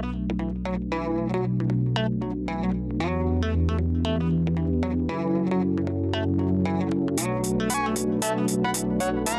Thank you.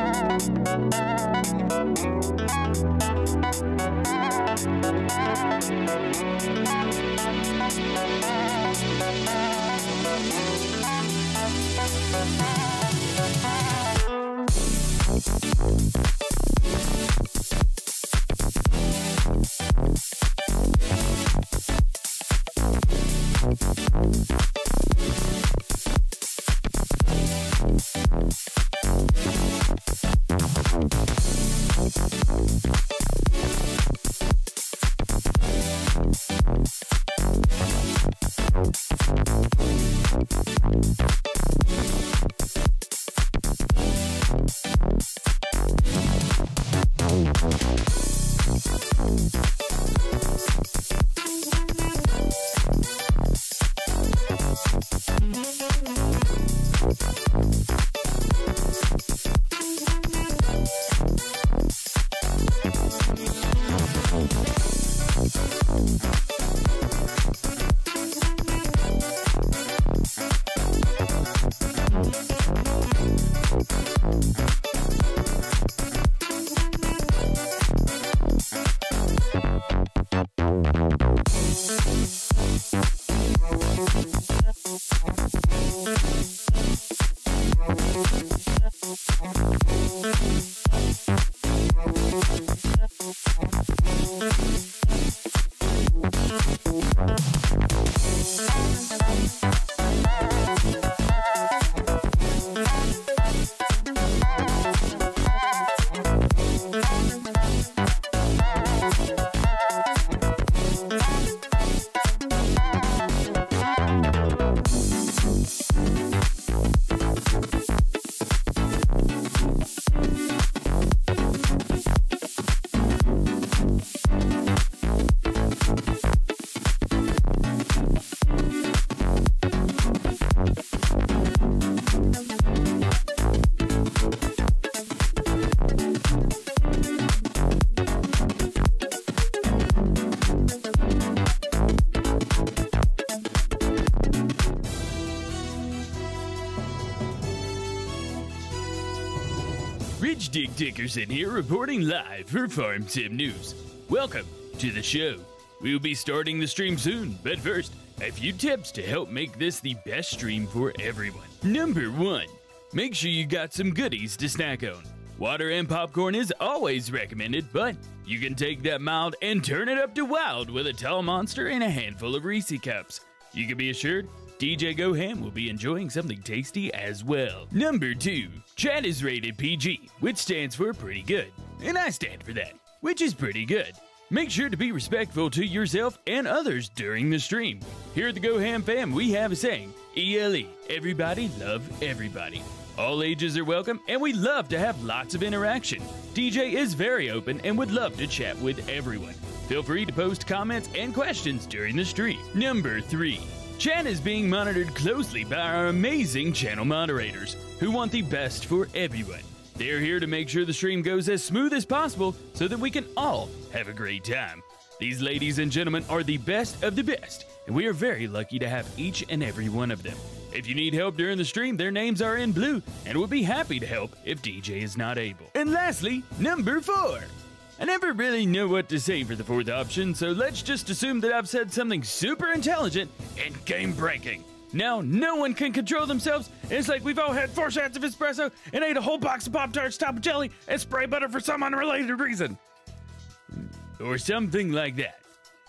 Dick Dickerson here reporting live for Farm Sim News. Welcome to the show. We'll be starting the stream soon, but first, a few tips to help make this the best stream for everyone. Number one, make sure you got some goodies to snack on. Water and popcorn is always recommended, but you can take that mild and turn it up to wild with a tall monster and a handful of Reese cups. You can be assured DJ Go Ham will be enjoying something tasty as well. Number 2. Chat is rated PG, which stands for pretty good. And I stand for that, which is pretty good. Make sure to be respectful to yourself and others during the stream. Here at the Go Ham fam, we have a saying ELE, everybody love everybody. All ages are welcome, and we love to have lots of interaction. DJ is very open and would love to chat with everyone. Feel free to post comments and questions during the stream. Number 3. Chat is being monitored closely by our amazing channel moderators, who want the best for everyone. They're here to make sure the stream goes as smooth as possible so that we can all have a great time. These ladies and gentlemen are the best of the best, and we are very lucky to have each and every one of them. If you need help during the stream, their names are in blue, and we'll be happy to help if DJ is not able. And lastly, number four. I never really know what to say for the fourth option, so let's just assume that I've said something super intelligent and game breaking. Now, no one can control themselves. It's like we've all had four shots of espresso and ate a whole box of Pop Tarts topped with jelly and spray butter for some unrelated reason. Or something like that.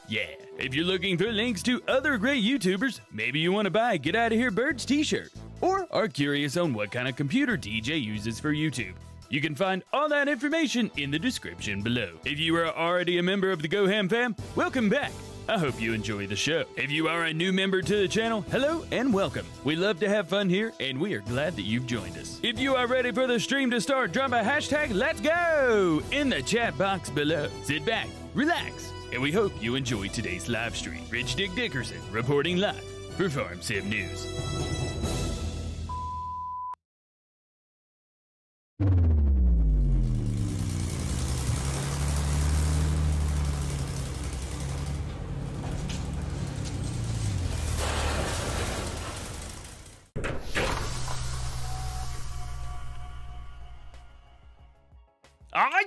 Yeah, if you're looking for links to other great YouTubers, maybe you want to buy Get Out of Here Birds t shirt, or are curious on what kind of computer DJ uses for YouTube. You can find all that information in the description below. If you are already a member of the GoHam fam, welcome back. I hope you enjoy the show. If you are a new member to the channel, hello and welcome. We love to have fun here, and we are glad that you've joined us. If you are ready for the stream to start, drop a hashtag Let's Go in the chat box below. Sit back, relax, and we hope you enjoy today's live stream. Rich Dick Dickerson reporting live for Farm Sim News.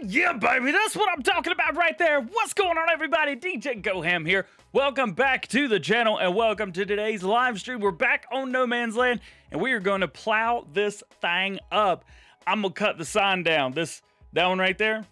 Yeah, baby, that's what I'm talking about right there. What's going on, everybody? DJ GoHam here. Welcome back to the channel and welcome to today's live stream. We're back on No Man's Land and we are going to plow this thing up. I'm gonna cut the sign down. This that one right there.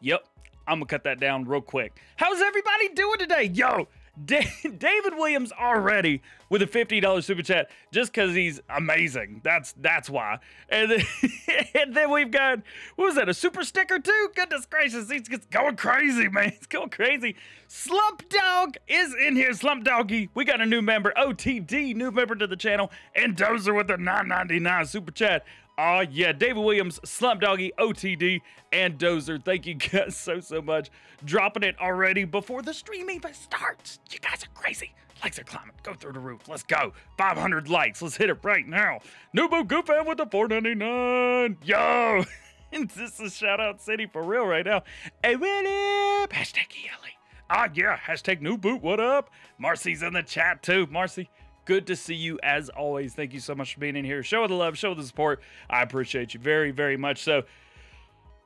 Yep, I'm gonna cut that down real quick. How's everybody doing today? Yo, David Williams already with a $50 super chat just because he's amazing. That's that's why. And then, and then we've got, what was that, a super sticker too? Goodness gracious, he's just going crazy, man. He's going crazy. Slump Dog is in here. Slump Doggy, we got a new member, OTD, new member to the channel, and Dozer with a 9.99 super chat. Oh, yeah. David Williams, Slump Doggy, OTD, and Dozer. Thank you guys so, so much. Dropping it already before the stream even starts. You guys are crazy. Likes are climbing. Go through the roof. Let's go. 500 likes. Let's hit it right now. Nubu Goofan with the 499. Yo. this is Shout Out City for real right now. Hey, what up? Hashtag ELE. Ah, yeah. Hashtag new boot. What up? Marcy's in the chat too. Marcy, Good to see you as always. Thank you so much for being in here. Show the love, show the support. I appreciate you very, very much. So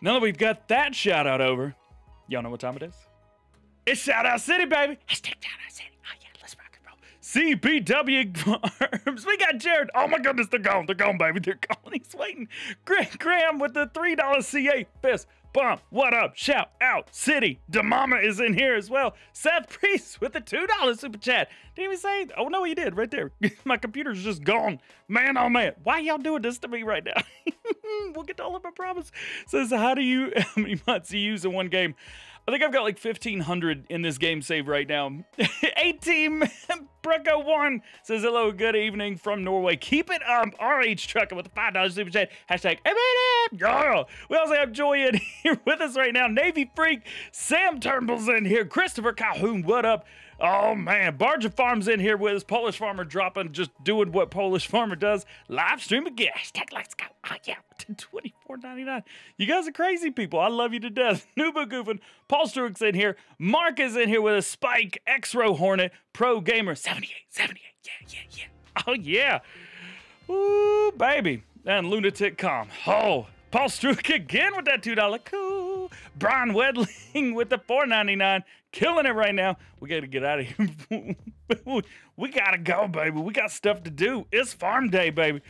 now that we've got that shout out over, y'all know what time it is? It's Shout Out City, baby. Hashtag Shout Out City. Oh, yeah, let's rock and roll. CPW Farms. We got Jared. Oh, my goodness, they're gone. They're gone, baby. They're gone. He's waiting. Grant Graham with the $3 CA. Fist bump. What up? Shout out city. Demama is in here as well. Seth Priest with the $2 super chat. Didn't even say, oh no, he did right there. my computer's just gone. Man, oh man. Why y'all doing this to me right now? we'll get to all of my problems. Says, how do you, how many months do you use in one game? I think I've got like 1,500 in this game save right now. 18 Brecko one says hello, good evening from Norway. Keep it up, RH Trucker with the $5 super chat. Hashtag yeah. We also have Joy in here with us right now. Navy Freak, Sam Turnbull's in here. Christopher Calhoun, what up? Oh man, Barja Farm's in here with us. Polish Farmer dropping, just doing what Polish Farmer does. Live stream again. Hashtag let's go. Oh yeah, twenty four ninety nine. You guys are crazy people. I love you to death. Nuba Goofin, Paul Struick's in here. Mark is in here with a Spike, X-Row Hornet, Pro Gamer 78, 78. Yeah, yeah, yeah. Oh yeah. Ooh, baby. And Lunatic Com. Oh, Paul Struick again with that $2 cool. Brian Wedling with the $4.99. Killing it right now. We got to get out of here. we got to go, baby. We got stuff to do. It's farm day, baby.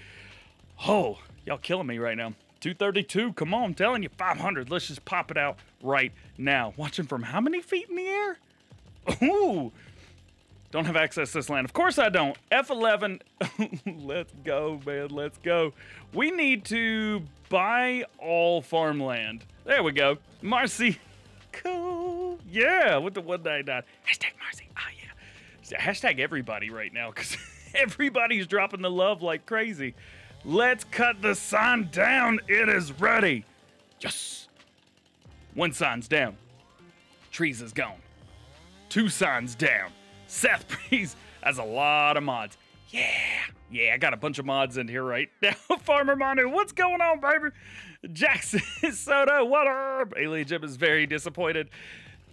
Oh, y'all killing me right now. 232. Come on, I'm telling you, 500. Let's just pop it out right now. Watching from how many feet in the air? Ooh. Don't have access to this land. Of course I don't. F11. Let's go, man. Let's go. We need to buy all farmland. There we go. Marcy. Cool. Yeah, with the 199. Hashtag Marcy. Oh, yeah. Hashtag everybody right now because everybody's dropping the love like crazy. Let's cut the sign down. It is ready. Yes. One sign's down. Trees is gone. Two signs down. Seth Breeze has a lot of mods. Yeah, yeah, I got a bunch of mods in here right now. Farmer Manu, what's going on, baby? Jackson Soda, what up? Alien Jim is very disappointed.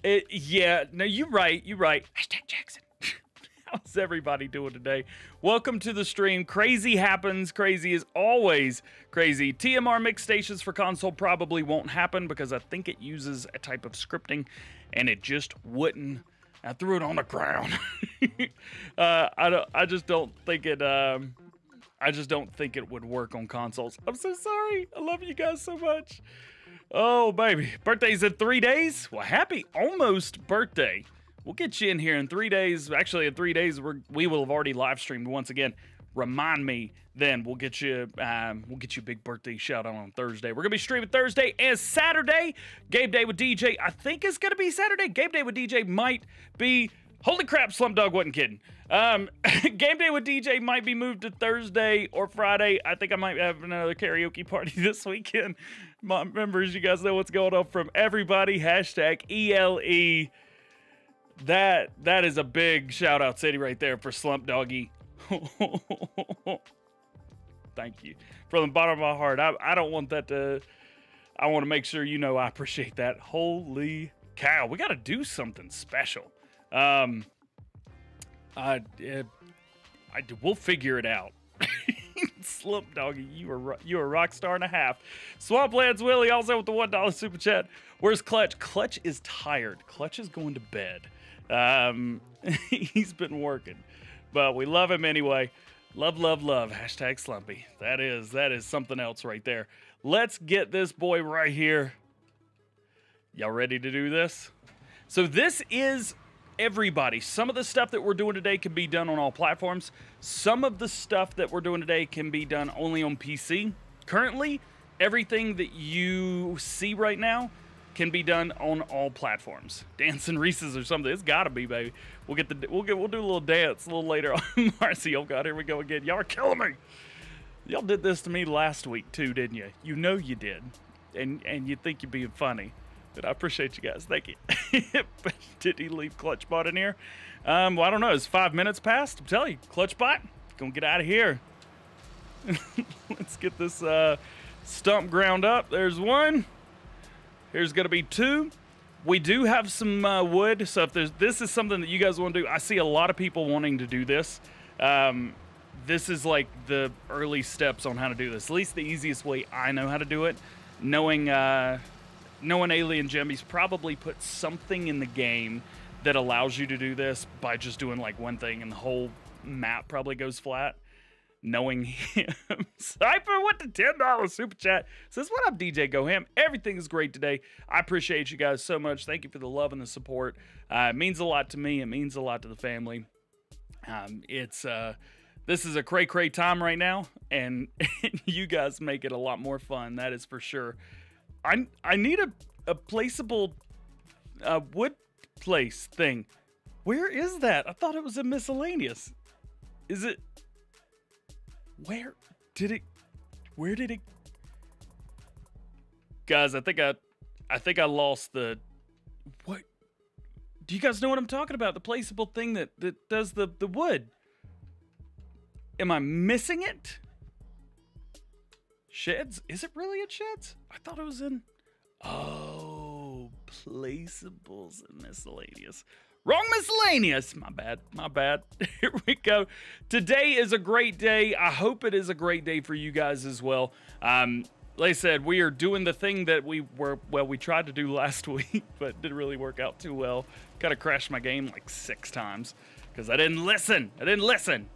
It, yeah, no, you're right, you're right. Hashtag Jackson. How's everybody doing today? Welcome to the stream. Crazy happens. Crazy is always crazy. TMR mix stations for console probably won't happen because I think it uses a type of scripting and it just wouldn't I threw it on the ground. uh, I don't. I just don't think it. Um, I just don't think it would work on consoles. I'm so sorry. I love you guys so much. Oh baby, birthday's in three days. Well, happy almost birthday. We'll get you in here in three days. Actually, in three days, we're, we will have already live streamed once again remind me then we'll get you um, we'll get you a big birthday shout out on thursday. We're gonna be streaming thursday and saturday. Game day with dj i think it's gonna be saturday. Game day with dj might be holy crap slumdog wasn't kidding. Um, game day with dj might be moved to thursday or friday. I think i might have another karaoke party this weekend. My members you guys know what's going on from everybody. Hashtag ele that that is a big shout out city right there for slump doggy Thank you. From the bottom of my heart. I, I don't want that to. I want to make sure you know I appreciate that. Holy cow. We got to do something special. Um, I, uh, I, we'll figure it out. Slump Doggy, you are you are a rock star and a half. Swamplands Willie also with the one dollar super chat. Where's Clutch? Clutch is tired. Clutch is going to bed. Um, he's been working, but we love him anyway. Love, love, love. Hashtag Slumpy. That is that is something else right there. Let's get this boy right here. Y'all ready to do this? So this is everybody. Some of the stuff that we're doing today can be done on all platforms. Some of the stuff that we're doing today can be done only on PC. Currently, everything that you see right now can be done on all platforms. Dancing Reese's or something. It's gotta be, baby. We'll get the we'll get we'll do a little dance a little later on. Marcy, oh god, here we go again. Y'all are killing me. Y'all did this to me last week too, didn't you? You know you did, and and you think you're being funny. But I appreciate you guys. Thank you. did he leave Clutchbot in here? Um, well, I don't know. It's five minutes past. I'm telling you, Clutchbot, gonna get out of here. Let's get this uh, stump ground up. There's one. Here's gonna be two. We do have some uh, wood, so if there's this is something that you guys want to do, I see a lot of people wanting to do this. Um, this is like the early steps on how to do this. At least the easiest way I know how to do it. Knowing uh, knowing Alien Jim, he's probably put something in the game that allows you to do this by just doing like one thing, and the whole map probably goes flat. Knowing him, Cypher with the ten dollars super chat says, "What up, DJ Go Ham? Everything is great today. I appreciate you guys so much. Thank you for the love and the support. Uh, it means a lot to me. It means a lot to the family. Um, it's uh, this is a cray cray time right now, and, and you guys make it a lot more fun. That is for sure. I I need a a placeable uh, wood place thing. Where is that? I thought it was a miscellaneous. Is it? Where did it? Where did it? Guys, I think I, I think I lost the. What? Do you guys know what I'm talking about? The placeable thing that that does the the wood. Am I missing it? Sheds? Is it really at Sheds? I thought it was in. Oh, placeables and miscellaneous. Wrong miscellaneous. My bad. My bad. Here we go. Today is a great day. I hope it is a great day for you guys as well. Um, like I said, we are doing the thing that we were, well, we tried to do last week, but didn't really work out too well. Kind of crashed my game like six times because I didn't listen. I didn't listen.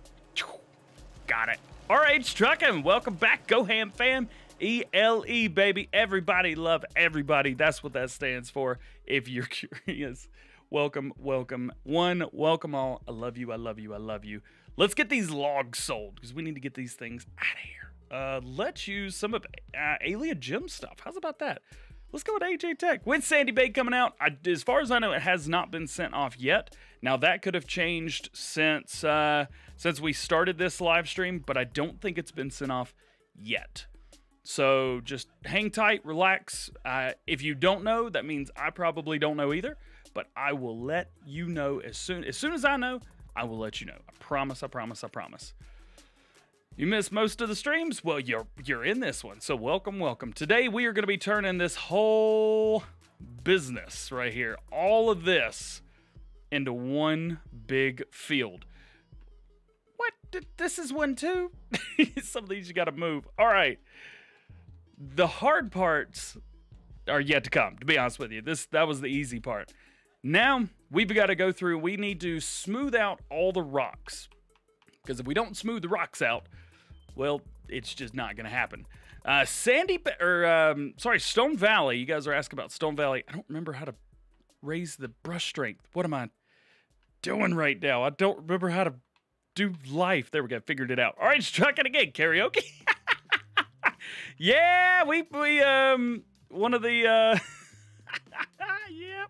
Got it. RH Trucking, welcome back, Go Ham fam. ELE, baby. Everybody love everybody. That's what that stands for. If you're curious, welcome, welcome. One, welcome all. I love you. I love you. I love you. Let's get these logs sold because we need to get these things out of here. Uh, let's use some of uh, Alien Jim stuff. How's about that? Let's go with AJ Tech. With Sandy Bay coming out, I, as far as I know, it has not been sent off yet. Now that could have changed since uh, since we started this live stream, but I don't think it's been sent off yet. So just hang tight, relax. Uh, if you don't know, that means I probably don't know either. But I will let you know as soon as soon as I know. I will let you know. I promise. I promise. I promise. You missed most of the streams? Well, you're you're in this one. So welcome, welcome. Today we are going to be turning this whole business right here, all of this into one big field. What? This is one too? Some of these you got to move. All right. The hard parts are yet to come, to be honest with you. This that was the easy part. Now we've got to go through, we need to smooth out all the rocks. Because if we don't smooth the rocks out, well, it's just not going to happen. Uh, Sandy, or um, sorry, Stone Valley. You guys are asking about Stone Valley. I don't remember how to raise the brush strength. What am I doing right now? I don't remember how to do life. There we go. Figured it out. All right, struck it again. Karaoke. yeah, we we um one of the uh yep.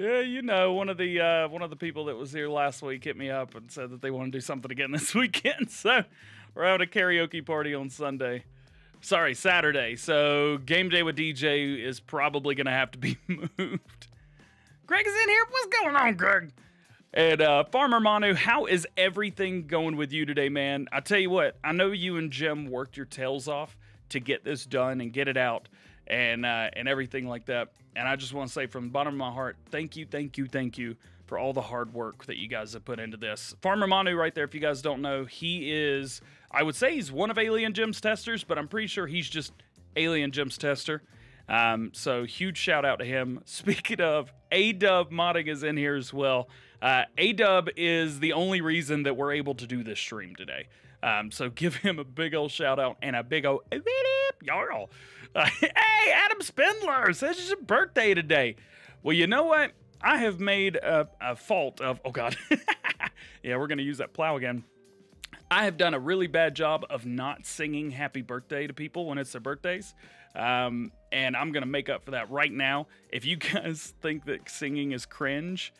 Yeah, you know, one of the uh, one of the people that was here last week hit me up and said that they want to do something again this weekend. So we're having a karaoke party on Sunday. Sorry, Saturday. So game day with DJ is probably gonna have to be moved. Greg is in here. What's going on, Greg? And uh, Farmer Manu, how is everything going with you today, man? I tell you what, I know you and Jim worked your tails off to get this done and get it out and uh, and everything like that. And I just want to say from the bottom of my heart, thank you, thank you, thank you for all the hard work that you guys have put into this. Farmer Manu, right there, if you guys don't know, he is, I would say he's one of Alien Jim's testers, but I'm pretty sure he's just Alien Jim's tester. Um, so huge shout out to him. Speaking of, A Dub Modding is in here as well. Uh, A Dub is the only reason that we're able to do this stream today. Um, so give him a big old shout out and a big old y'all. Hey, Adam Spindler says it's your birthday today. Well, you know what? I have made a, a fault of. Oh God. yeah, we're gonna use that plow again. I have done a really bad job of not singing happy birthday to people when it's their birthdays. Um, and I'm going to make up for that right now. If you guys think that singing is cringe,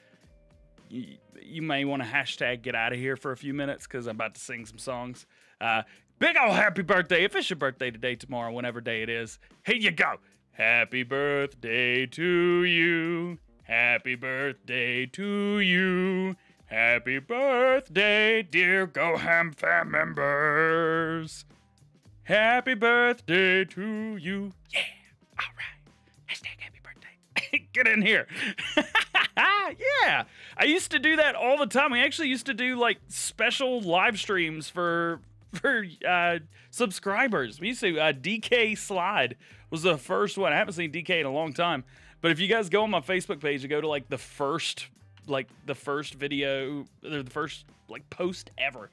you, you may want to hashtag get out of here for a few minutes because I'm about to sing some songs. Uh, big ol' happy birthday. If it's your birthday today, tomorrow, whenever day it is, here you go. Happy birthday to you. Happy birthday to you. Happy birthday, dear Goham fam members. Happy birthday to you. Yeah. All right. Hashtag happy birthday. Get in here. yeah. I used to do that all the time. We actually used to do like special live streams for for uh, subscribers. We used to uh, DK Slide was the first one. I haven't seen DK in a long time. But if you guys go on my Facebook page and go to like the first like the first video the first like post ever.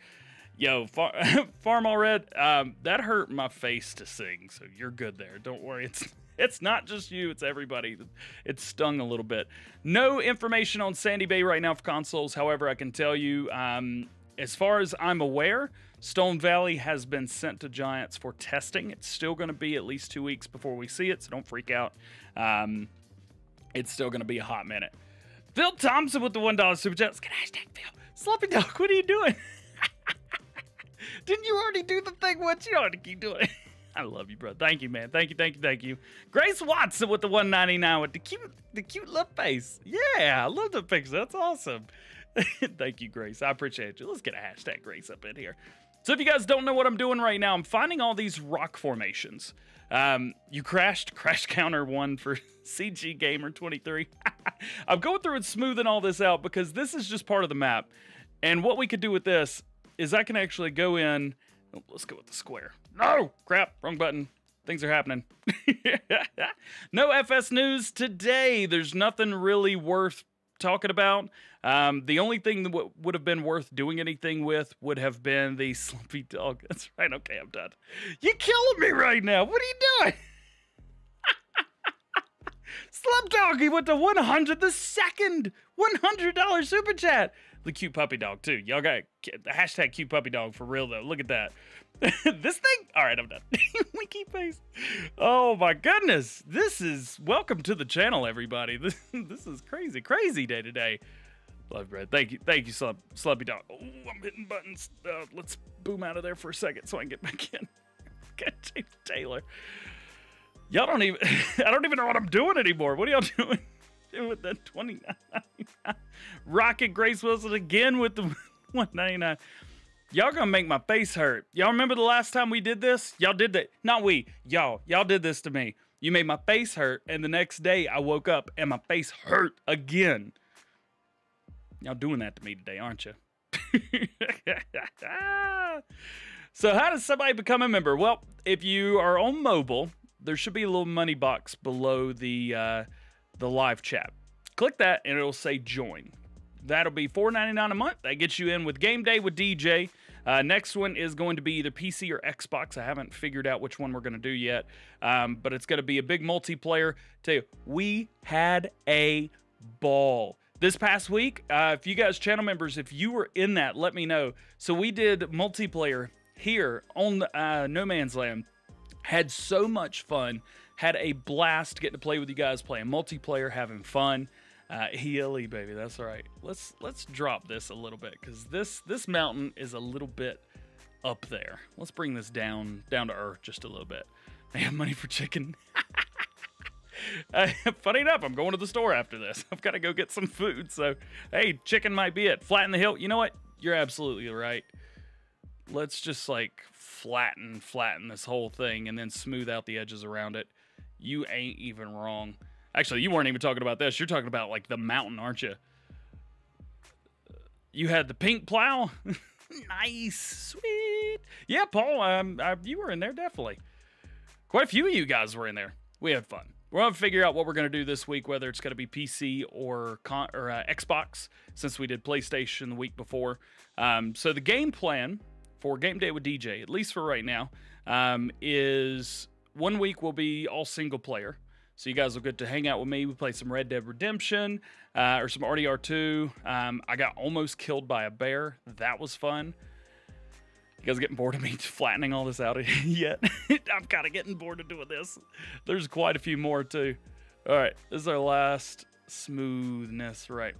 Yo, Far- Farm All Red, um, that hurt my face to sing, so you're good there. Don't worry. It's it's not just you, it's everybody. It stung a little bit. No information on Sandy Bay right now for consoles. However, I can tell you, um, as far as I'm aware, Stone Valley has been sent to Giants for testing. It's still going to be at least two weeks before we see it, so don't freak out. Um, it's still going to be a hot minute. Phil Thompson with the $1 super chat. Get hashtag Phil. Sloppy Dog, what are you doing? Didn't you already do the thing once? You have to keep doing it. I love you, bro. Thank you, man. Thank you, thank you, thank you. Grace Watson with the 199 with the cute, the cute lip face. Yeah, I love the picture. That's awesome. thank you, Grace. I appreciate you. Let's get a hashtag Grace up in here. So if you guys don't know what I'm doing right now, I'm finding all these rock formations. Um, you crashed, crash counter one for CG Gamer 23. I'm going through and smoothing all this out because this is just part of the map. And what we could do with this is I can actually go in. Oh, let's go with the square. No, crap, wrong button. Things are happening. no FS news today. There's nothing really worth talking about. Um, the only thing that w- would have been worth doing anything with would have been the Slumpy Dog. That's right. Okay, I'm done. You're killing me right now. What are you doing? Slump Doggy with the 100, the second $100 super chat. The cute puppy dog, too. Y'all got the hashtag cute puppy dog for real, though. Look at that. this thing? All right, I'm done. Winky face. Oh, my goodness. This is welcome to the channel, everybody. This, this is crazy, crazy day today. Love bread. Thank you. Thank you, Slub, Slubby Dog. Oh, I'm hitting buttons. Uh, let's boom out of there for a second so I can get back in. James Taylor. Y'all don't even I don't even know what I'm doing anymore. What are y'all doing? doing with the 29 Rocket Grace Wilson again with the 199. Y'all gonna make my face hurt. Y'all remember the last time we did this? Y'all did that. Not we. Y'all. Y'all did this to me. You made my face hurt, and the next day I woke up and my face hurt again. Y'all doing that to me today, aren't you? so, how does somebody become a member? Well, if you are on mobile, there should be a little money box below the uh, the live chat. Click that, and it'll say join. That'll be $4.99 a month. That gets you in with Game Day with DJ. Uh, next one is going to be either PC or Xbox. I haven't figured out which one we're going to do yet, um, but it's going to be a big multiplayer. Tell you, we had a ball this past week. Uh, if you guys, channel members, if you were in that, let me know. So we did multiplayer here on uh, No Man's Land. Had so much fun. Had a blast getting to play with you guys, playing multiplayer, having fun. Uh, ELE baby, that's right. Let's let's drop this a little bit because this this mountain is a little bit up there. Let's bring this down down to earth just a little bit. I have money for chicken. uh, funny enough, I'm going to the store after this. I've got to go get some food. So hey, chicken might be it. Flatten the hill. You know what? You're absolutely right. Let's just like flatten flatten this whole thing and then smooth out the edges around it. You ain't even wrong. Actually, you weren't even talking about this. You're talking about like the mountain, aren't you? you had the pink plow. nice, sweet. Yeah, Paul, um, uh, you were in there definitely. Quite a few of you guys were in there. We had fun. We're gonna figure out what we're gonna do this week, whether it's gonna be PC or con- or uh, Xbox, since we did PlayStation the week before. Um, so the game plan for Game Day with DJ, at least for right now, um, is one week will be all single player. So you guys will get to hang out with me. We play some Red Dead Redemption uh, or some RDR2. Um, I got almost killed by a bear. That was fun. You guys getting bored of me flattening all this out yet? I'm kind of getting bored of doing this. There's quite a few more too. All right, this is our last smoothness, right?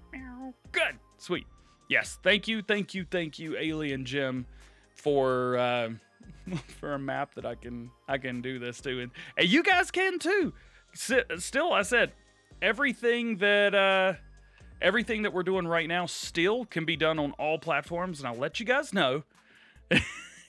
Good, sweet. Yes, thank you, thank you, thank you, Alien Jim, for uh, for a map that I can I can do this to, and, and you guys can too still, I said everything that uh, everything that we're doing right now still can be done on all platforms, and I'll let you guys know.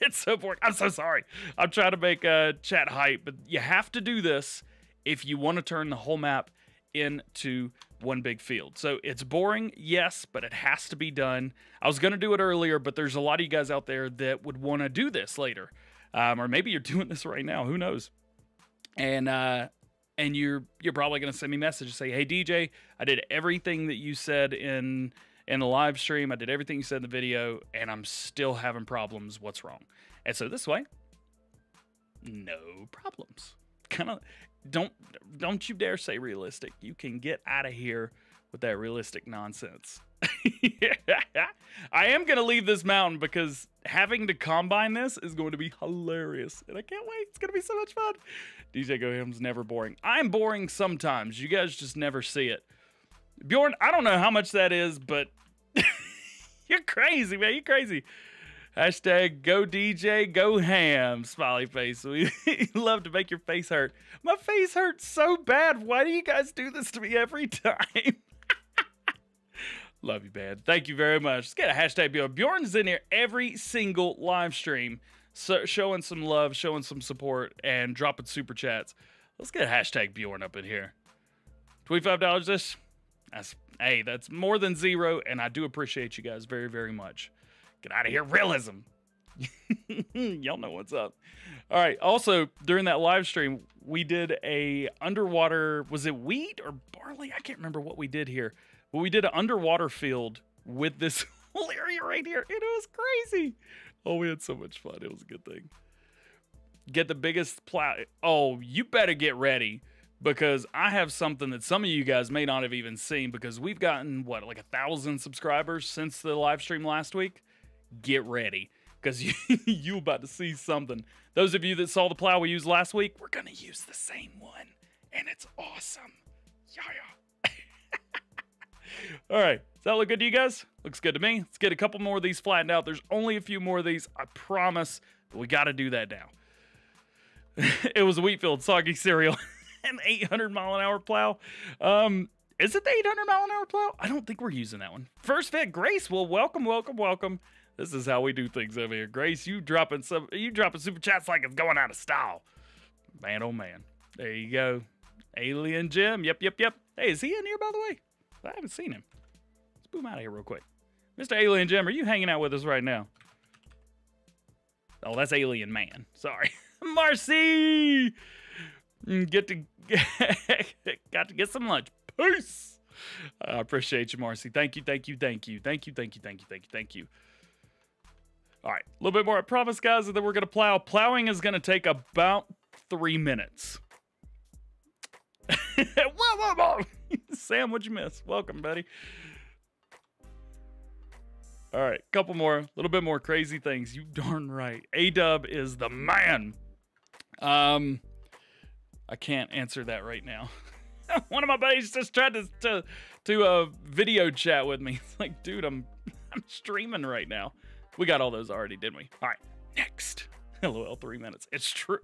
it's so boring. I'm so sorry. I'm trying to make a chat hype, but you have to do this if you want to turn the whole map into one big field. So it's boring, yes, but it has to be done. I was going to do it earlier, but there's a lot of you guys out there that would want to do this later. Um, or maybe you're doing this right now. Who knows? And uh, and you're you're probably going to send me a message and say, "Hey DJ, I did everything that you said in in the live stream. I did everything you said in the video, and I'm still having problems. What's wrong?" And so this way, no problems. Kind of don't don't you dare say realistic. You can get out of here with that realistic nonsense. I am going to leave this mountain because having to combine this is going to be hilarious. And I can't wait. It's going to be so much fun. DJ Goham's never boring. I'm boring sometimes. You guys just never see it. Bjorn, I don't know how much that is, but you're crazy, man. You're crazy. Hashtag go DJ, go ham, smiley face. We love to make your face hurt. My face hurts so bad. Why do you guys do this to me every time? Love you, man. Thank you very much. Let's get a hashtag Bjorn. Bjorn's in here every single live stream, so showing some love, showing some support, and dropping super chats. Let's get hashtag Bjorn up in here. Twenty-five dollars. This, that's hey, that's more than zero, and I do appreciate you guys very, very much. Get out of here, realism. Y'all know what's up. All right. Also, during that live stream, we did a underwater. Was it wheat or barley? I can't remember what we did here but we did an underwater field with this whole area right here. It was crazy. Oh, we had so much fun. It was a good thing. Get the biggest plow. Oh, you better get ready because I have something that some of you guys may not have even seen because we've gotten what like a thousand subscribers since the live stream last week. Get ready because you you about to see something. Those of you that saw the plow we used last week, we're gonna use the same one, and it's awesome. Yeah, yeah. All right. Does that look good to you guys? Looks good to me. Let's get a couple more of these flattened out. There's only a few more of these. I promise. But we got to do that now. it was a wheat field, soggy cereal. an 800 mile an hour plow. Um, is it the 800 mile an hour plow? I don't think we're using that one. First fit, Grace. Well, welcome, welcome, welcome. This is how we do things over here. Grace, you dropping some, you dropping super chats like it's going out of style. Man, oh man. There you go. Alien Jim. Yep, yep, yep. Hey, is he in here by the way? I haven't seen him. Boom out of here real quick. Mr. Alien Jim, are you hanging out with us right now? Oh, that's Alien Man. Sorry. Marcy! Mm, get to got to get some lunch. Peace. I appreciate you, Marcy. Thank you, thank you, thank you, thank you, thank you, thank you, thank you, thank you. All right, a little bit more. I promise, guys, that we're gonna plow. Plowing is gonna take about three minutes. whoa, whoa, whoa! Sam, what'd you miss? Welcome, buddy. All right, couple more, a little bit more crazy things. You darn right. A Dub is the man. Um, I can't answer that right now. One of my buddies just tried to to to a uh, video chat with me. It's like, dude, I'm I'm streaming right now. We got all those already, didn't we? All right, next. LOL, three minutes. It's true.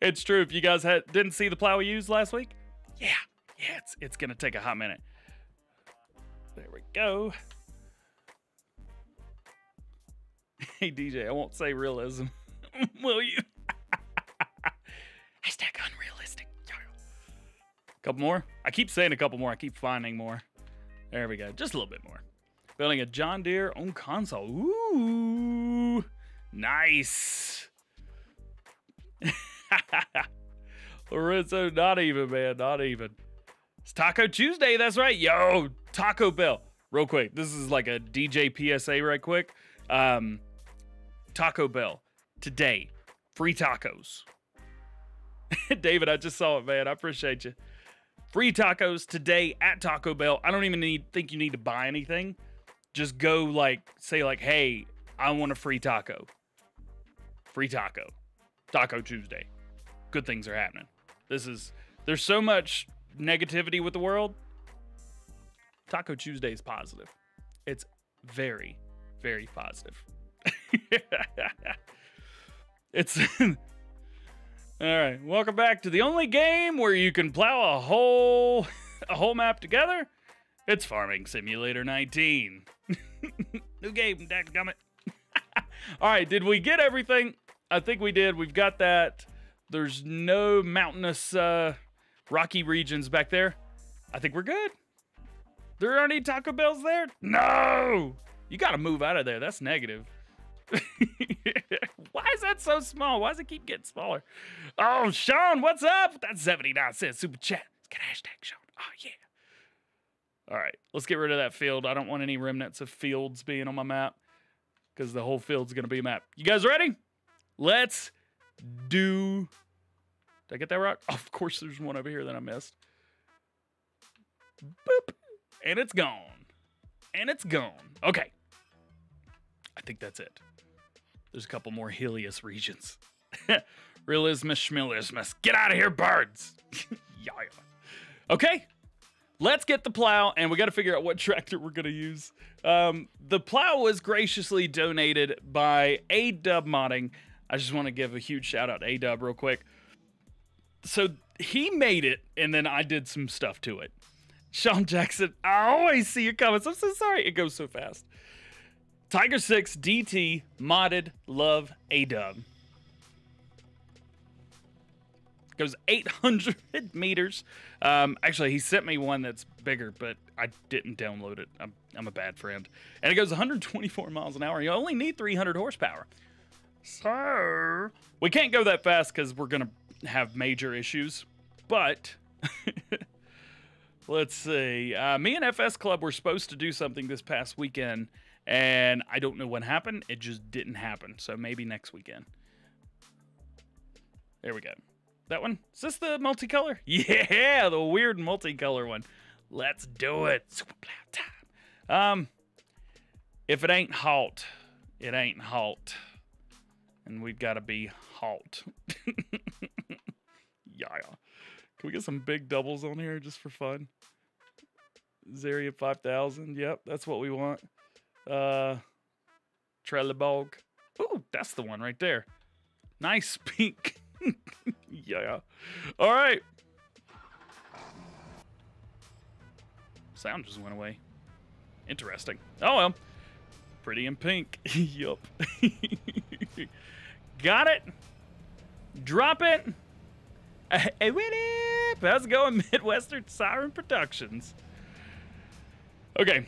It's true. If you guys had didn't see the plow we used last week, yeah, yeah, it's, it's to take a hot minute. There we go. Hey, DJ, I won't say realism. Will you? Hashtag unrealistic. Couple more? I keep saying a couple more. I keep finding more. There we go. Just a little bit more. Building a John Deere on console. Ooh, nice. Lorenzo, not even, man, not even. It's Taco Tuesday, that's right. Yo, Taco Bell. Real quick, this is like a DJ PSA right quick. Um, Taco Bell today, free tacos. David, I just saw it, man. I appreciate you. Free tacos today at Taco Bell. I don't even need think you need to buy anything. Just go like say like, "Hey, I want a free taco." Free taco. Taco Tuesday. Good things are happening. This is there's so much negativity with the world. Taco Tuesday is positive. It's very very positive. it's all right. Welcome back to the only game where you can plow a whole a whole map together. It's Farming Simulator 19. New game, dadgummit. All right, did we get everything? I think we did. We've got that. There's no mountainous, uh, rocky regions back there. I think we're good. There aren't any Taco Bells there? No! You gotta move out of there. That's negative. Why is that so small? Why does it keep getting smaller? Oh, Sean, what's up? That's 79 cents super chat. Let's get hashtag Sean. Oh, yeah. All right, let's get rid of that field. I don't want any remnants of fields being on my map because the whole field's going to be a map. You guys ready? Let's do. Did I get that? Oh, of course, there's one over here that I missed. Boop. And it's gone. And it's gone. Okay. I think that's it. There's a couple more Helios regions. Realismus, schmillismus. Get out of here, birds. yeah. Okay. Let's get the plow, and we got to figure out what tractor we're going to use. Um, the plow was graciously donated by A-Dub Modding. I just want to give a huge shout out to A-Dub real quick. So he made it, and then I did some stuff to it. Sean Jackson, I always see your comments. I'm so sorry. It goes so fast. Tiger 6 DT modded love a dub. Goes 800 meters. Um, actually, he sent me one that's bigger, but I didn't download it. I'm, I'm a bad friend. And it goes 124 miles an hour. You only need 300 horsepower. So, we can't go that fast because we're going to have major issues. But, let's see. Uh, me and FS Club were supposed to do something this past weekend and I don't know what happened. It just didn't happen. So maybe next weekend. There we go. That one? Is this the multicolor? Yeah, the weird multicolor one. Let's do it. Super time. Um, if it ain't halt, it ain't halt. And we've got to be halt. yeah. Can we get some big doubles on here just for fun? Zaria 5000. Yep, that's what we want. Uh, Trelleborg. Ooh, that's the one right there. Nice pink. yeah. All right. Sound just went away. Interesting. Oh well. Pretty in pink. yup. Got it. Drop it. Hey, up? How's it going, Midwestern Siren Productions? Okay,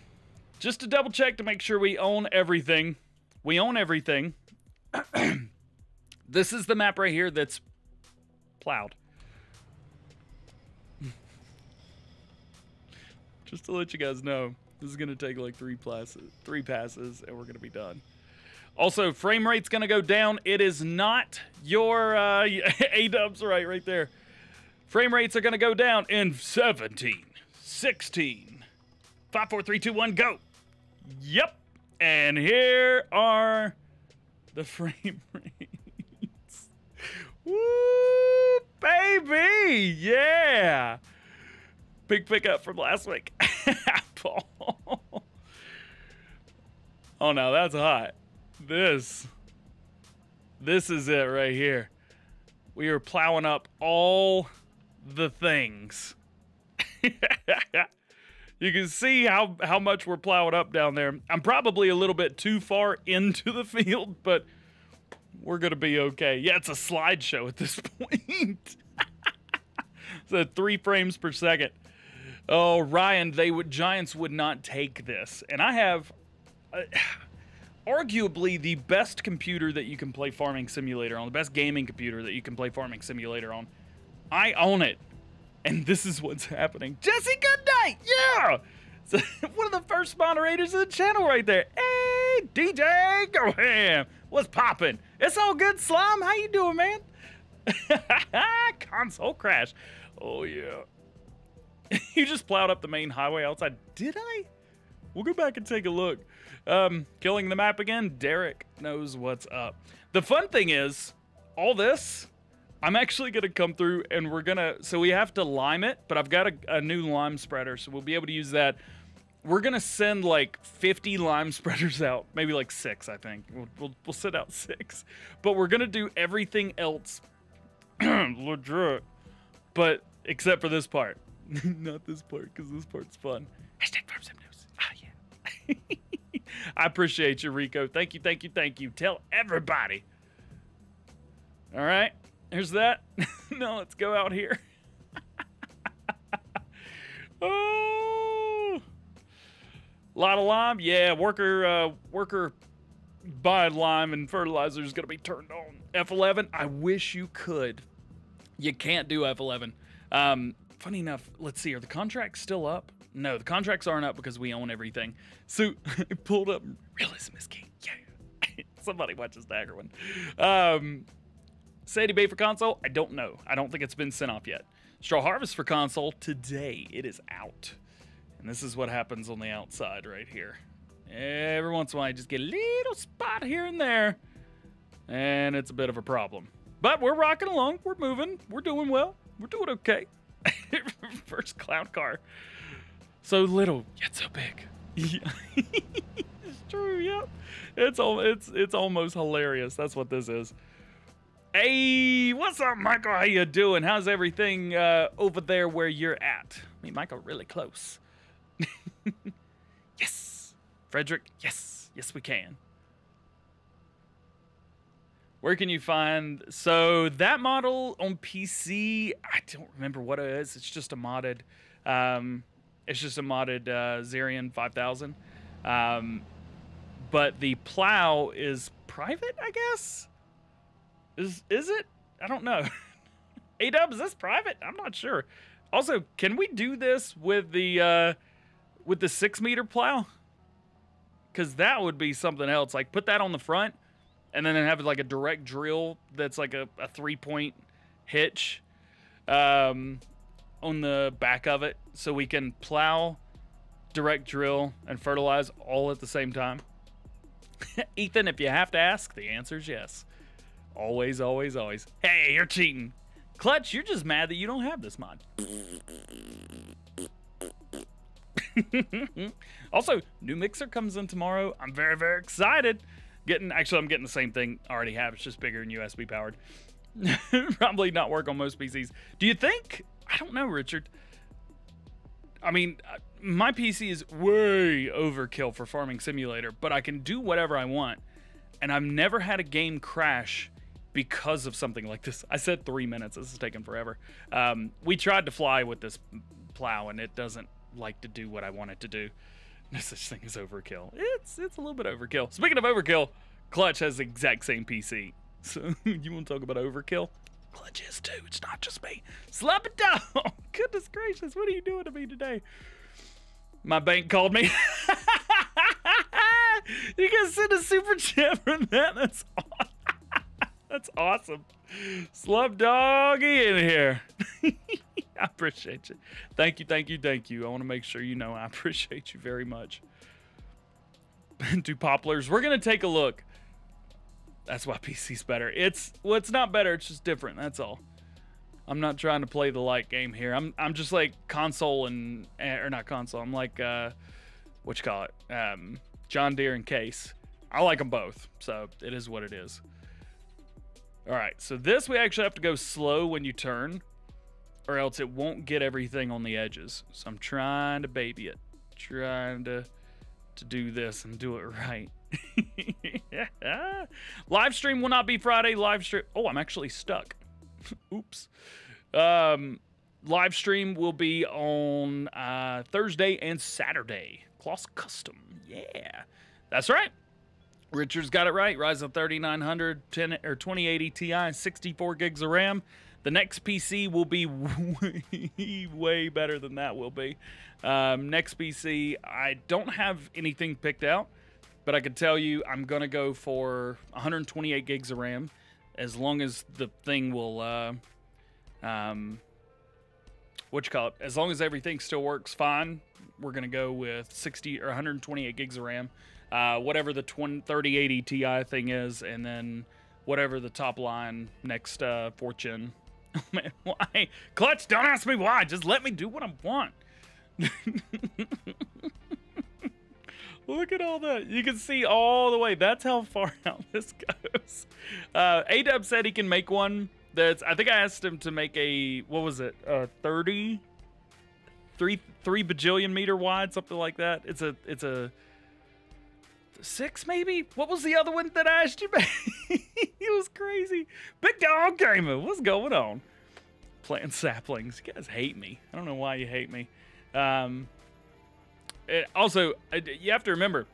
just to double check to make sure we own everything. We own everything. this is the map right here that's plowed. Just to let you guys know, this is going to take like three passes, three passes, and we're going to be done. Also, frame rate's going to go down. It is not your uh, A-dubs right, right there. Frame rates are going to go down in 17, 16, 5, 4, 3, 2, 1, go. Yep. And here are the frame rates. Woo, baby. Yeah. Big pickup from last week. Apple. oh, no, that's hot. This. This is it right here. We are plowing up all the things. you can see how how much we're plowing up down there. I'm probably a little bit too far into the field, but we're gonna be okay. Yeah, it's a slideshow at this point. so three frames per second. Oh, Ryan, they would Giants would not take this, and I have. Uh, arguably the best computer that you can play Farming Simulator on, the best gaming computer that you can play Farming Simulator on. I own it. And this is what's happening. Jesse, good night! Yeah! So, one of the first moderators of the channel right there. Hey, DJ, go ham! What's popping? It's all good, Slime. How you doing, man? Console crash. Oh, yeah. you just plowed up the main highway outside. Did I? We'll go back and take a look. Um, killing the map again. Derek knows what's up. The fun thing is, all this, I'm actually going to come through and we're going to, so we have to lime it, but I've got a, a new lime spreader, so we'll be able to use that. We're going to send like 50 lime spreaders out, maybe like six, I think. We'll, we'll, we'll send out six. But we're going to do everything else legit, but except for this part. Not this part, because this part's fun. Hashtag Farm News. Ah, yeah. I appreciate you, Rico. Thank you, thank you, thank you. Tell everybody. All right, here's that. no, let's go out here. oh, lot of lime. Yeah, worker, uh, worker buying lime and fertilizer is gonna be turned on. F11. I wish you could. You can't do F11. Um, funny enough, let's see. Are the contracts still up? No, the contracts aren't up because we own everything. So pulled up realism is king. Yeah. Somebody watches Daggerwin. Um, Sandy Bay for console? I don't know. I don't think it's been sent off yet. Straw Harvest for console today. It is out. And this is what happens on the outside right here. Every once in a while, I just get a little spot here and there. And it's a bit of a problem. But we're rocking along. We're moving. We're doing well. We're doing okay. First clown car. So little, yet so big. Yeah. it's true, yep. It's it's it's almost hilarious. That's what this is. Hey, what's up, Michael? How you doing? How's everything uh, over there where you're at? Mean, Michael, really close. yes. Frederick, yes. Yes, we can. Where can you find... So, that model on PC, I don't remember what it is. It's just a modded... Um, it's just a modded uh, Xerion 5000. Um, but the plow is private, I guess. Is is it? I don't know. A Dub, is this private? I'm not sure. Also, can we do this with the uh, with the six meter plow? Because that would be something else. Like put that on the front, and then have like a direct drill that's like a, a three point hitch. Um, on the back of it so we can plow, direct drill, and fertilize all at the same time? Ethan, if you have to ask, the answer is yes. Always, always, always. Hey, you're cheating. Clutch, you're just mad that you don't have this mod. also, new mixer comes in tomorrow. I'm very, very excited. Getting actually, I'm getting the same thing I already have. It's just bigger and USB powered. Probably not work on most PCs. Do you think I don't know, Richard. I mean, uh, my PC is way overkill for Farming Simulator, but I can do whatever I want. And I've never had a game crash because of something like this. I said three minutes. This is taking forever. Um, we tried to fly with this plow, and it doesn't like to do what I want it to do. No such thing as overkill. It's it's a little bit overkill. Speaking of overkill, Clutch has the exact same PC. So you want to talk about overkill? Clutches too. It's not just me. Slap it down. Goodness gracious, what are you doing to me today? My bank called me. you guys send a super chat for that. That's awesome. That's awesome. Slub doggy in here. I appreciate you. Thank you, thank you, thank you. I want to make sure you know I appreciate you very much. to poplars. We're gonna take a look that's why PC's better. It's well, it's not better. It's just different. That's all. I'm not trying to play the light game here. I'm I'm just like console and eh, or not console. I'm like uh, what you call it? Um, John Deere and Case. I like them both, so it is what it is. All right, so this we actually have to go slow when you turn, or else it won't get everything on the edges. So I'm trying to baby it, trying to to do this and do it right. Live stream will not be Friday. Live stream. Oh, I'm actually stuck. Oops. Um, live stream will be on. Uh, Thursday and Saturday. Kloss Custom. Yeah. That's right. Richard's got it right. Ryzen 3900, 10 or 2080 Ti, 64 gigs of RAM. The next PC will be way, way better than that. Will be um, next PC. I don't have anything picked out, but I can tell you I'm gonna go for 128 gigs of RAM, as long as the thing will. Uh, um, what you call it? As long as everything still works fine, we're gonna go with 60 or 128 gigs of RAM uh, whatever the 20, 3080 Ti thing is, and then whatever the top line next uh, fortune. Man, why? Clutch, don't ask me why. Just let me do what I want. Look at all that. You can see all the way. That's how far out this goes. Uh, Adub said he can make one that's, I think I asked him to make a, what was it, uh, 30? Three, three bajillion meter wide, something like that. It's a, it's a, six maybe. What was the other one that I asked you about? it was crazy. Big dog gamer, what's going on? Planting saplings. You guys hate me. I don't know why you hate me. Um, also, you have to remember,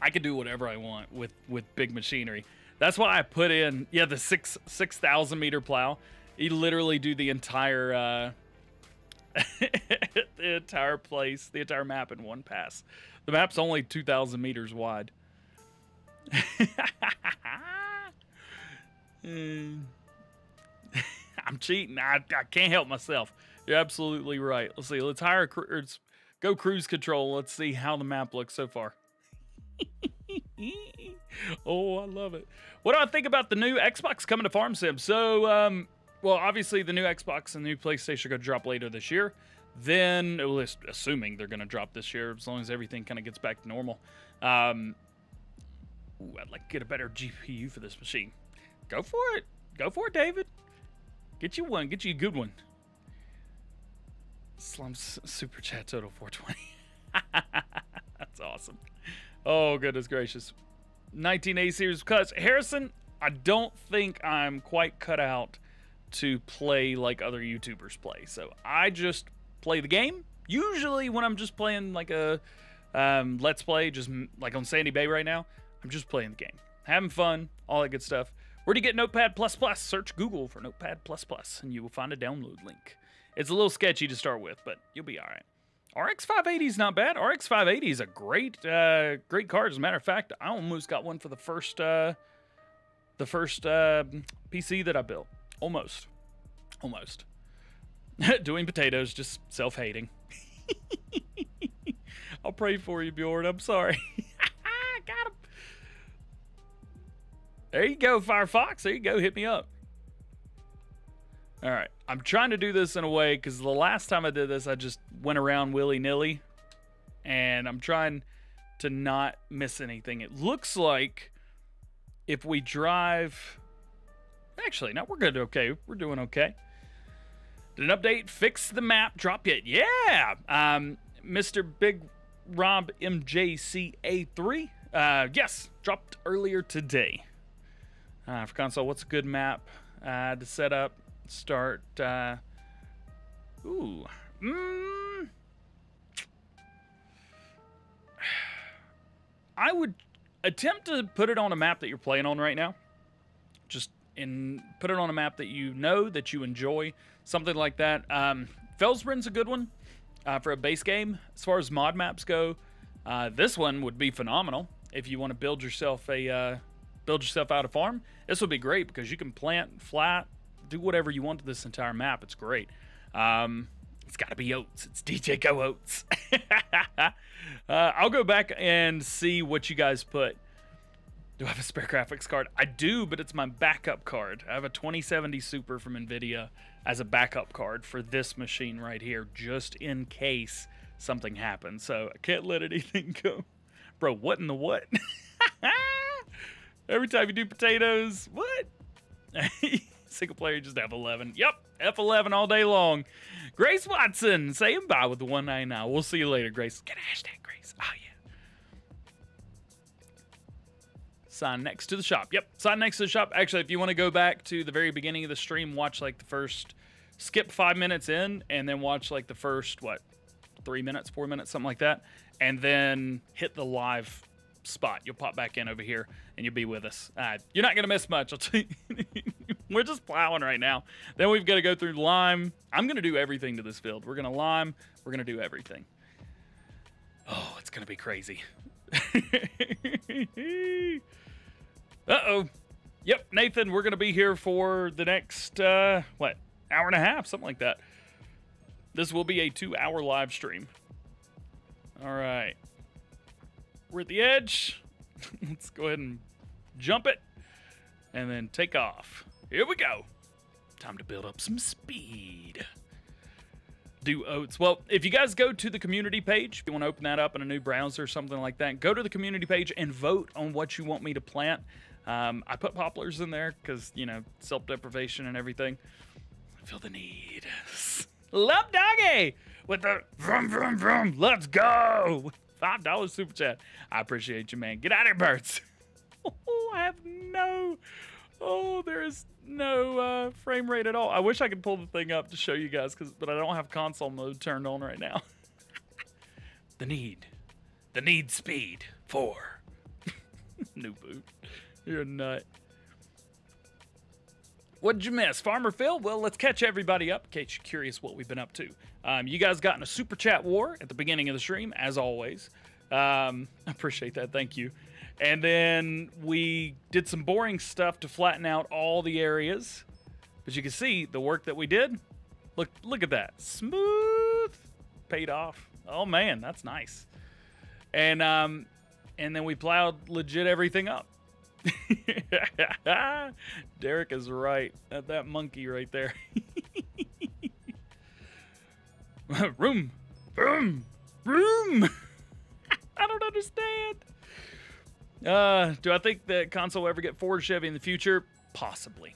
I can do whatever I want with with big machinery. That's why I put in yeah the six six thousand meter plow. You literally do the entire uh, the entire place, the entire map in one pass. The map's only 2,000 meters wide. I'm cheating. I, I can't help myself. You're absolutely right. Let's see. Let's hire. Let's go cruise control. Let's see how the map looks so far. oh, I love it. What do I think about the new Xbox coming to Farm Sim? So, um, well, obviously the new Xbox and the new PlayStation are going to drop later this year. Then, well, assuming they're going to drop this year, as long as everything kind of gets back to normal. Um, ooh, I'd like to get a better GPU for this machine. Go for it. Go for it, David. Get you one. Get you a good one. Slums Super Chat total 420. That's awesome. Oh, goodness gracious. 19A series cuts. Harrison, I don't think I'm quite cut out to play like other YouTubers play. So I just play the game. Usually, when I'm just playing like a um, let's play, just like on Sandy Bay right now, I'm just playing the game, having fun, all that good stuff. Where do you get Notepad++? Plus Search Google for Notepad++, and you will find a download link. It's a little sketchy to start with, but you'll be all right. RX 580 is not bad. RX 580 is a great, uh, great card. As a matter of fact, I almost got one for the first, uh, the first uh, PC that I built. Almost, almost. Doing potatoes, just self hating. I'll pray for you, Bjorn. I'm sorry. Got him. There you go, Firefox. There you go. Hit me up. All right. I'm trying to do this in a way because the last time I did this, I just went around willy nilly. And I'm trying to not miss anything. It looks like if we drive. Actually, no, we're good. Okay. We're doing okay. Did an update fix the map drop yet? Yeah. Um, Mr. Big Rob MJCA3. Uh, yes, dropped earlier today. Uh, for console, what's a good map uh, to set up? Start. Uh, ooh. Mm, I would attempt to put it on a map that you're playing on right now. Just in put it on a map that you know that you enjoy something like that. Um, Felsbrunn's a good one uh, for a base game. As far as mod maps go, uh, this one would be phenomenal if you want to build yourself a uh, build yourself out a farm. This would be great because you can plant flat, do whatever you want to this entire map. It's great. Um, it's got to be oats. It's DJ Go Oats. uh, I'll go back and see what you guys put. Do I have a spare graphics card? I do, but it's my backup card. I have a 2070 Super from NVIDIA as a backup card for this machine right here, just in case something happens. So I can't let anything go. Bro, what in the what? Every time you do potatoes, what? Single player, just F11. Yep, F11 all day long. Grace Watson saying bye with the 199. We'll see you later, Grace. Get a hashtag, Grace. Oh, yeah. Sign next to the shop. Yep, sign next to the shop. Actually, if you want to go back to the very beginning of the stream, watch like the first, skip five minutes in, and then watch like the first, what, three minutes, four minutes, something like that, and then hit the live spot. You'll pop back in over here and you'll be with us. Uh, you're not going to miss much. We're just plowing right now. Then we've got to go through lime. I'm going to do everything to this field. We're going to lime. We're going to do everything. Oh, it's going to be crazy. Uh-oh. Yep, Nathan, we're going to be here for the next, uh, what, hour and a half, something like that. This will be a two-hour live stream. All right. We're at the edge. Let's go ahead and jump it and then take off. Here we go. Time to build up some speed. Do oats. Well, if you guys go to the community page, if you want to open that up in a new browser or something like that, go to the community page and vote on what you want me to plant. Um, I put poplars in there because, you know, self deprivation and everything. I feel the need. Love Doggy with the vroom, vroom, vroom. Let's go. $5 super chat. I appreciate you, man. Get out of here, birds. Oh, I have no. Oh, there is no uh, frame rate at all. I wish I could pull the thing up to show you guys, cause, but I don't have console mode turned on right now. the need. The need speed. Four. New boot. You're a nut. What'd you miss? Farmer Phil? Well, let's catch everybody up in case you're curious what we've been up to. Um, you guys got in a super chat war at the beginning of the stream, as always. Um, I appreciate that. Thank you. And then we did some boring stuff to flatten out all the areas. But you can see the work that we did. Look, look at that. Smooth. Paid off. Oh man, that's nice. And um, and then we plowed legit everything up. Derek is right. That, that monkey right there. room, room, room. I don't understand. Uh, do I think that console will ever get Ford Chevy in the future? Possibly.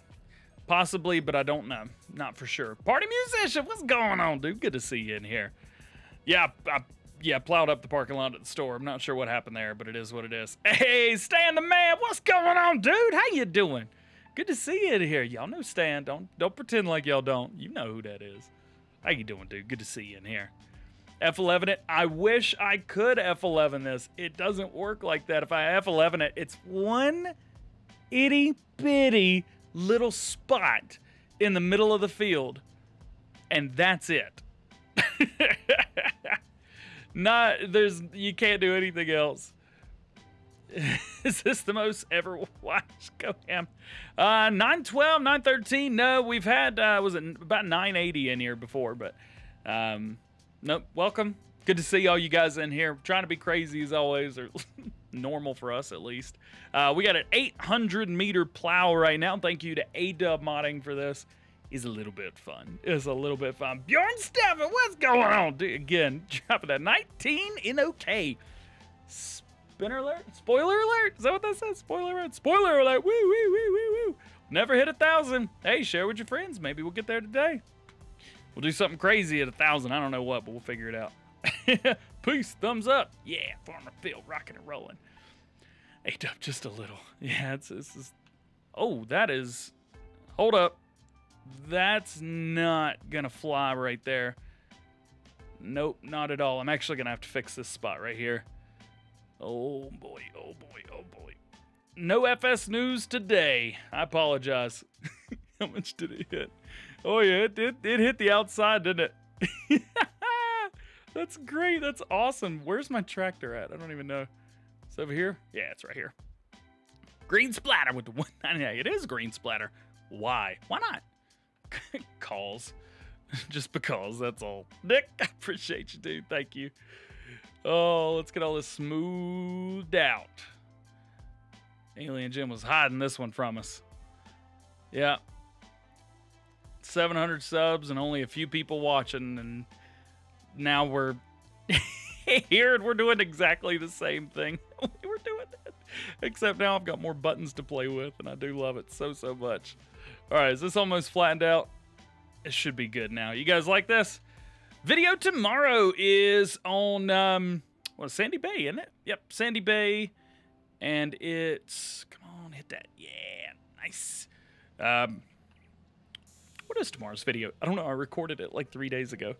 Possibly, but I don't know. Not for sure. Party musician, what's going on, dude? Good to see you in here. Yeah, I yeah, plowed up the parking lot at the store. I'm not sure what happened there, but it is what it is. Hey, Stan the man, what's going on, dude? How you doing? Good to see you in here. Y'all know Stan. Don't don't pretend like y'all don't. You know who that is. How you doing, dude? Good to see you in here. F11 it. I wish I could F11 this. It doesn't work like that. If I F11 it, it's one itty bitty little spot in the middle of the field, and that's it. Not there's you can't do anything else. Is this the most ever watched? Go ham. Uh, 912, 913. No, we've had, uh, was it about 980 in here before, but, um, nope. Welcome. Good to see all you guys in here. Trying to be crazy as always, or normal for us at least. Uh, we got an 800 meter plow right now. Thank you to A-Dub Modding for this. Is a little bit fun. It's a little bit fun. Bjorn Steffen, what's going on? Dude, again, dropping that 19 in OK. Spinner alert? Spoiler alert? Is that what that says? Spoiler alert? Spoiler alert! Woo, woo, woo, woo, woo. Never hit a thousand. Hey, share with your friends. Maybe we'll get there today. We'll do something crazy at a thousand. I don't know what, but we'll figure it out. Peace. Thumbs up. Yeah, Farmer Phil rocking and rolling. Ate up just a little. Yeah, it's, it's, it's Oh, that is. Hold up. That's not gonna fly right there. Nope, not at all. I'm actually gonna have to fix this spot right here. Oh boy, oh boy, oh boy. No FS news today. I apologize. How much did it hit? Oh yeah, it did. It hit the outside, didn't it? That's great. That's awesome. Where's my tractor at? I don't even know. It's over here. Yeah, it's right here. Green splatter with the 199. It is green splatter. Why? Why not? calls. Just because, that's all. Nick, I appreciate you, dude. Thank you. Oh, let's get all this smoothed out. Alien Jim was hiding this one from us. Yeah. 700 subs and only a few people watching, and now we're here and we're doing exactly the same thing. we were doing that. Except now I've got more buttons to play with, and I do love it so, so much. All right, is this almost flattened out? It should be good now. You guys like this? Video tomorrow is on, um, what, Sandy Bay, isn't it? Yep, Sandy Bay. And it's, come on, hit that. Yeah, nice. Um, what is tomorrow's video? I don't know. I recorded it like three days ago.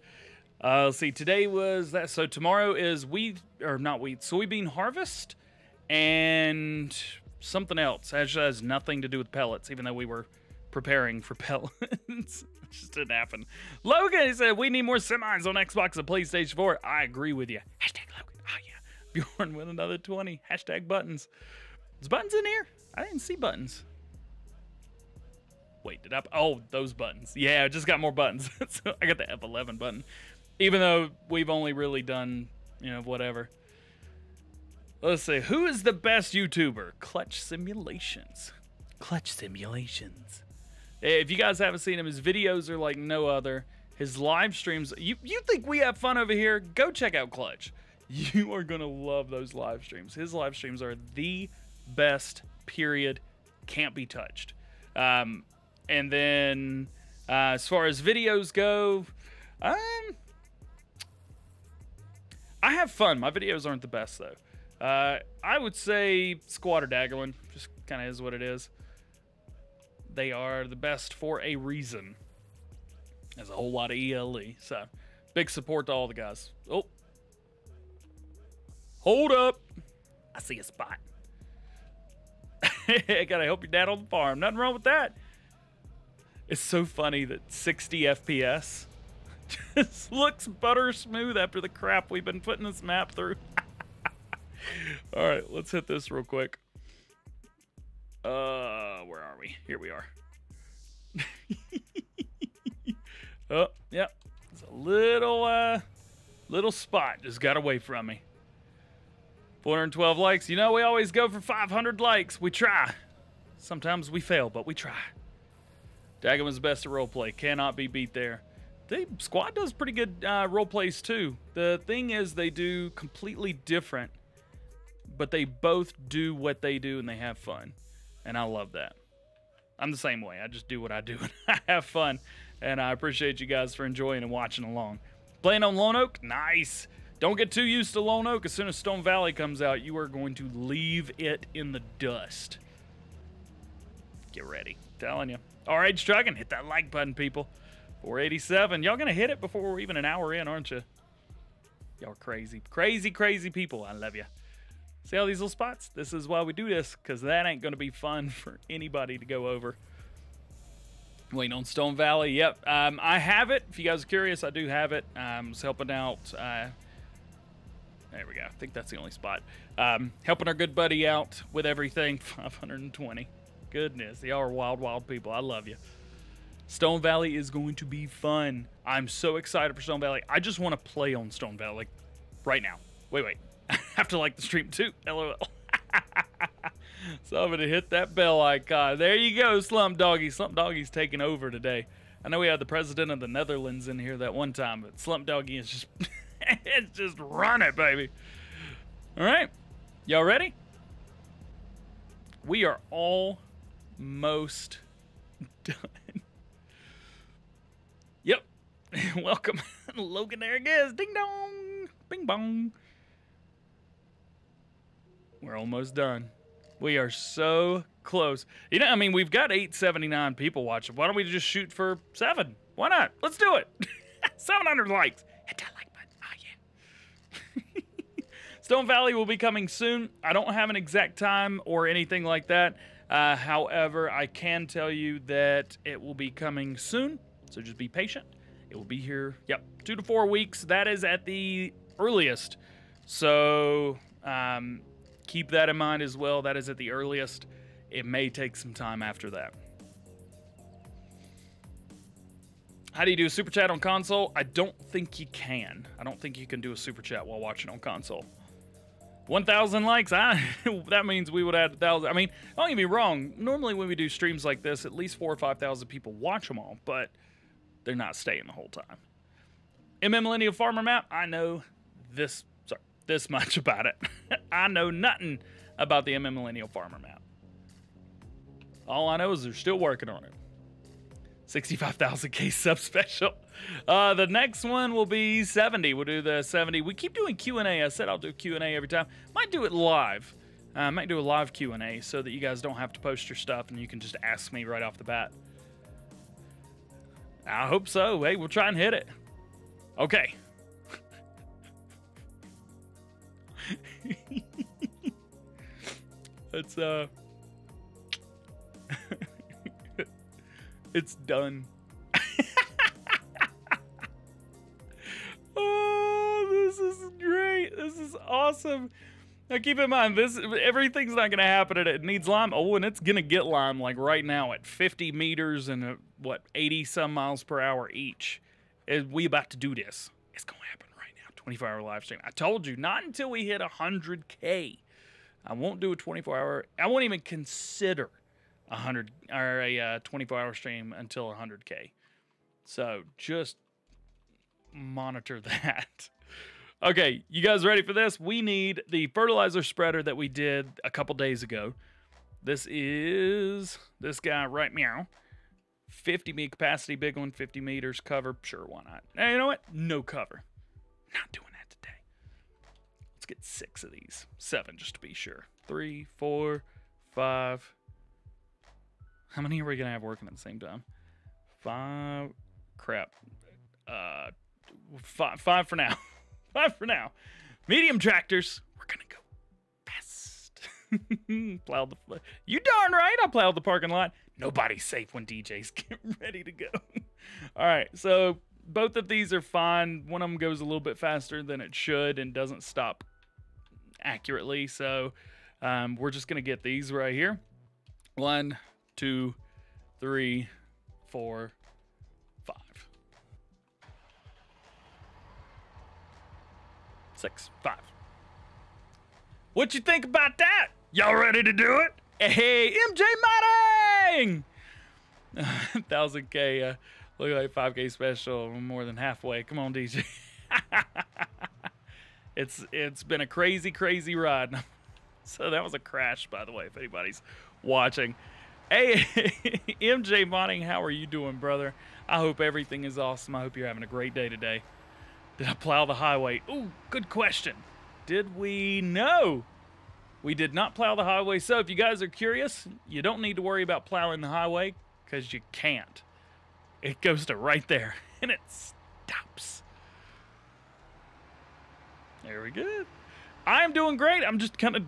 Uh, see. Today was that. So tomorrow is wheat or not wheat, soybean harvest, and something else. Actually, has nothing to do with pellets, even though we were preparing for pellets. just didn't happen. Logan said we need more semis on Xbox and PlayStation 4. I agree with you. Hashtag Logan. Oh yeah. Bjorn with another 20. Hashtag buttons. There's buttons in here? I didn't see buttons. Wait, did I? Oh, those buttons. Yeah, I just got more buttons. so I got the F11 button. Even though we've only really done, you know, whatever. Let's see. Who is the best YouTuber? Clutch Simulations. Clutch Simulations. If you guys haven't seen him, his videos are like no other. His live streams, you, you think we have fun over here? Go check out Clutch. You are going to love those live streams. His live streams are the best, period. Can't be touched. Um, and then uh, as far as videos go, um, I have fun. My videos aren't the best though. Uh, I would say Squatter Daggerland just kind of is what it is. They are the best for a reason. There's a whole lot of ELE, so big support to all the guys. Oh, hold up! I see a spot. I gotta help your dad on the farm. Nothing wrong with that. It's so funny that 60 FPS just looks butter smooth after the crap we've been putting this map through. All right, let's hit this real quick. Uh, where are we? Here we are. oh, yep. It's a little, uh, little spot just got away from me. 412 likes. You know, we always go for 500 likes. We try. Sometimes we fail, but we try. Dagon the best at roleplay. Cannot be beat there. The squad does pretty good uh, role plays too. The thing is, they do completely different, but they both do what they do and they have fun, and I love that. I'm the same way. I just do what I do and I have fun, and I appreciate you guys for enjoying and watching along. Playing on Lone Oak, nice. Don't get too used to Lone Oak. As soon as Stone Valley comes out, you are going to leave it in the dust. Get ready. telling you. RH Trucking, hit that like button, people. 487. Y'all gonna hit it before we're even an hour in, aren't you? Y'all crazy, crazy, crazy people. I love you. See all these little spots? This is why we do this, because that ain't gonna be fun for anybody to go over. Waiting on Stone Valley. Yep, um, I have it. If you guys are curious, I do have it. Um, was helping out. Uh, there we go. I think that's the only spot. Um, helping our good buddy out with everything. 520. Goodness, y'all are wild, wild people. I love you. Stone Valley is going to be fun. I'm so excited for Stone Valley. I just want to play on Stone Valley like right now. Wait, wait. I have to like the stream too. LOL. so I'm going to hit that bell icon. There you go, Slump Doggy. Slump Doggy's taking over today. I know we had the president of the Netherlands in here that one time, but Slump Doggy is just it's just run it, baby. All right. Y'all ready? We are almost done. Yep. Welcome. Logan, there it is. Ding dong. Bing bong. We're almost done. We are so close. You know, I mean, we've got 879 people watching. Why don't we just shoot for seven? Why not? Let's do it. 700 likes. Hit that like button. Oh, yeah. Stone Valley will be coming soon. I don't have an exact time or anything like that. Uh, however, I can tell you that it will be coming soon. So just be patient. It will be here, yep, two to four weeks. That is at the earliest. So um, keep that in mind as well. That is at the earliest. It may take some time after that. How do you do a super chat on console? I don't think you can. I don't think you can do a super chat while watching on console. 1,000 likes. I, that means we would add 1,000. I mean, don't get me wrong. Normally, when we do streams like this, at least four or 5,000 people watch them all, but they're not staying the whole time. MM Millennial Farmer Map, I know this, this much about it. I know nothing about the MM Millennial Farmer Map. All I know is they're still working on it. 65,000k sub special. Uh, the next one will be 70. We'll do the 70. We keep doing Q&A. I said I'll do Q&A every time. Might do it live. I uh, might do a live Q&A so that you guys don't have to post your stuff and you can just ask me right off the bat. I hope so. Hey, we'll try and hit it. Okay, it's uh it's done. oh, this is great. This is awesome. Now keep in mind this everything's not gonna happen and it needs lime. Oh, and it's gonna get lime like right now at 50 meters and uh, what 80 some miles per hour each. And we about to do this. It's gonna happen right now. 24 hour live stream. I told you not until we hit 100k. I won't do a 24 hour. I won't even consider a hundred or a uh, 24 hour stream until 100k. So just monitor that. Okay, you guys ready for this? We need the fertilizer spreader that we did a couple days ago. This is this guy right meow. 50 meter capacity, big one, 50 meters cover. Sure, why not? Now, you know what? No cover. Not doing that today. Let's get six of these. Seven, just to be sure. Three, four, five. How many are we going to have working at the same time? Five. Crap. Uh, five, five for now. five for now. Medium tractors. We're going to go plowed the. You darn right I plowed the parking lot. Nobody's safe when DJ's getting ready to go. All right, so both of these are fine. One of them goes a little bit faster than it should and doesn't stop accurately. So um, we're just going to get these right here. One, two, three, four, five. Six, five. What you think about that? Y'all ready to do it? Hey, MJ Modding! 1000K, uh, look like 5K special, more than halfway. Come on, DJ. it's It's been a crazy, crazy ride. so that was a crash, by the way, if anybody's watching. Hey, MJ Modding, how are you doing, brother? I hope everything is awesome. I hope you're having a great day today. Did I plow the highway? Ooh, good question. Did we? No. We did not plow the highway. So if you guys are curious, you don't need to worry about plowing the highway because you can't. It goes to right there and it stops. There we go. I'm doing great. I'm just kind of,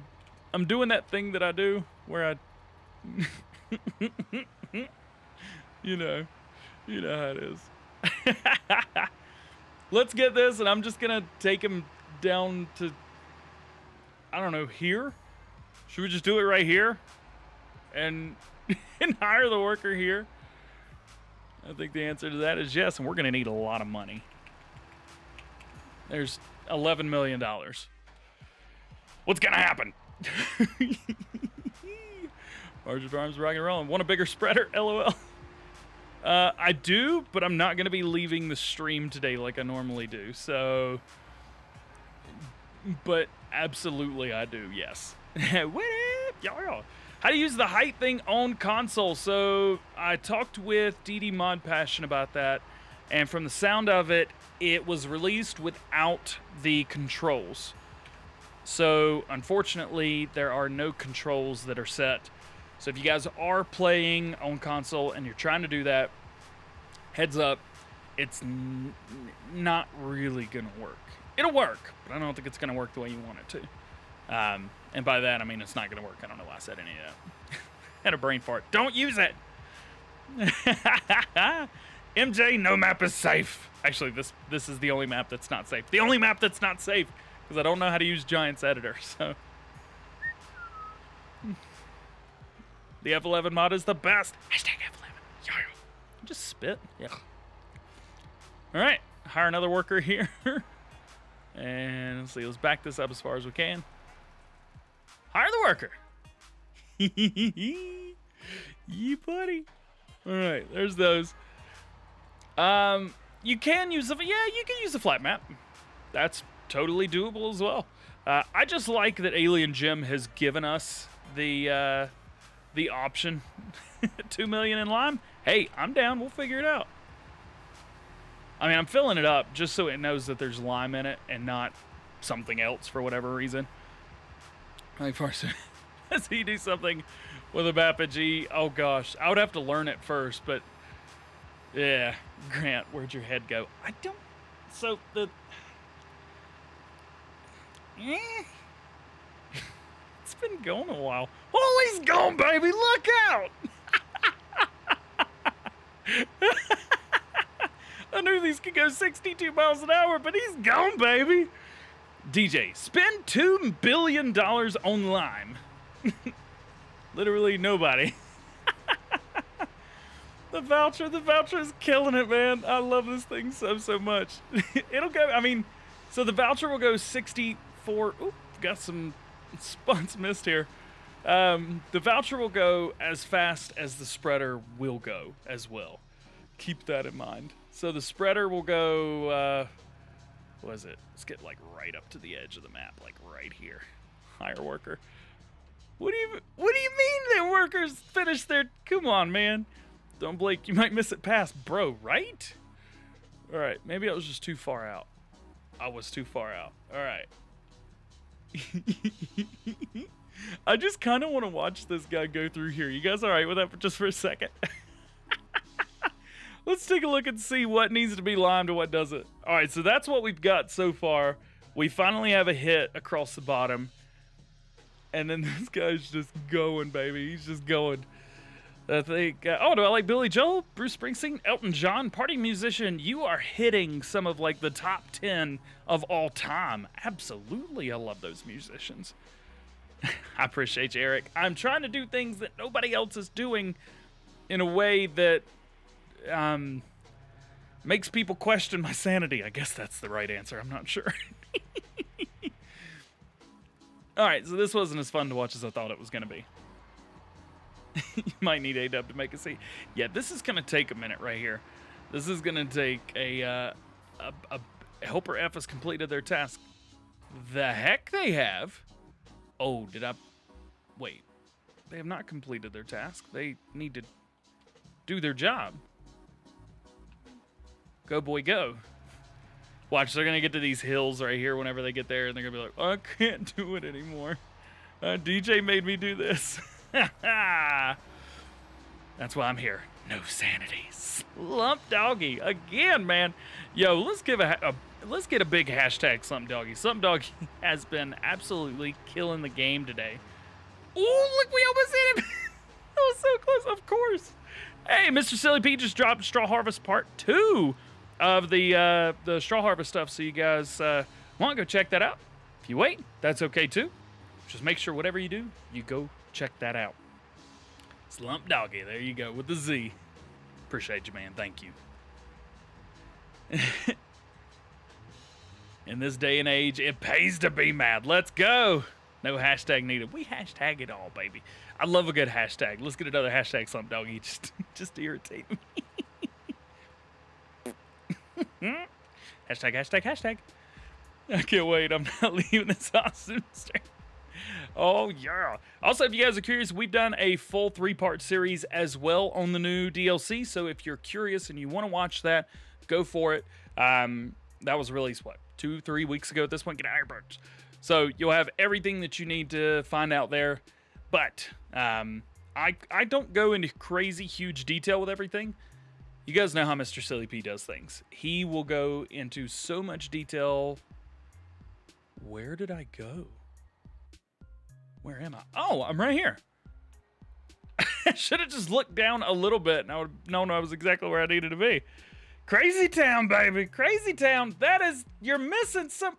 I'm doing that thing that I do where I, you know, you know how it is. Let's get this, and I'm just gonna take him down to, I don't know, here. Should we just do it right here, and and hire the worker here? I think the answer to that is yes, and we're gonna need a lot of money. There's 11 million dollars. What's gonna happen? Margin Farms rocking and rolling. Want a bigger spreader? LOL. Uh, I do, but I'm not going to be leaving the stream today like I normally do. So, but absolutely I do, yes. what up, y'all? How to use the height thing on console. So I talked with DD Mod Passion about that, and from the sound of it, it was released without the controls. So unfortunately, there are no controls that are set so if you guys are playing on console and you're trying to do that, heads up, it's not really to work. It'll work, but I don't think it's to work the way you want it to. Um, and by that, I mean it's not going to work. I don't know why I said any of that. Had a brain fart. Don't use it. MJ, no map is safe. Actually, this this is the only map that's not safe. The only map that's not safe because I don't know how to use Giants Editor. So. The F11 mod is the best. Hashtag F11. Yeah. Just spit. Yeah. All right. Hire another worker here. and let's see. Let's back this up as far as we can. Hire the worker. Yee, buddy. All right. There's those. Um, you can use the yeah, you can use the flat map. That's totally doable as well. Uh, I just like that Alien Jim has given us the uh, the option. Two million in lime? Hey, I'm down. We'll figure it out. I mean, I'm filling it up just so it knows that there's lime in it and not something else for whatever reason. Like, first, does he do something with a Bapagee? Oh gosh, I would have to learn it first, but yeah, Grant, where'd your head go? I don't. So the. Eh, it's been going a while. Oh, he's gone, baby! Look out! I knew these could go 62 miles an hour, but he's gone, baby. DJ, spend two billion dollars on lime. Literally nobody. the voucher, the voucher is killing it, man. I love this thing so so much. It'll go. I mean, so the voucher will go 64. Oop, got some spots missed here. Um, the voucher will go as fast as the spreader will go as well. Keep that in mind. So the spreader will go. Uh, what is it? Let's get like right up to the edge of the map, like right here. Hire worker. What do you What do you mean their workers finished their? Come on, man. Don't Blake, you might miss it past, bro. Right? All right. Maybe I was just too far out. I was too far out. All right. I just kind of want to watch this guy go through here. You guys all right with that for just for a second? Let's take a look and see what needs to be limed and what doesn't. All right, so that's what we've got so far. We finally have a hit across the bottom. And then this guy's just going, baby. He's just going. I think, uh, oh, do I like Billy Joel, Bruce Springsteen, Elton John, party musician? You are hitting some of like the top 10 of all time. Absolutely, I love those musicians. I appreciate you, Eric. I'm trying to do things that nobody else is doing in a way that um, makes people question my sanity. I guess that's the right answer. I'm not sure. All right, so this wasn't as fun to watch as I thought it was going to be. you might need A-Dub to make a see. Yeah, this is going to take a minute right here. This is going to take a, uh, a, a helper F has completed their task. The heck they have? Oh, did I? Wait, they have not completed their task. They need to do their job. Go boy, go. Watch, they're gonna get to these hills right here whenever they get there, and they're gonna be like, I can't do it anymore. Uh, DJ made me do this. That's why I'm here. No sanity. Slump doggy again, man. Yo, let's give a, a let's get a big hashtag Slump doggy. Slump doggy has been absolutely killing the game today. Oh, look, we almost hit him. that was so close. Of course. Hey, Mr. Silly P just dropped Straw Harvest Part Two of the uh, the straw harvest stuff. So you guys uh, want to go check that out? If you wait, that's okay too. Just make sure whatever you do, you go check that out. Slump Doggy, there you go with the Z. Appreciate you, man. Thank you. In this day and age, it pays to be mad. Let's go. No hashtag needed. We hashtag it all, baby. I love a good hashtag. Let's get another hashtag Slump Doggy just just irritate me. Hashtag, hashtag, hashtag. I can't wait. I'm not leaving this awesome stream. Oh, yeah. Also, if you guys are curious, we've done a full three part series as well on the new DLC. So if you're curious and you want to watch that, go for it. Um, that was released, what, two, three weeks ago at this point? Get out here, birds. So you'll have everything that you need to find out there. But um, I, I don't go into crazy huge detail with everything. You guys know how Mr. Silly P does things. He will go into so much detail. Where did I go? Where am I? Oh, I'm right here. I should have just looked down a little bit and I would have known I was exactly where I needed to be. Crazy Town, baby. Crazy Town. That is, you're missing some.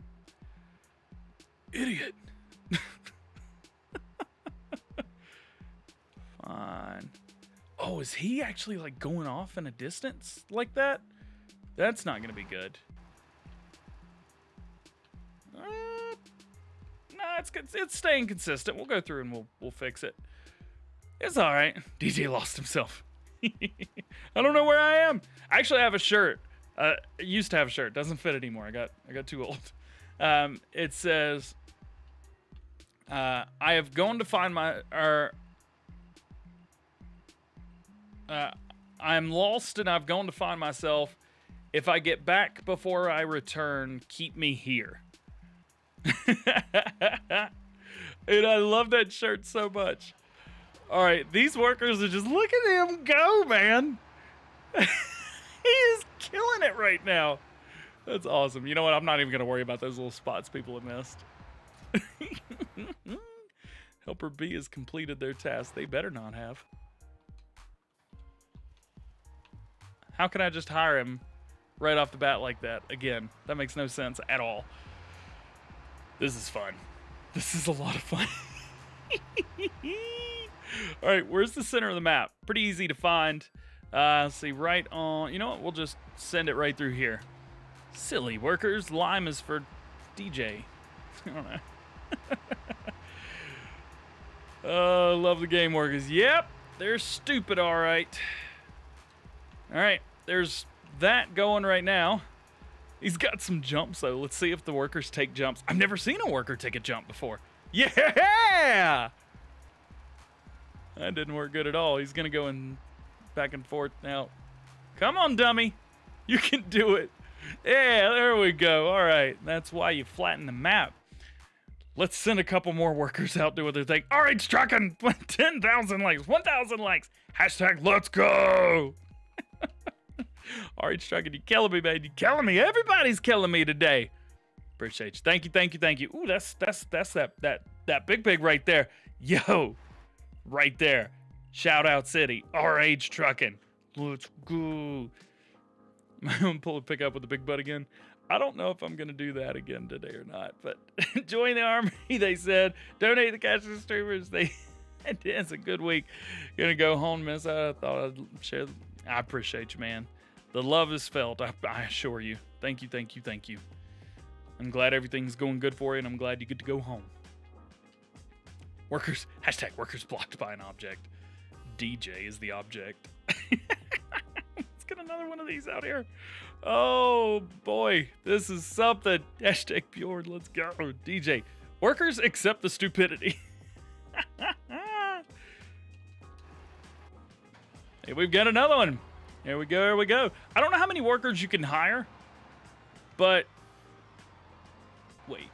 Idiot. Fine. Oh, is he actually like going off in a distance like that? That's not gonna be good. Uh, nah, it's it's staying consistent. We'll go through and we'll we'll fix it. It's all right. DJ lost himself. I don't know where I am. I actually have a shirt. Uh, I used to have a shirt. Doesn't fit anymore. I got I got too old. Um, it says, uh, "I have gone to find my or uh, I'm lost and I've gone to find myself. If I get back before I return, keep me here. and I love that shirt so much. All right, these workers are just look at him go, man. he is killing it right now. That's awesome. You know what? I'm not even going to worry about those little spots people have missed. Helper B has completed their task. They better not have. How can I just hire him right off the bat like that? Again, that makes no sense at all. This is fun. This is a lot of fun. all right, where's the center of the map? Pretty easy to find. Uh, see, right on. You know what? We'll just send it right through here. Silly workers. Lime is for DJ. I don't know. Oh, love the game workers. Yep, they're stupid, all right. All right, there's that going right now. He's got some jumps, though. Let's see if the workers take jumps. I've never seen a worker take a jump before. Yeah! That didn't work good at all. He's going to go in back and forth now. Come on, dummy. You can do it. Yeah, there we go. All right. That's why you flatten the map. Let's send a couple more workers out do what they think. All right, trucking 10,000 likes, 1,000 likes. Hashtag let's go. Right, trucking, you killing me, man. You killing me. Everybody's killing me today. Appreciate you. Thank you, thank you, thank you. Ooh, that's that's that's that that that big pig right there. Yo, right there. Shout out city. RH trucking. Let's go. I'm gonna pull a pick up with the big butt again. I don't know if I'm going to do that again today or not, but join the army, they said. Donate the cash to the streamers. They it's a good week. Gonna go home, miss. I thought I'd share. I appreciate you, man. The love is felt. I, I assure you. Thank you, thank you, thank you. I'm glad everything's going good for you, and I'm glad you get to go home. Workers, hashtag workers blocked by an object. DJ is the object. Let's get another one of these out here. Oh boy, this is something. Hashtag Bjorn, let's go. DJ, workers accept the stupidity. hey, we've got another one. Here we go, here we go. I don't know how many workers you can hire, but wait.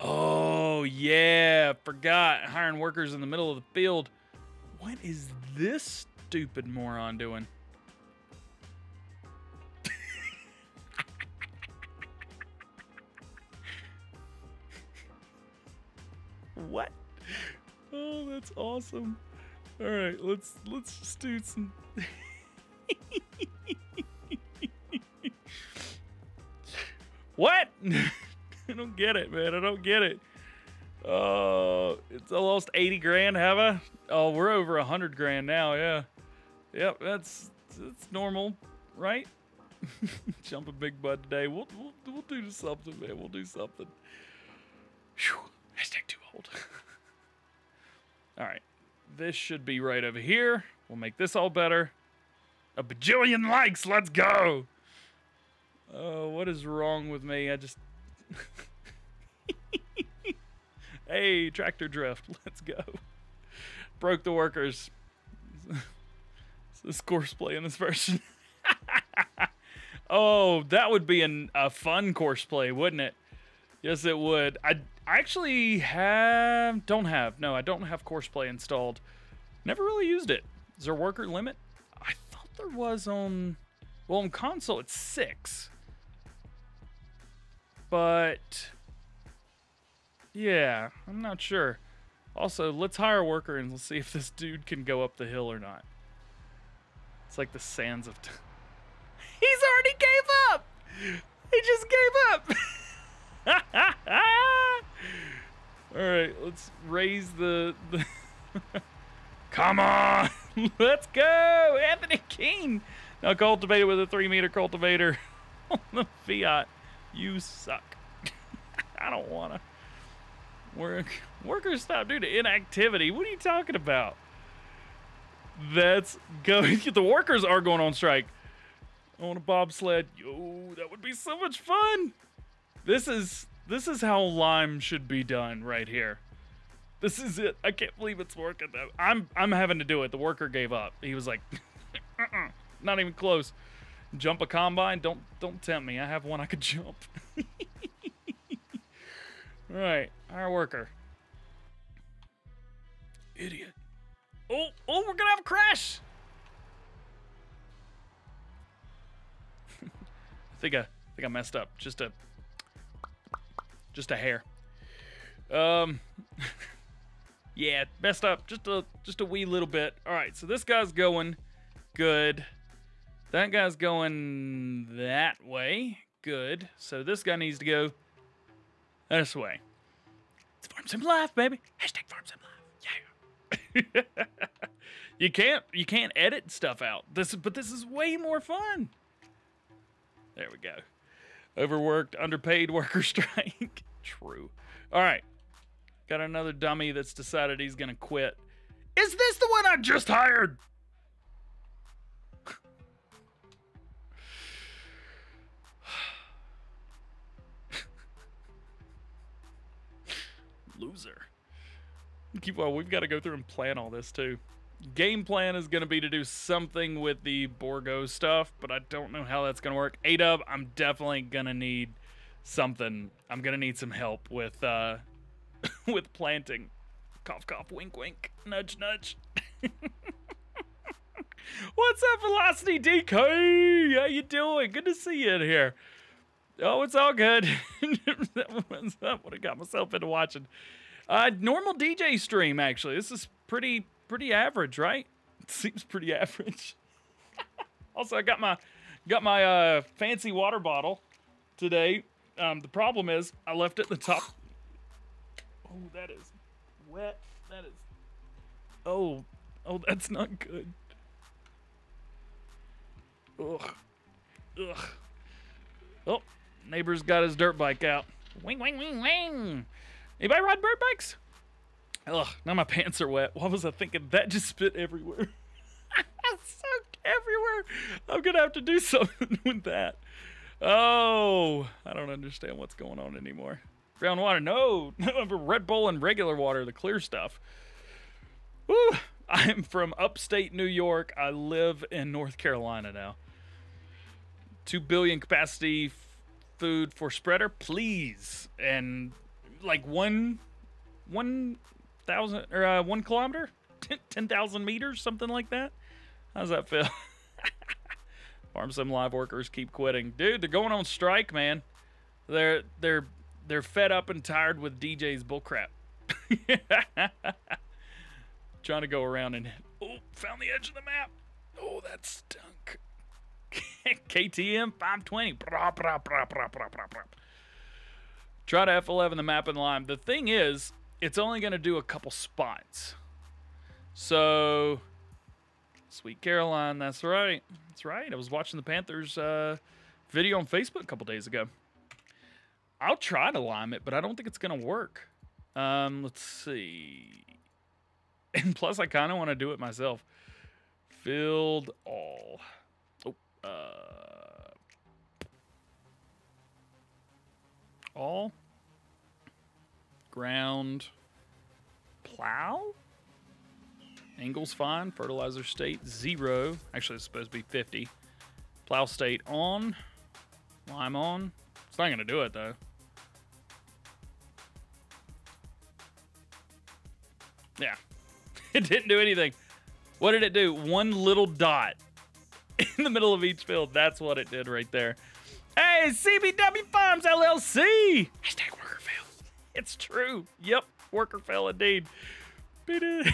Oh, yeah, forgot hiring workers in the middle of the field. What is this stupid moron doing? what? Oh, that's awesome. All right, let's let's just do some. what? I don't get it, man. I don't get it. Oh, it's almost 80 grand, have I? Oh, we're over 100 grand now, yeah. Yep, that's that's normal, right? Jump a big bud today. We'll, we'll, we'll do something, man. We'll do something. Whew. Hashtag too old. all right. This should be right over here. We'll make this all better. A bajillion likes. Let's go. Oh, what is wrong with me? I just. hey, tractor drift. Let's go. Broke the workers. this course play in this version. oh, that would be an, a fun course play, wouldn't it? Yes, it would. I I actually have don't have no, I don't have course play installed. Never really used it. Is there worker limit? I thought there was on well on console it's six. But yeah, I'm not sure. Also, let's hire a worker and let's see if this dude can go up the hill or not. It's like the sands of. T- He's already gave up. He just gave up. All right, let's raise the. the Come on, let's go, Anthony King. Now cultivate it with a three meter cultivator on the Fiat. You suck. I don't wanna. Work workers stop due to inactivity. What are you talking about? That's going. the workers are going on strike. On a bobsled. Yo, that would be so much fun. This is this is how lime should be done right here. This is it. I can't believe it's working. I'm I'm having to do it. The worker gave up. He was like, uh-uh, not even close. Jump a combine? Don't don't tempt me. I have one I could jump. All right, our worker. Idiot. Oh oh, we're gonna have a crash. I think I, I think I messed up. Just a just a hair. Um Yeah, messed up just a just a wee little bit. All right, so this guy's going good. That guy's going that way. Good. So this guy needs to go this way. It's Farm Sim Life, baby. Hashtag Farm Sim Life. Yeah. you can't you can't edit stuff out. This but this is way more fun. There we go. Overworked, underpaid worker strike. True. All right. Got another dummy that's decided he's gonna quit. Is this the one I just hired? Loser. Keep well, we've got to go through and plan all this too. Game plan is going to be to do something with the Bourgault stuff, but I don't know how that's going to work. A-Dub, I'm definitely going to need something. I'm going to need some help with uh with planting. Cough cough wink wink. Nudge nudge. What's up, Velocity DK? How you doing? Good to see you in here. Oh, it's all good. That's what I got myself into watching. Uh, normal DJ stream, actually. This is pretty pretty average, right? It seems pretty average. also, I got my got my uh, fancy water bottle today. Um, the problem is I left it in the top. Oh, that is wet. That is. Oh, oh, that's not good. Ugh. Ugh. Oh, neighbor's got his dirt bike out. Wing, wing, wing, wing. Anybody ride dirt bikes? Ugh, now my pants are wet. What was I thinking? That just spit everywhere. soaked everywhere. I'm gonna have to do something with that. Oh, I don't understand what's going on anymore. Brown water, no, Red Bull and regular water, the clear stuff. Woo! I'm from upstate New York. I live in North Carolina now. Two billion capacity food for spreader, please. And like one, one thousand or uh, one kilometer, ten thousand meters, something like that. How's that feel? Farm Sim Live workers keep quitting, dude. They're going on strike, man. They're they're they're fed up and tired with DJ's bullcrap. Trying to go around and oh, found the edge of the map. Oh, that stunk. KTM 520. Try to F11 the map in Lime. The thing is, it's only going to do a couple spots. So, Sweet Caroline, that's right. That's right. I was watching the Panthers uh, video on Facebook a couple days ago. I'll try to lime it, but I don't think it's going to work. Um, let's see. And plus, I kind of want to do it myself. Filled all. Uh, all. Ground. Plow. Angle's fine. Fertilizer state, zero. Actually, it's supposed to be 50. Plow state on. Lime on. It's not going to do it, though. Yeah. It didn't do anything. What did it do? One little dot in the middle of each field. That's what it did right there. Hey, CBW Farms LLC. Hashtag worker fail. It's true. Yep, worker fail indeed. None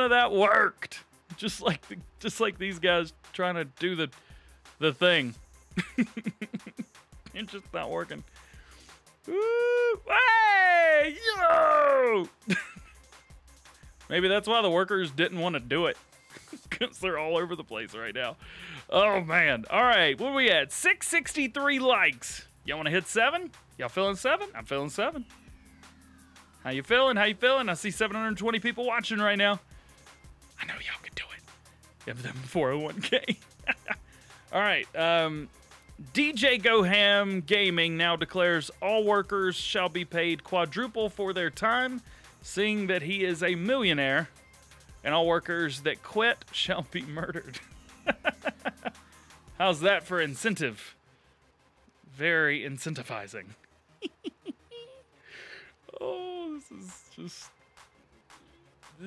of that worked. Just like the, just like these guys trying to do the the thing. it's just not working. Ooh, hey, yo! Maybe that's why the workers didn't want to do it. Because they're all over the place right now. Oh, man. All right, where we at? 663 likes. Y'all want to hit seven? Y'all feeling seven? I'm feeling seven. How you feeling? How you feeling? I see 720 people watching right now. I know y'all can do it. Give them 401k. all right. Um, DJ Goham Gaming now declares all workers shall be paid quadruple for their time seeing that he is a millionaire, and all workers that quit shall be murdered. How's that for incentive? Very incentivizing. oh, this is just.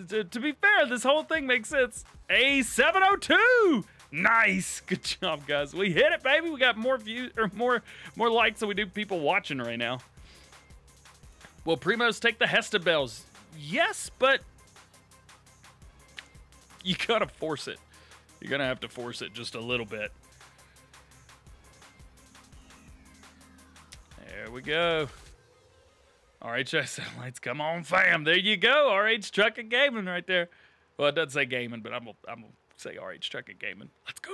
To, to, be fair, this whole thing makes sense. A702! Nice. Good job, guys. We hit it, baby. We got more views or more more likes than we do people watching right now. Will Premos take the Hesta bells? Yes, but you gotta force it. You're gonna have to force it just a little bit. There we go. RHS satellites, come on, fam. There you go. RH Trucking Gaming right there. Well, it doesn't say gaming, but I'm gonna, I'm gonna say RH Trucking Gaming. Let's go.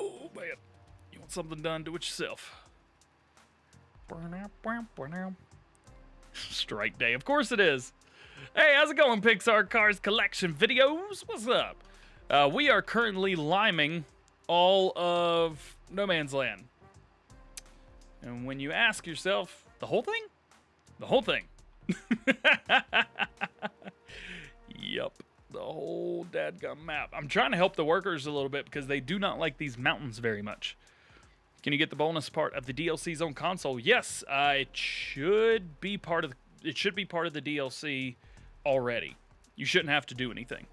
Oh man, you want something done? Do it yourself. Strike day, of course it is. Hey, how's it going, Pixar Cars Collection Videos? What's up? Uh, we are currently liming all of No Man's Land. And when you ask yourself, the whole thing? The whole thing. yep, the whole dadgum map. I'm trying to help the workers a little bit because they do not like these mountains very much. Can you get the bonus part of the DLCs on console? Yes, uh, it should be part of the, it should be part of the DLC already. You shouldn't have to do anything.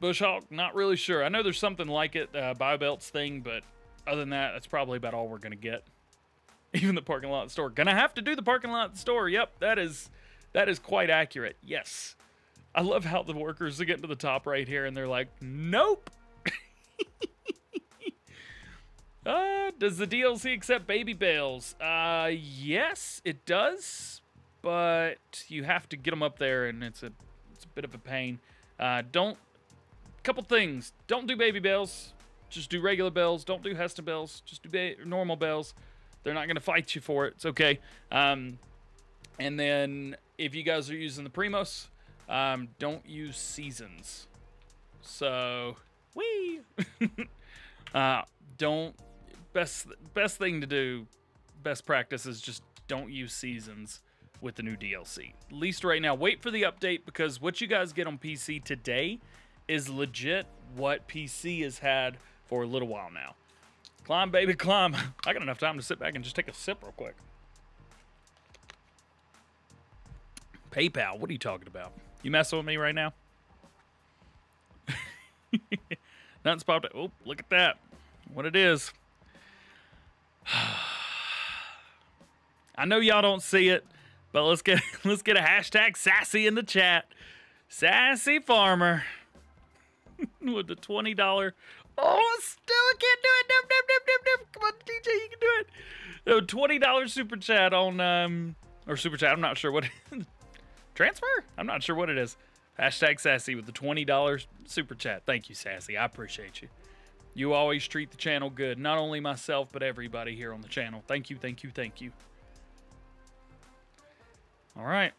Bushhawk, not really sure. I know there's something like it, uh, BioBelts thing, but other than that, that's probably about all we're gonna get. Even the parking lot store. Gonna have to do the parking lot store. Yep, that is that is quite accurate. Yes. I love how the workers are getting to the top right here and they're like, nope. uh, does the DLC accept baby bales? Uh, yes, it does, but you have to get them up there and it's a it's a bit of a pain. Uh, don't couple things. Don't do baby bells. Just do regular bells. Don't do Hesta bells. Just do normal bells. They're not going to fight you for it. It's okay. Um, and then if you guys are using the Premos, um, don't use seasons. So, we uh, don't. Best best thing to do, best practice is just don't use seasons with the new DLC. At least right now. Wait for the update because what you guys get on PC today is legit what PC has had for a little while now. Climb, baby, climb. I got enough time to sit back and just take a sip real quick. PayPal, what are you talking about? You messing with me right now? Nothing's popped up. Oh, look at that. What it is. I know y'all don't see it, but let's get let's get a hashtag sassy in the chat. Sassy farmer with the twenty dollar Oh, still I can't do it. Nope, nope, nope, nope. Come on, DJ, you can do it. No, twenty dollar super chat on um or super chat. I'm not sure what transfer. I'm not sure what it is. Hashtag sassy with the twenty dollars super chat. Thank you, sassy. I appreciate you. You always treat the channel good. Not only myself, but everybody here on the channel. Thank you, thank you, thank you. All right.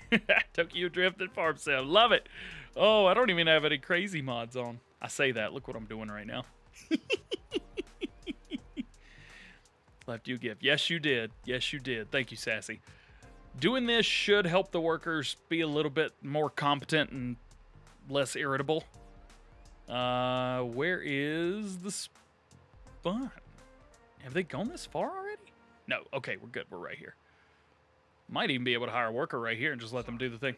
Tokyo Drift and Farm Sale. Love it. Oh, I don't even have any crazy mods on. I say that. Look what I'm doing right now. Left you a gift. Yes, you did. Yes, you did. Thank you, Sassy. Doing this should help the workers be a little bit more competent and less irritable. Uh, where is the spot? Have they gone this far already? No. Okay, we're good. We're right here. Might even be able to hire a worker right here and just let them do the thing.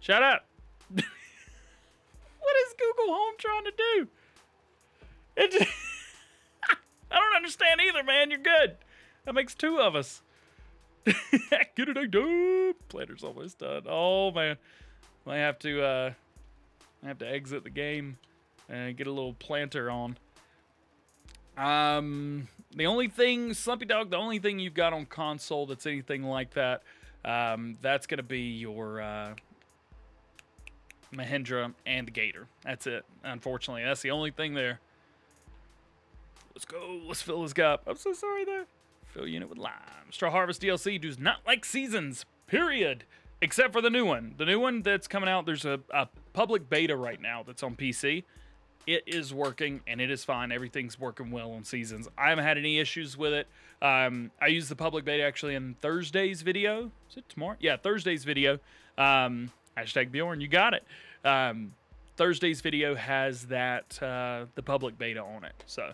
Shut up. What is Google Home trying to do? It I don't understand either, man. You're good. That makes two of us. Get it, done. Planter's almost done. Oh man, I have to. uh I have to exit the game and get a little planter on. Um, the only thing, Slumpy Dog, the only thing you've got on console that's anything like that, um, that's gonna be your uh, Mahindra, and the Gator. That's it. Unfortunately, that's the only thing there. Let's go. Let's fill this gap. I'm so sorry there. Fill unit with lime. Straw Harvest DLC does not like seasons, period. Except for the new one. The new one that's coming out, there's a, a public beta right now that's on PC. It is working and it is fine. Everything's working well on seasons. I haven't had any issues with it. Um, I used the public beta actually in Thursday's video. Is it tomorrow? Yeah, Thursday's video. Um, Hashtag Bjorn, you got it. Um, Thursday's video has that uh, the public beta on it. So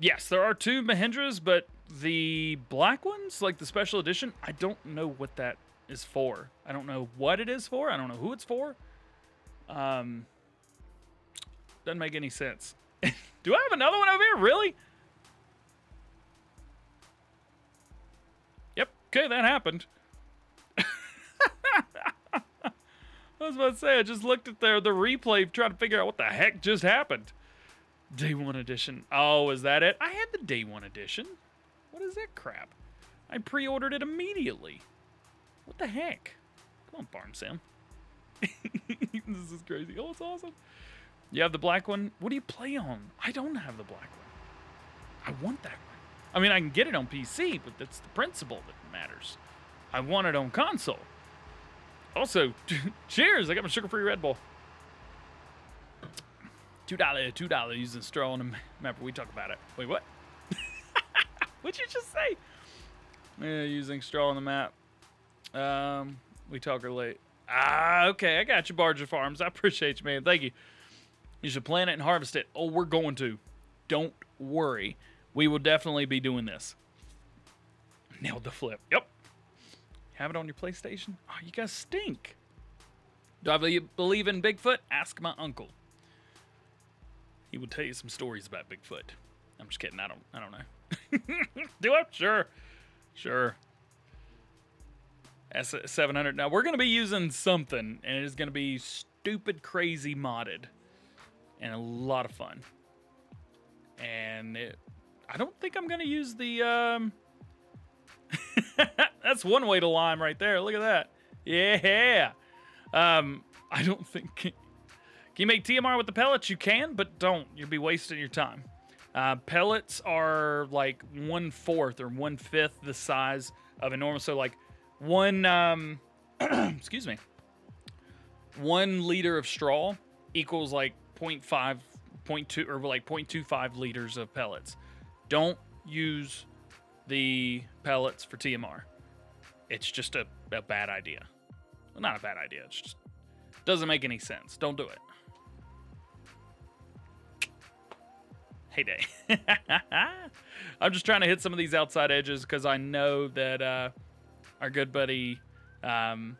yes, there are two Mahindras, but the black ones, like the special edition, I don't know what that is for. I don't know what it is for. I don't know who it's for. Um, doesn't make any sense. Do I have another one over here? Really? Yep. Okay, that happened. I was about to say, I just looked at the, the replay trying to figure out what the heck just happened. Day 1 edition. Oh, is that it? I had the Day 1 edition. What is that crap? I pre-ordered it immediately. What the heck? Come on, Barn Sam. this is crazy. Oh, it's awesome. You have the black one. What do you play on? I don't have the black one. I want that one. I mean, I can get it on PC, but that's the principle that matters. I want it on console. Also, cheers! I got my sugar-free Red Bull. Two dollar, two dollar using straw on the map. We talk about it. Wait, what? What'd you just say? Yeah, using straw on the map. Um, we talk late. Ah, okay, I got you, Barger Farms. I appreciate you, man. Thank you. You should plant it and harvest it. Oh, we're going to. Don't worry. We will definitely be doing this. Nailed the flip. Yep. Have it on your PlayStation? Oh, you guys stink. Do I believe in Bigfoot? Ask my uncle. He will tell you some stories about Bigfoot. I'm just kidding. I don't. I don't know. Do I? Sure. Sure. S700. Now we're gonna be using something, and it is gonna be stupid, crazy modded, and a lot of fun. And it, I don't think I'm gonna use the. Um, That's one way to lime right there. Look at that. Yeah. Um, I don't think. Can you make TMR with the pellets? You can, but don't. You'll be wasting your time. Uh, pellets are like one fourth or one fifth the size of a normal. So like one, um, excuse me, one liter of straw equals like 0.5, 0.2 or like 0.25 liters of pellets. Don't use the pellets for TMR. It's just a, a bad idea. Well, not a bad idea. It just doesn't make any sense. Don't do it. Heyday. I'm just trying to hit some of these outside edges because I know that uh, our good buddy um,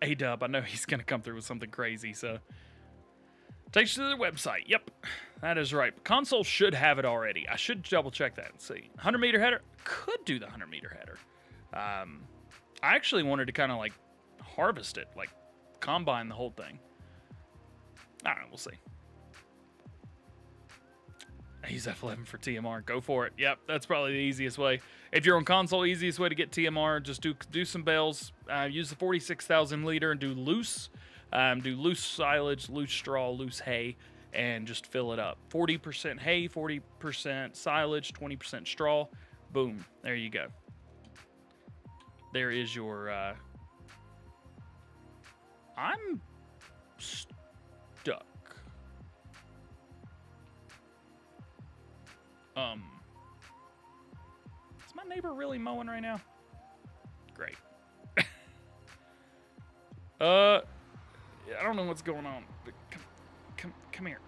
A-Dub, I know he's going to come through with something crazy. So takes you to their website. Yep, that is right. Console should have it already. I should double check that and see. 100 meter header could do the 100 meter header. Um, I actually wanted to kind of like harvest it, like combine the whole thing. I don't know. We'll see. Use F11 for TMR. Go for it. Yep, that's probably the easiest way. If you're on console, easiest way to get TMR, just do do some bales. Uh, use the 46,000 liter and do loose. Um, do loose silage, loose straw, loose hay, and just fill it up. 40% hay, 40% silage, 20% straw. Boom. There you go. There is your. Uh, I'm stuck. Um. Is my neighbor really mowing right now? Great. uh. I don't know what's going on. But come, come, come here.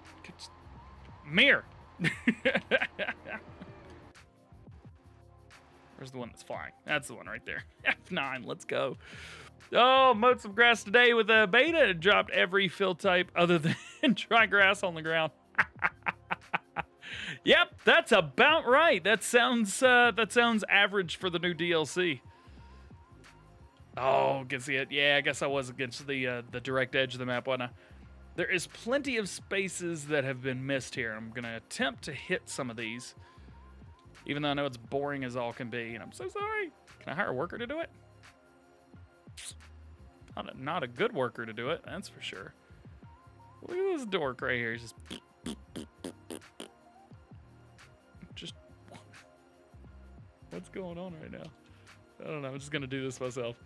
Come here. Where's the one that's flying? That's the one right there. F9, let's go. Oh, mowed some grass today with a beta. Dropped every fill type other than dry grass on the ground. yep, that's about right. That sounds uh, that sounds average for the new DLC. Oh, see it. Yeah, I guess I was against the uh, the direct edge of the map, wasn't I? There is plenty of spaces that have been missed here. I'm gonna attempt to hit some of these. Even though I know it's boring as all can be, and I'm so sorry. Can I hire a worker to do it? Not a, not a good worker to do it, that's for sure. Look at this dork right here. He's just... Just... What's going on right now? I don't know. I'm just going to do this myself.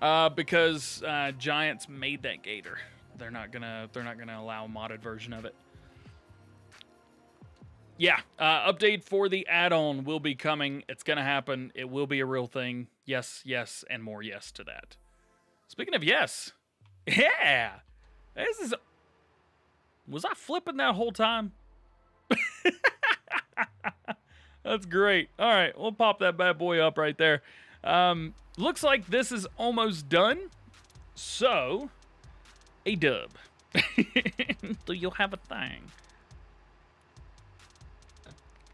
Uh, because uh, Giants made that gator. They're not gonna. They're not gonna allow a modded version of it yeah, uh, update for the add-on will be coming. It's gonna happen. It will be a real thing. Yes, yes, and more yes to that. Speaking of yes, yeah, this is. Was I flipping that whole time? That's great. All right, we'll pop that bad boy up right there. Um, looks like this is almost done. So, A-Dub. Do you have a thing?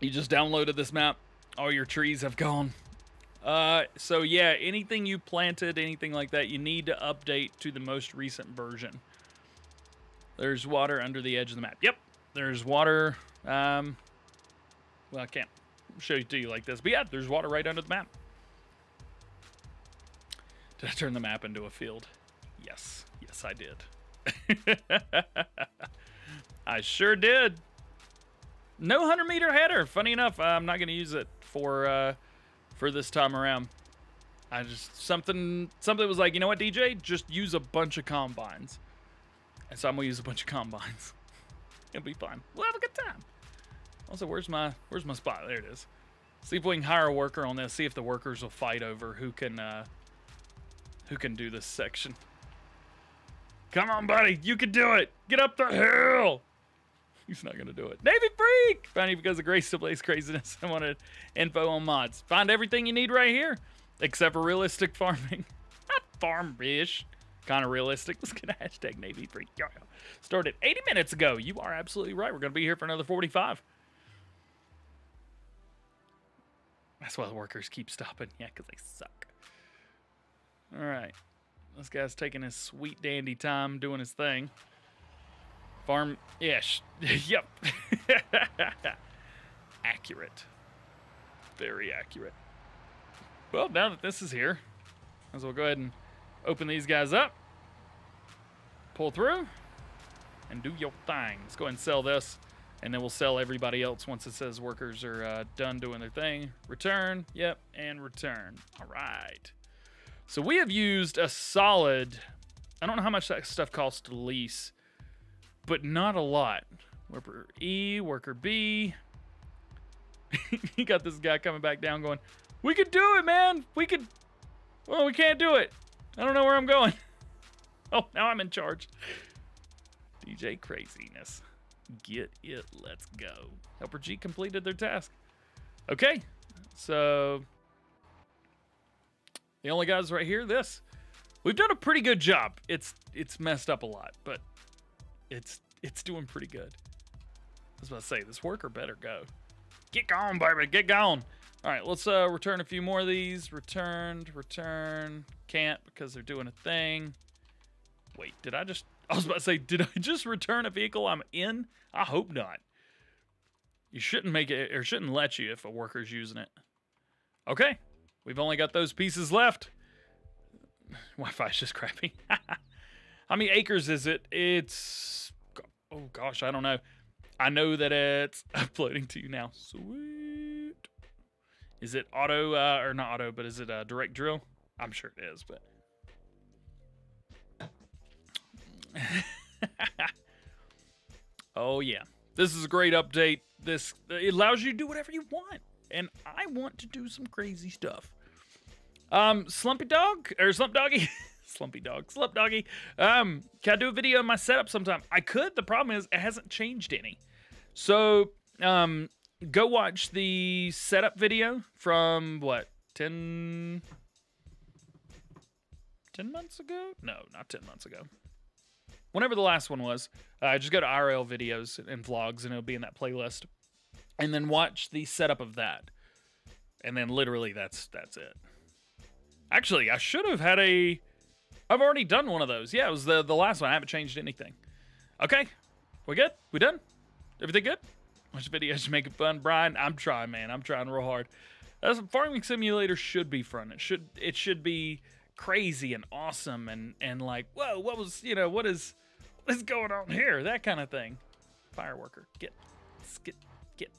You just downloaded this map. All your trees have gone. Uh, so yeah, anything you planted, anything like that, you need to update to the most recent version. There's water under the edge of the map. Yep, there's water. Um, well, I can't show it to you like this, but yeah, there's water right under the map. Did I turn the map into a field? Yes, yes, I did. I sure did. No 100 meter header. Funny enough, I'm not going to use it for uh, for this time around. I just something something was like, you know what, DJ, just use a bunch of combines. And so I'm gonna use a bunch of combines. It'll be fun. We'll have a good time. Also, where's my where's my spot? There it is. See if we can hire a worker on this. See if the workers will fight over who can uh, who can do this section. Come on, buddy, you can do it. Get up the hill. He's not gonna do it. Navy Freak! Finally, because of Grace to Blaze craziness, I wanted info on mods. Find everything you need right here, except for realistic farming. Not farm-ish. Kind of realistic. Let's get a hashtag Navy Freak. Started 80 minutes ago. You are absolutely right. We're gonna be here for another 45. That's why the workers keep stopping. Yeah, because they suck. All right. This guy's taking his sweet dandy time doing his thing. Farm ish. yep. accurate. Very accurate. Well, now that this is here, as well go ahead and open these guys up. Pull through and do your thing. Let's go ahead and sell this. And then we'll sell everybody else once it says workers are uh, done doing their thing. Return. Yep. And return. All right. So we have used a solid, I don't know how much that stuff costs to lease but not a lot. Worker E, worker B. you got this guy coming back down going, we could do it, man. We could, well, we can't do it. I don't know where I'm going. Oh, now I'm in charge. DJ craziness. Get it, let's go. Helper G completed their task. Okay, so the only guys right here, this. We've done a pretty good job. It's it's messed up a lot, but it's it's doing pretty good. I was about to say, this worker better go. Get going, baby, get going. All right, let's uh, return a few more of these. Returned, return. Can't because they're doing a thing. Wait, did I just... I was about to say, did I just return a vehicle I'm in? I hope not. You shouldn't make it, or shouldn't let you if a worker's using it. Okay, we've only got those pieces left. Wi-Fi's just crappy. How many acres is it? It's oh gosh, I don't know. I know that it's uploading to you now. Sweet. Is it auto uh, or not auto, but is it a direct drill? I'm sure it is, but. oh yeah, this is a great update. This it allows you to do whatever you want, and I want to do some crazy stuff. Um, Slumpy Dog or Slump Doggy. Slumpy dog. Slump doggy. Um, can I do a video of my setup sometime? I could. The problem is it hasn't changed any. So, um, go watch the setup video from what, 10, 10 months ago? No, not 10 months ago. Whenever the last one was, uh, just go to RL videos and vlogs and it'll be in that playlist. And then watch the setup of that. And then literally that's that's it. Actually, I should have had a I've already done one of those. Yeah, it was the, the last one. I haven't changed anything. Okay. We good? We done? Everything good? Watch videos to make it fun. Brian, I'm trying, man. I'm trying real hard. That's, farming simulator should be fun. It should it should be crazy and awesome and and like, whoa, what was you know, what is what is going on here? That kind of thing. Fireworker. Get get get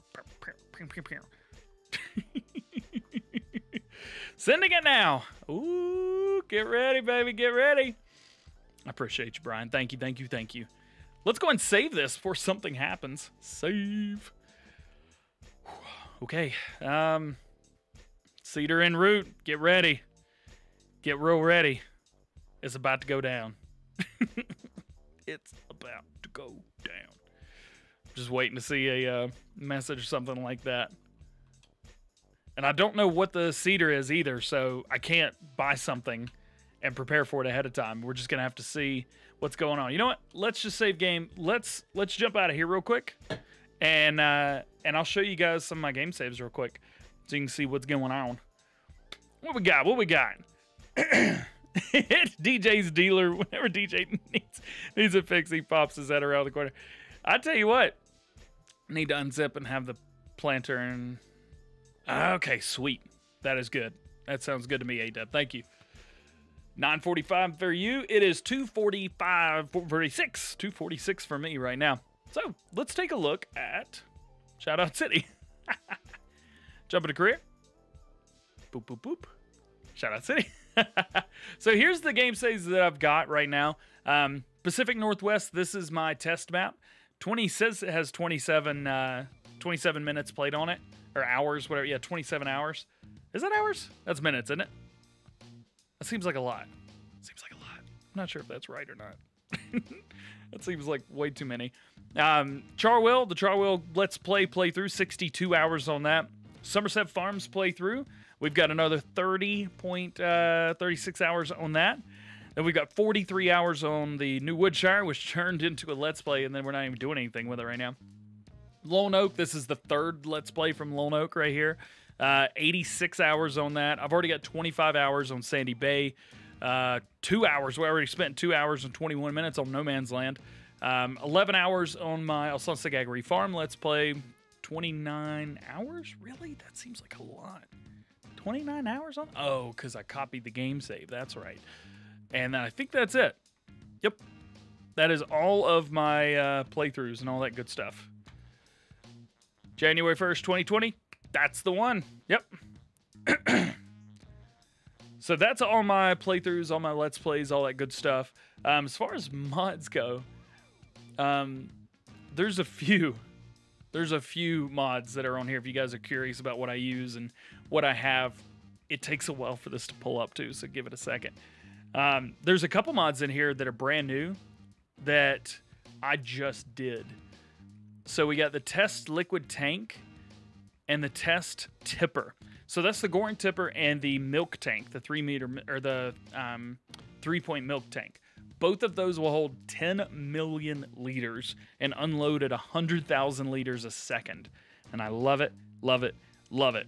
Sending it now. Ooh, get ready, baby. Get ready. I appreciate you, Brian. Thank you, thank you, thank you. Let's go and save this before something happens. Save. Okay. Um, Seeder en route. Get ready. Get real ready. It's about to go down. it's about to go. Just waiting to see a uh, message or something like that. And I don't know what the seeder is either, so I can't buy something and prepare for it ahead of time. We're just gonna have to see what's going on. You know what? Let's just save game. Let's let's jump out of here real quick, and uh, and I'll show you guys some of my game saves real quick, so you can see what's going on. What we got? What we got? DJ's dealer. Whenever DJ needs needs a fix, he pops his head around the corner. I tell you what, need to unzip and have the planter and. Okay, sweet. That is good. That sounds good to me, A-Dub. Thank you. 945 for you. It is 245, 46, 246 for me right now. So let's take a look at Shoutout City. Jump into career. Boop, boop, boop. Shoutout City. so here's the game saves that I've got right now. Um, Pacific Northwest, this is my test map. 20 says it has 27, uh, 27 minutes played on it, or hours, whatever. Yeah, 27 hours. Is that hours? That's minutes, isn't it? That seems like a lot. Seems like a lot. I'm not sure if that's right or not. that seems like way too many. Um, Charwell, the Charwell Let's Play playthrough, 62 hours on that. Somerset Farms playthrough, we've got another 30.36 uh, hours on that. Then we've got 43 hours on the New Woodshire, which turned into a Let's Play, and then we're not even doing anything with it right now. Lone Oak, this is the third Let's Play from Lone Oak right here. Uh, 86 hours on that. I've already got 25 hours on Sandy Bay. Uh, two hours. We already spent two hours and 21 minutes on No Man's Land. Um, 11 hours on my Alsace Farm. Let's play 29 hours? Really? That seems like a lot. 29 hours on? Oh, because I copied the game save. That's right. And then I think that's it. Yep. That is all of my uh, playthroughs and all that good stuff. January 1st, 2020. That's the one. Yep. so that's all my playthroughs, all my Let's Plays, all that good stuff. Um, as far as mods go, um, there's a few. There's a few mods that are on here if you guys are curious about what I use and what I have. It takes a while for this to pull up too, so give it a second. Um, there's a couple mods in here that are brand new that I just did. So we got the test liquid tank and the test tipper. So that's the Goring tipper and the milk tank, the three meter or the um, three point milk tank. Both of those will hold 10 million liters and unload at 100,000 liters a second. And I love it, love it, love it.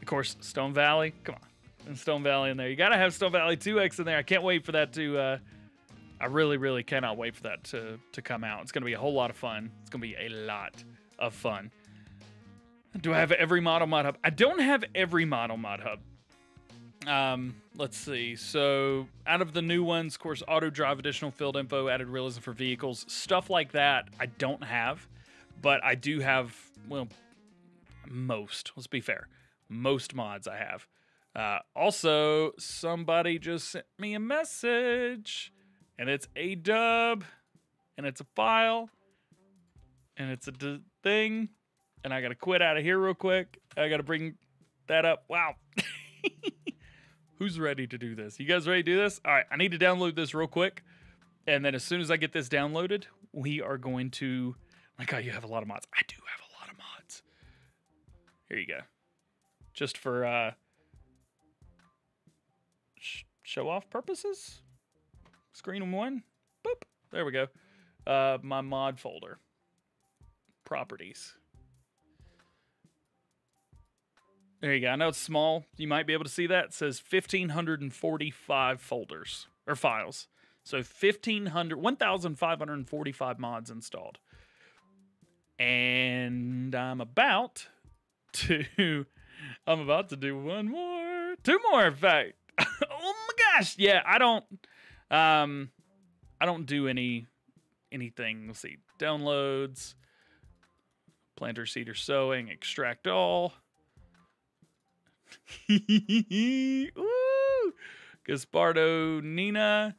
Of course, Stone Valley, come on. And Stone Valley in there. You got to have Stone Valley 2X in there. I can't wait for that to. Uh, I really, really cannot wait for that to, to come out. It's to be a whole lot of fun. It's to be a lot of fun. Do I have every model mod hub? I don't have every model mod hub. Um, let's see. So, out of the new ones, of course, auto drive, additional field info, added realism for vehicles, stuff like that, I don't have, but I do have, well, most. Let's be fair. Most mods I have. Uh, also, somebody just sent me a message, and it's A-Dub, and it's a file, and it's a thing, and I gotta quit out of here real quick. I gotta bring that up. Wow. Who's ready to do this? You guys ready to do this? All right, I need to download this real quick. And then as soon as I get this downloaded, we are going to. My God, you have a lot of mods. I do have a lot of mods. Here you go. Just for uh, show off purposes. Screen one. Boop. There we go. Uh, my mod folder. Properties. There you go. I know it's small. You might be able to see that. It says 1,545 folders or files. So 1,500, 1,545 mods installed. And I'm about to, I'm about to do one more, two more, in fact. oh my gosh. Yeah, I don't, um, I don't do any, anything. Let's see. Downloads, planter, seeder, sowing, extract all. Ooh, Gaspardo Nina.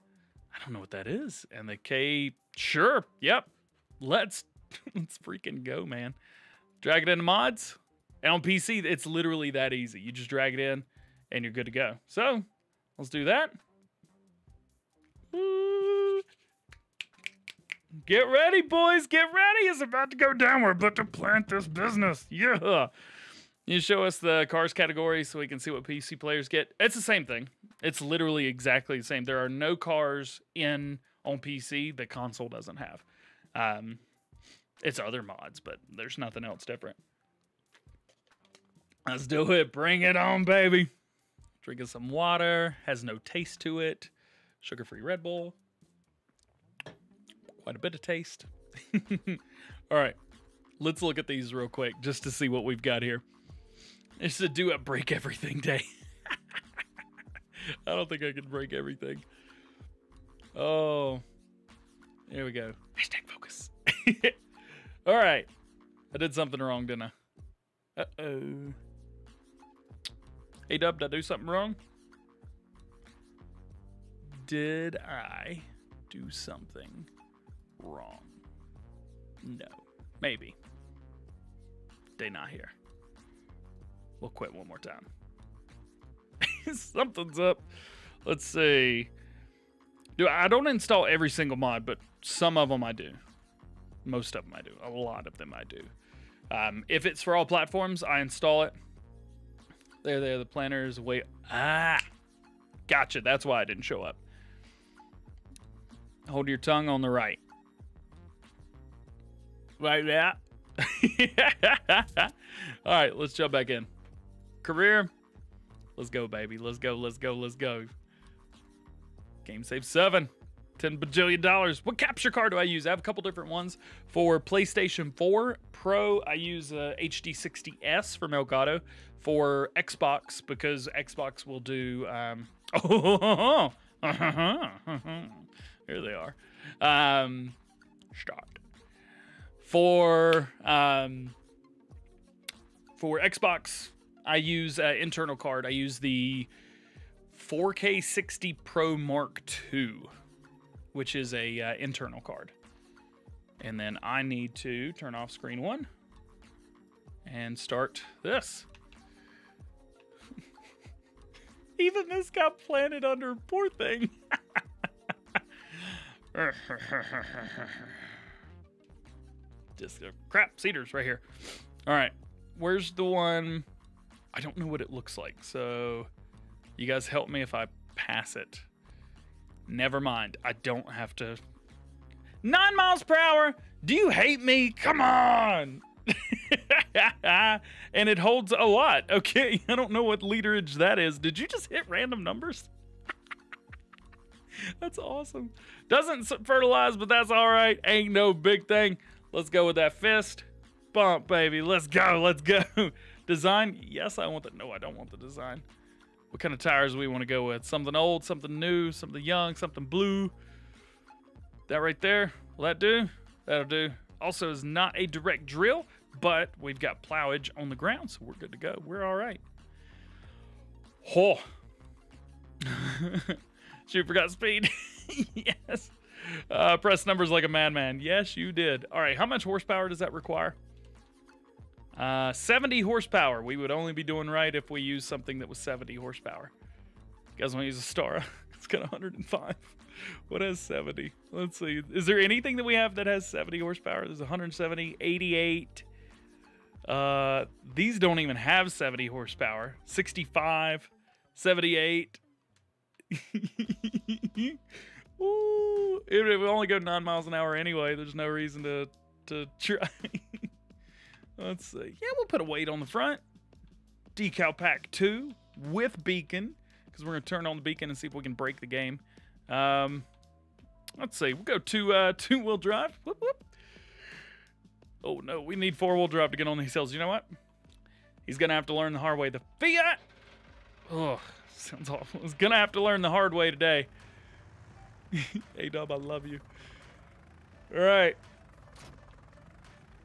I don't know what that is. And the K. Sure. Yep. Let's let's freaking go, man. Drag it into mods. And on PC, it's literally that easy. You just drag it in and you're good to go. So let's do that. Get ready, boys. Get ready. It's about to go down. We're about to plant this business. Yeah. You show us the cars category so we can see what PC players get. It's the same thing. It's literally exactly the same. There are no cars in on PC that console doesn't have. Um, it's other mods, but there's nothing else different. Let's do it. Bring it on, baby. Drinking some water. Has no taste to it. Sugar-free Red Bull. Quite a bit of taste. All right. Let's look at these real quick just to see what we've got here. It's a do it break everything day. I don't think I can break everything. Oh, here we go. Hashtag focus. All right. I did something wrong, didn't I? Uh oh. Hey, Dub, did I do something wrong? Did I do something wrong? No. Maybe. They not here. We'll quit one more time. Something's up. Let's see. Do I don't install every single mod, but some of them I do. Most of them I do. A lot of them I do. Um, if it's for all platforms, I install it. There, there. The planners wait. Ah, gotcha. That's why I didn't show up. Hold your tongue on the right. Like that. all right, let's jump back in. Career. Let's go, baby. Let's go. Let's go. Let's go. Game save seven. 10 bajillion dollars. What capture card do I use? I have a couple different ones. For PlayStation 4 Pro, I use a HD60S from Elgato. For Xbox, because Xbox will do. Um, oh, here they are. Um, start. For um, for Xbox, I use an internal card. I use the 4K 60 Pro Mark II which is a uh, internal card. And then I need to turn off screen one and start this. Even this got planted under poor thing. Just uh, crap seeders right here. All right, where's the one? I don't know what it looks like. So you guys help me if I pass it. Never mind. I don't have to. Nine miles per hour? Do you hate me? Come on. and it holds a lot. Okay. I don't know what literage that is. Did you just hit random numbers? that's awesome. Doesn't fertilize, but that's all right. Ain't no big thing. Let's go with that fist. Bump, baby. Let's go. Let's go. design? Yes, I want the. No, I don't want the design what kind of tires we want to go with. Something old, something new, something young, something blue. That right there, will that do? That'll do. Also is not a direct drill, but we've got plowage on the ground, so we're good to go. We're all right. Oh. Shoot, forgot speed. yes. Uh, press numbers like a madman. Yes, you did. All right, how much horsepower does that require? Uh, 70 horsepower. We would only be doing right if we use something that was 70 horsepower. You guys want to use a Star? it's got 105. What has 70? Let's see. Is there anything that we have that has 70 horsepower? There's 170, 88. Uh, these don't even have 70 horsepower. 65, 78. Ooh, it would only go nine miles an hour anyway. There's no reason to to try. Let's see. Yeah, we'll put a weight on the front. Decal pack two with beacon because we're going to turn on the beacon and see if we can break the game. Um, let's see. We'll go to uh, two wheel drive. Whoop, whoop. Oh no, we need four wheel drive to get on these hills. You know what? He's going to have to learn the hard way. The Fiat. Oh, sounds awful. He's going to have to learn the hard way today. hey, Dub, I love you. All right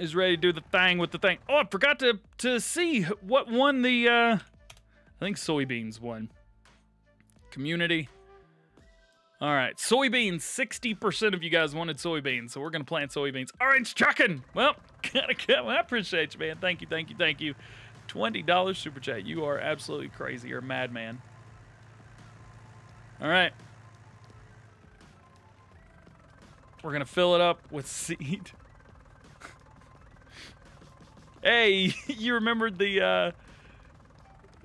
is ready to do the thing with the thing. Oh, I forgot to to see what won the. Uh, I think soybeans won. Community. All right, soybeans. Sixty percent of you guys wanted soybeans, so we're gonna plant soybeans. Orange trucking. Well, gotta come. I appreciate you, man. Thank you, thank you, thank you. Twenty dollars super chat. You are absolutely crazy. You're a madman. All right. We're gonna fill it up with seed. Hey, you remembered the uh,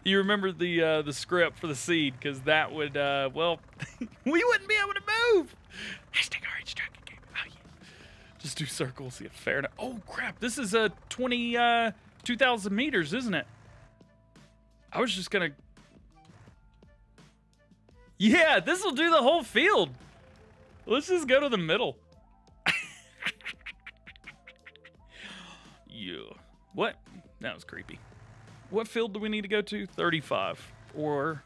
you remembered the uh, the script for the seed because that would uh, well we wouldn't be able to move. Hashtag orange game. Oh yeah. Just do circles. Yeah, fair enough. Oh crap! This is a uh, two thousand meters, isn't it? I was just gonna. Yeah, this will do the whole field. Let's just go to the middle. yeah. What? That was creepy. What field do we need to go to? 35 or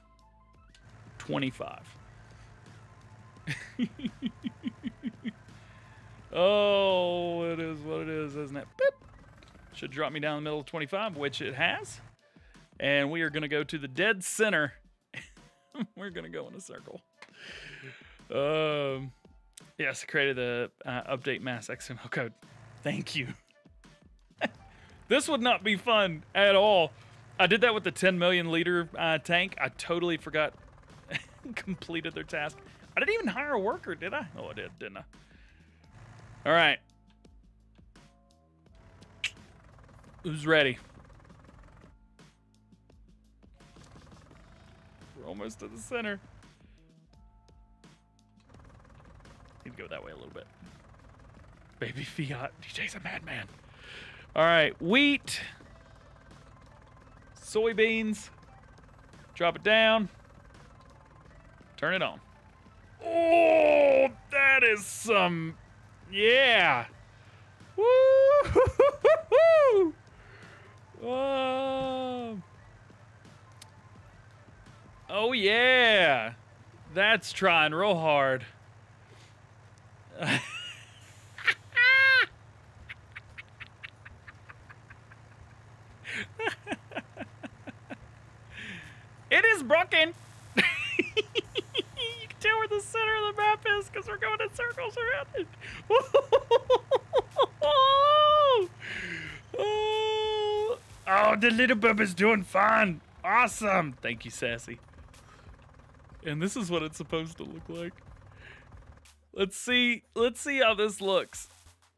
25? oh, it is what it is, isn't it? Boop. Should drop me down the middle of 25, which it has. And we are going to go to the dead center. We're going to go in a circle. Um, yes, created the uh, update mass XML code. Thank you. This would not be fun at all. I did that with the 10 million liter uh, tank. I totally forgot, completed their task. I didn't even hire a worker, did I? Oh, I did, didn't I? All right. Who's ready? We're almost to the center. Need to go that way a little bit. Baby Fiat. DJ's a madman. All right. Wheat. Soybeans. Drop it down. Turn it on. Oh, that is some. Yeah. Woo! Whoa. Um, oh, yeah. That's trying real hard. it is broken. you can tell where the center of the map is because we're going in circles around it. oh, oh, the little bub is doing fine. Awesome. Thank you, Sassy. And this is what it's supposed to look like. Let's see. Let's see how this looks.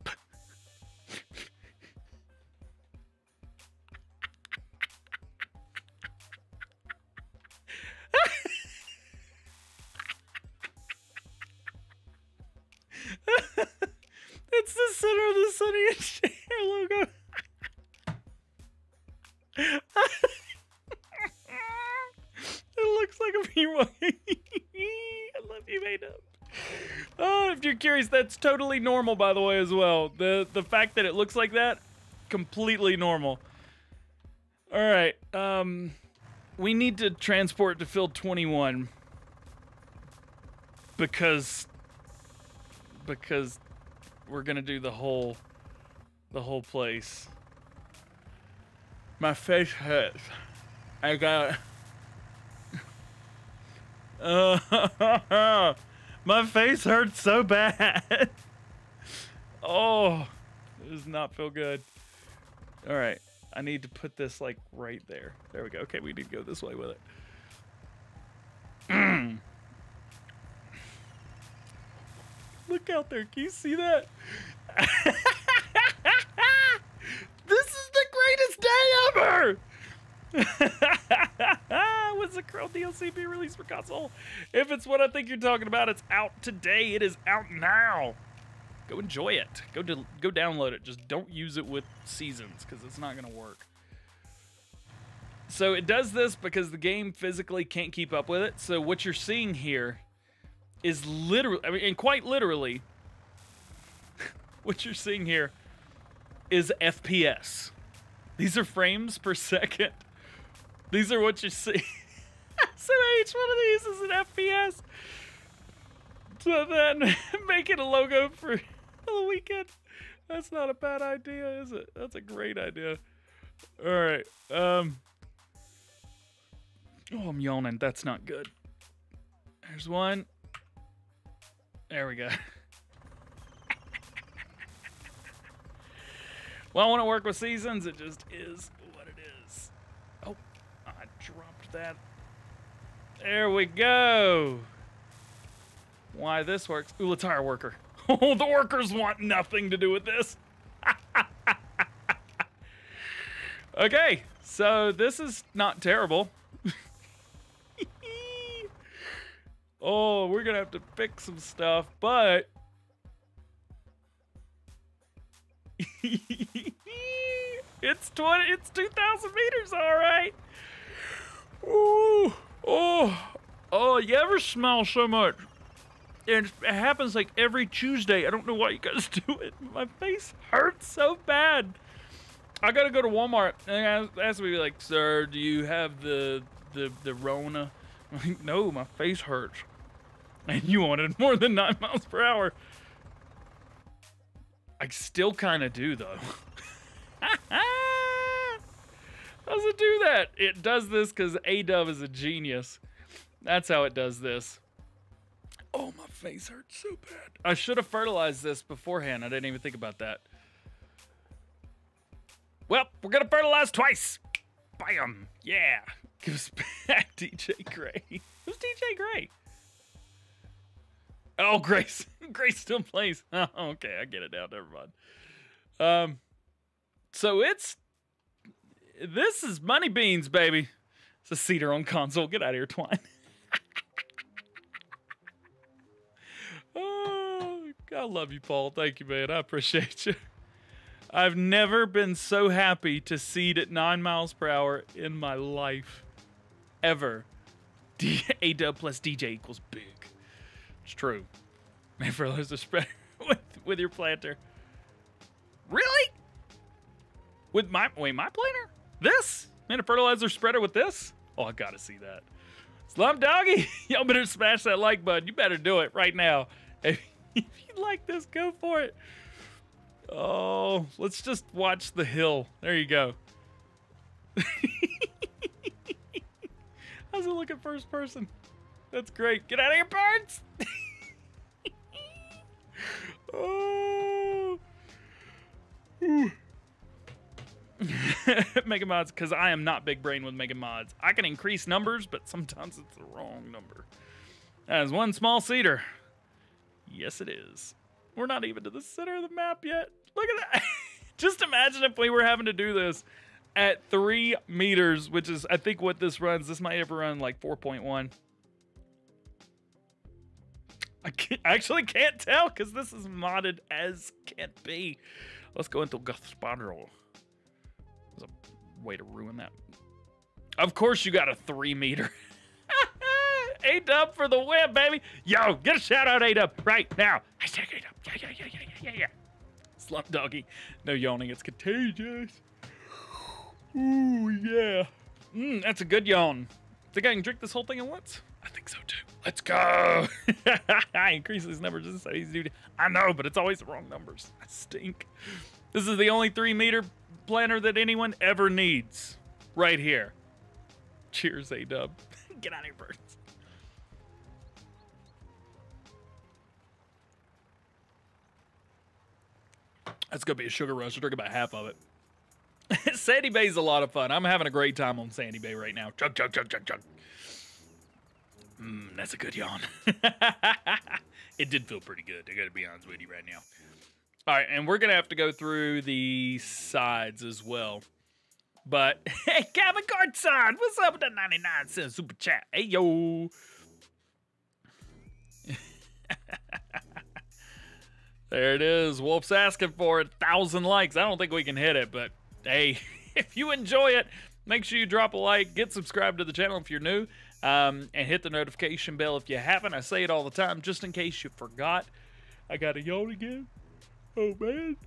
it's the center of the Sonny and Cher logo. it looks like a P1. I love you, made up. Oh, if you're curious, that's totally normal, by the way, as well. The the fact that it looks like that, completely normal. All right, um, we need to transport to field 21 because because we're gonna do the whole the whole place. My face hurts. I got. Uh, my face hurts so bad. oh, it does not feel good. All right, I need to put this like right there. There we go. Okay, we need to go this way with it. Look out there. Can you see that? this is the greatest day ever! When's the Curl DLC be released for console? If it's what I think you're talking about, it's out today. It is out now. Go enjoy it. Go to, go download it. Just don't use it with seasons because it's not going to work. So it does this because the game physically can't keep up with it. So what you're seeing here is literally, I mean, and quite literally, what you're seeing here is FPS. These are frames per second. These are what you see. so each one of these is an FPS. So then making a logo for the weekend. That's not a bad idea, is it? That's a great idea. All right. Um. Oh, I'm yawning. That's not good. There's one. There we go. well, I want to work with seasons. It just is what it is. Oh, I dropped that. There we go. Why this works? Ooh, a worker. Oh, the workers want nothing to do with this. okay, so this is not terrible. Oh, we're gonna have to fix some stuff, but it's twenty. It's two thousand meters. All right. Ooh. Oh. Oh, you ever smell so much? And it happens like every Tuesday. I don't know why you guys do it. My face hurts so bad. I gotta go to Walmart and I ask me like, sir, do you have the the the Rona? I'm like, no, my face hurts. And you wanted more than nine miles per hour. I still kind of do though. How does it do that? It does this because A-Dub is a genius. That's how it does this. Oh, my face hurts so bad. I should have fertilized this beforehand. I didn't even think about that. Well, we're going to fertilize twice. Bam. Yeah. Give us back DJ Gray. Who's DJ Gray? Oh, Grace. Grace still plays. Oh, okay, I get it now. Never mind. Um, so it's this is Money Beans, baby. It's a seeder on console. Get out of here, Twine. oh, I love you, Paul. Thank you, man. I appreciate you. I've never been so happy to seed at nine miles per hour in my life, ever. D- A dub plus DJ equals big. It's true. Man, for there's a spread with with your planter. Really? With my wait, my planter? This? Man, a fertilizer spreader with this? Oh, I gotta see that. Slump Doggy, y'all better smash that like button. You better do it right now. If, if you like this, go for it. Oh, let's just watch the hill. There you go. How's it look at first person? That's great. Get out of here, birds! Oh. Mega Mods, because I am not big brain with Mega Mods. I can increase numbers, but sometimes it's the wrong number. That is one small seeder. Yes, it is. We're not even to the center of the map yet. Look at that. Just imagine if we were having to do this at three meters, which is, I think, what this runs. This might ever run like 4.1. I, can't, actually can't tell because this is modded as can't be. Let's go into Gospodro. There's a way to ruin that. Of course you got a three meter. A-Dub for the win, baby. Yo, get a shout out, A-Dub, right now. Hashtag A-Dub. Yeah, yeah, yeah, yeah, yeah, yeah. Slump doggy. No yawning, it's contagious. Ooh, yeah. Mmm, that's a good yawn. Think I can drink this whole thing at once? I think so too. Let's go. I increase these numbers. Is so easy do. I know, but it's always the wrong numbers. I stink. This is the only three meter planter that anyone ever needs. Right here. Cheers, A-Dub. Get out of here, birds. That's gonna be a sugar rush. I drink about half of it. Sandy Bay's a lot of fun. I'm having a great time on Sandy Bay right now. Chug, chug, chug, chug, chug. Mmm, that's a good yawn. it did feel pretty good. I gotta be honest with you right now. All right, and we're gonna have to go through the sides as well. But hey, Kevin Cartson, what's up with the 99 cent super chat? Hey yo. there it is. Wolf's asking for a thousand likes. I don't think we can hit it, but hey, if you enjoy it, make sure you drop a like, get subscribed to the channel if you're new, um, and hit the notification bell if you haven't. I say it all the time, just in case you forgot. I got a yawn again. Oh man.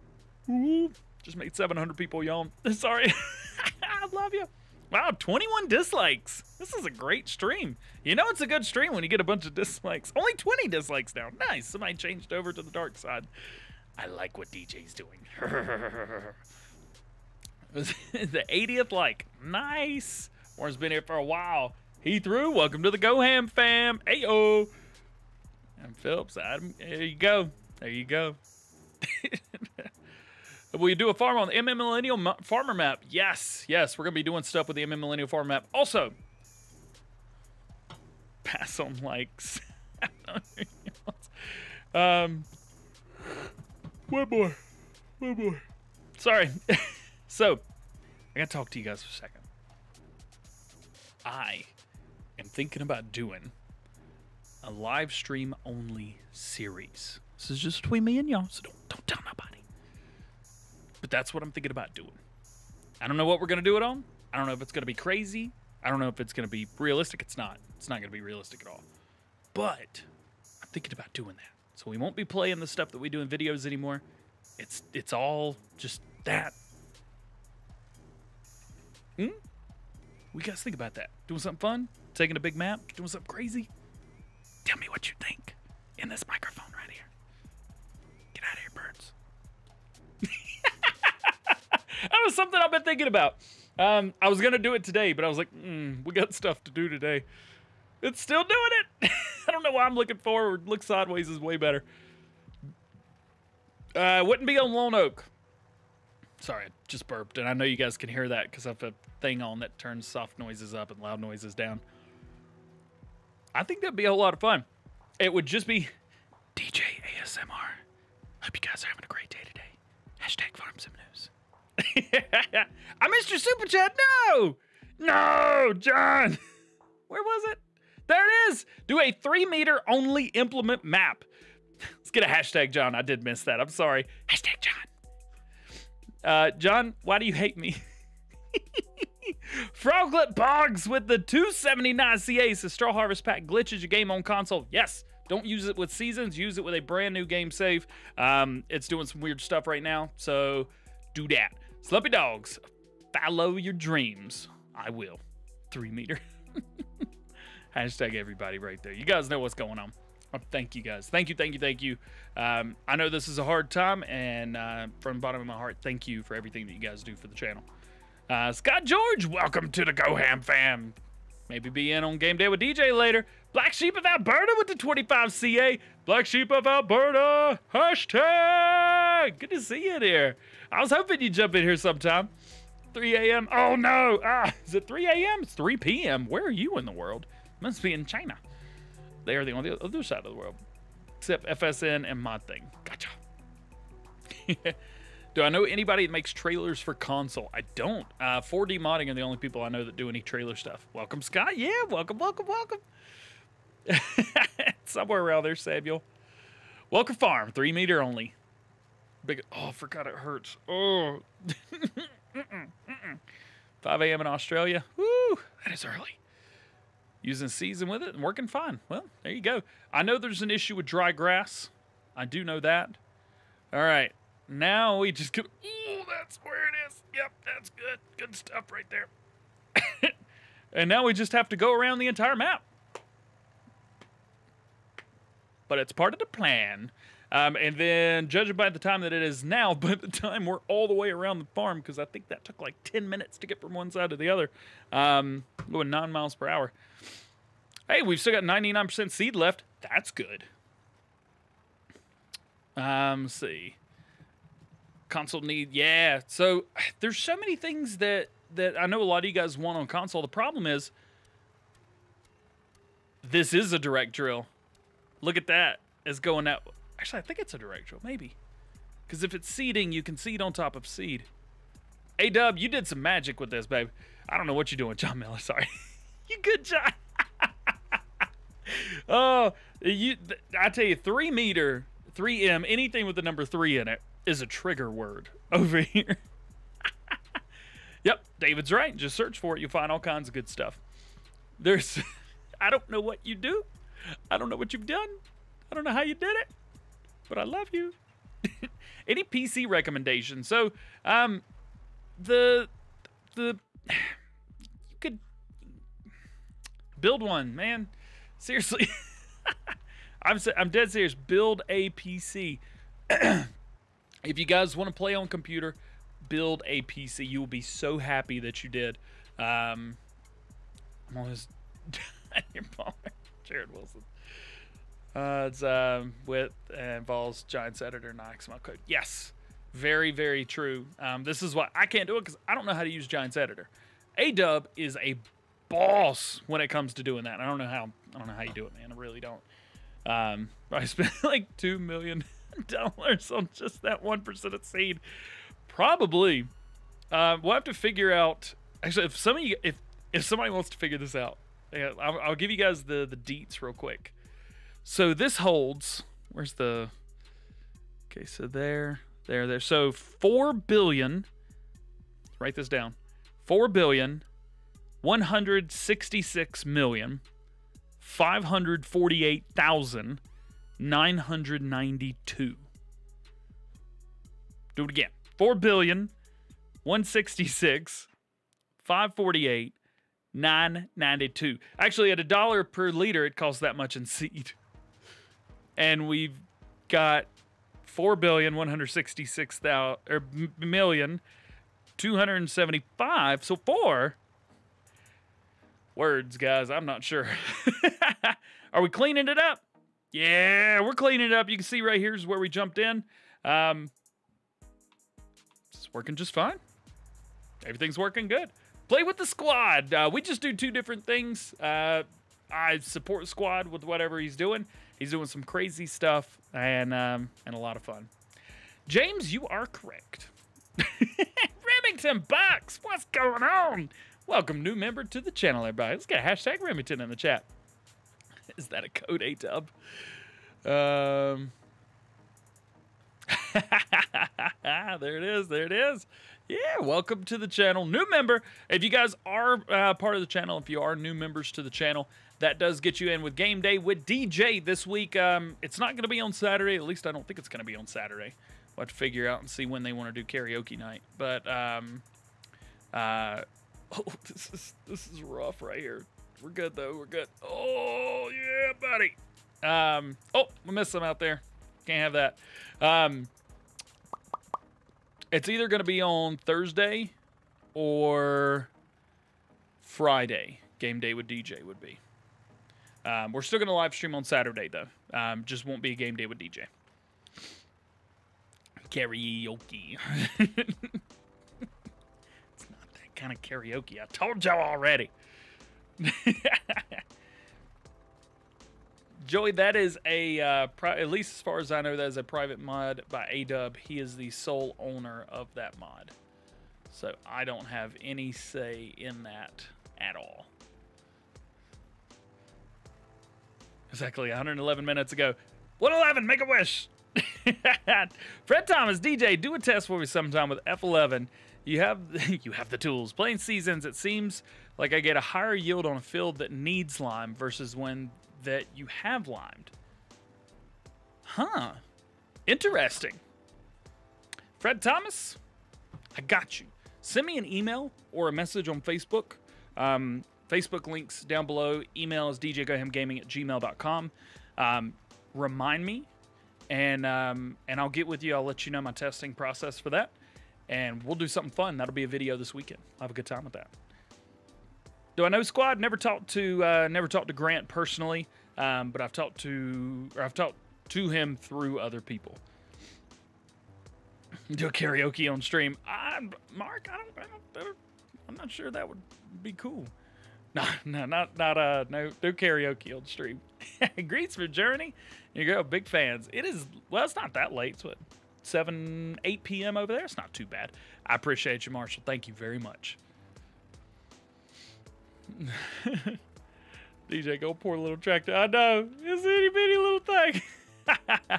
Ooh. Just made 700 people yawn. Sorry. I love you. Wow, 21 dislikes. This is a great stream. You know it's a good stream when you get a bunch of dislikes. Only 20 dislikes now. Nice. Somebody changed over to the dark side. I like what DJ's doing. the 80th like. Nice. Warren's been here for a while. He threw. Welcome to the Go Ham fam. Ayo. And Phillips, Adam. There you go. There you go. Will you do a farm on the MM Millennial Farmer Map? Yes, yes, we're going to be doing stuff with the MM Millennial Farmer Map. Also, pass on likes. um, one more, one more. Sorry. so, I got to talk to you guys for a second. I am thinking about doing a live stream only series. This is just between me and y'all, so don't, don't tell nobody. But that's what I'm thinking about doing. I don't know what we're to do it on. I don't know if it's to be crazy. I don't know if it's to be realistic. It's not. It's not to be realistic at all. But I'm thinking about doing that. So we won't be playing the stuff that we do in videos anymore. It's it's all just that. Hmm? We guys think about that. Doing something fun? Taking a big map? Doing something crazy? Tell me what you think in this microphone right here. Get out of here, birds. that was something I've been thinking about. Um, I was gonna do it today, but I was like, mm, we got stuff to do today. It's still doing it. I don't know why I'm looking forward. Look sideways is way better. Uh, wouldn't be on Lone Oak. Sorry, I just burped, and I know you guys can hear that because I have a thing on that turns soft noises up and loud noises down. I think that'd be a whole lot of fun. It would just be DJ ASMR. Hope you guys are having a great day today. Hashtag Farm Sim News. I missed your super chat. No, no, John. Where was it? There it is. Do a three meter only implement map. Let's get a hashtag, John. I did miss that. I'm sorry. Hashtag John. Uh, John, why do you hate me? Froglet Boggs with the 279 CA says Straw Harvest Pack glitches your game on console. Yes. Don't use it with seasons. Use it with a brand new game save. Um, it's doing some weird stuff right now, so do that. Slumpy Dogs, follow your dreams. I will. Three meter. Hashtag everybody right there. You guys know what's going on. Oh, thank you guys. Thank you, thank you, thank you. Um, I know this is a hard time, and uh, from the bottom of my heart, thank you for everything that you guys do for the channel. Uh, Scott George, welcome to the Go Ham fam. Maybe be in on game day with DJ later. Black Sheep of Alberta with the 25 CA. Black Sheep of Alberta. Hashtag. Good to see you there. I was hoping you'd jump in here sometime. 3 a.m. Oh no. Ah, is it 3 a.m.? It's 3 p.m. Where are you in the world? Must be in China. They are the on the other side of the world. Except FSN and Mod Thing. Gotcha. do I know anybody that makes trailers for console? I don't. Uh, 4D modding are the only people I know that do any trailer stuff. Welcome, Scott. Yeah, welcome, welcome, welcome. Somewhere around there, Samuel. Welcome Farm, three meter only. Big. Oh, I forgot it hurts. Oh. 5 a.m. in Australia. Woo, that is early using season with it and working fine. Well, there you go. I know there's an issue with dry grass. I do know that. All right. Now we just go. Oh, that's where it is. Yep, that's good. Good stuff right there. and now we just have to go around the entire map. But it's part of the plan. Um, and then, judging by the time that it is now, by the time we're all the way around the farm, because I think that took like 10 minutes to get from one side to the other, um, going nine miles per hour. Hey, we've still got 99% seed left. That's good. Um, see. Console need, yeah. So there's so many things that that I know a lot of you guys want on console. The problem is this is a direct drill. Look at that. It's going out. Actually, I think it's a direct drill, maybe. Because if it's seeding, you can seed on top of seed. A Dub, you did some magic with this, babe. I don't know what you're doing, John Miller. Sorry. you good, John oh, you! I tell you, three meter, three M, anything with the number three in it is a trigger word over here. yep, David's right. Just search for it. You'll find all kinds of good stuff. There's, I don't know what you do. I don't know what you've done. I don't know how you did it, but I love you. Any PC recommendations? So, um, the the you could build one, man. Seriously. I'm I'm dead serious. Build a PC. if you guys want to play on computer, build a PC. You will be so happy that you did. Um, I'm always your Jared Wilson. Uh, it's um, with uh, involves Giants editor and XML code. Yes, very very true. Um, this is why I can't do it because I don't know how to use Giants editor. A Dub is a boss when it comes to doing that. I don't know how. I don't know how you do it, man. I really don't. Um, I spent like two million dollars on just that one percent of seed. Probably. Uh, we'll have to figure out. Actually, if some of you, if if somebody wants to figure this out, I'll, I'll give you guys the the deets real quick. So this holds. Where's the? Okay, so there, there, there. So four billion. Write this down. Four billion 166 million 548,992. Do it again. 4 billion 166 548 992. Actually, at a dollar per liter, it costs that much in seed. And we've got four billion one hundred sixty-six thousand or er, million hundred and seventy-five. So four words, guys. I'm not sure. Are we cleaning it up? Yeah, we're cleaning it up. You can see right here is where we jumped in. Um, it's working just fine. Everything's working good. Play with the squad. Uh, we just do two different things. Uh, I support squad with whatever he's doing. He's doing some crazy stuff and um, and a lot of fun. James, you are correct. Remington Bucks, what's going on? Welcome, new member to the channel, everybody. Let's get hashtag Remington in the chat. Is that a code A dub? Um, there it is. There it is. Yeah, welcome to the channel. New member. If you guys are uh, part of the channel, if you are new members to the channel, that does get you in with game day with DJ this week. Um, it's not going to be on Saturday. At least I don't think it's going to be on Saturday. We'll have to figure out and see when they want to do karaoke night. But um, uh, oh, this is this is rough right here. We're good though. We're good. Oh yeah, buddy. Um, oh, we missed some out there. Can't have that. Um, it's either going to be on Thursday or Friday. Game day with DJ would be. Um, we're still going to live stream on Saturday though. Um, just won't be a game day with DJ. Karaoke. it's not that kind of karaoke. I told y'all already. Joey, that is a, uh, at least as far as I know, that is a private mod by Adub. He is the sole owner of that mod. So I don't have any say in that at all. Exactly 111 minutes ago. 111, make a wish. Fred Thomas, DJ, do a test for me sometime with F11. You have you have the tools. Playing seasons, it seems like I get a higher yield on a field that needs lime versus when that you have limed. Huh. Interesting. Fred Thomas, I got you. Send me an email or a message on Facebook. Um, Facebook links down below. Email is djgohamgaming at gmail.com. Um, remind me, and um, and I'll get with you. I'll let you know my testing process for that, and we'll do something fun. That'll be a video this weekend. I'll have a good time with that. Do I know Squad? Never talked to uh, never talked to Grant personally, um, but I've talked to or I've talked to him through other people. Do a karaoke on stream. I, Mark, I don't, I don't, I'm not sure that would be cool. No, no, not not uh no no karaoke on stream. Greets for Journey. You go, big fans. It is well, it's not that late. It's what seven, eight p.m. over there. It's not too bad. I appreciate you, Marshall. Thank you very much. DJ, go poor little tractor. I know it's itty bitty little thing.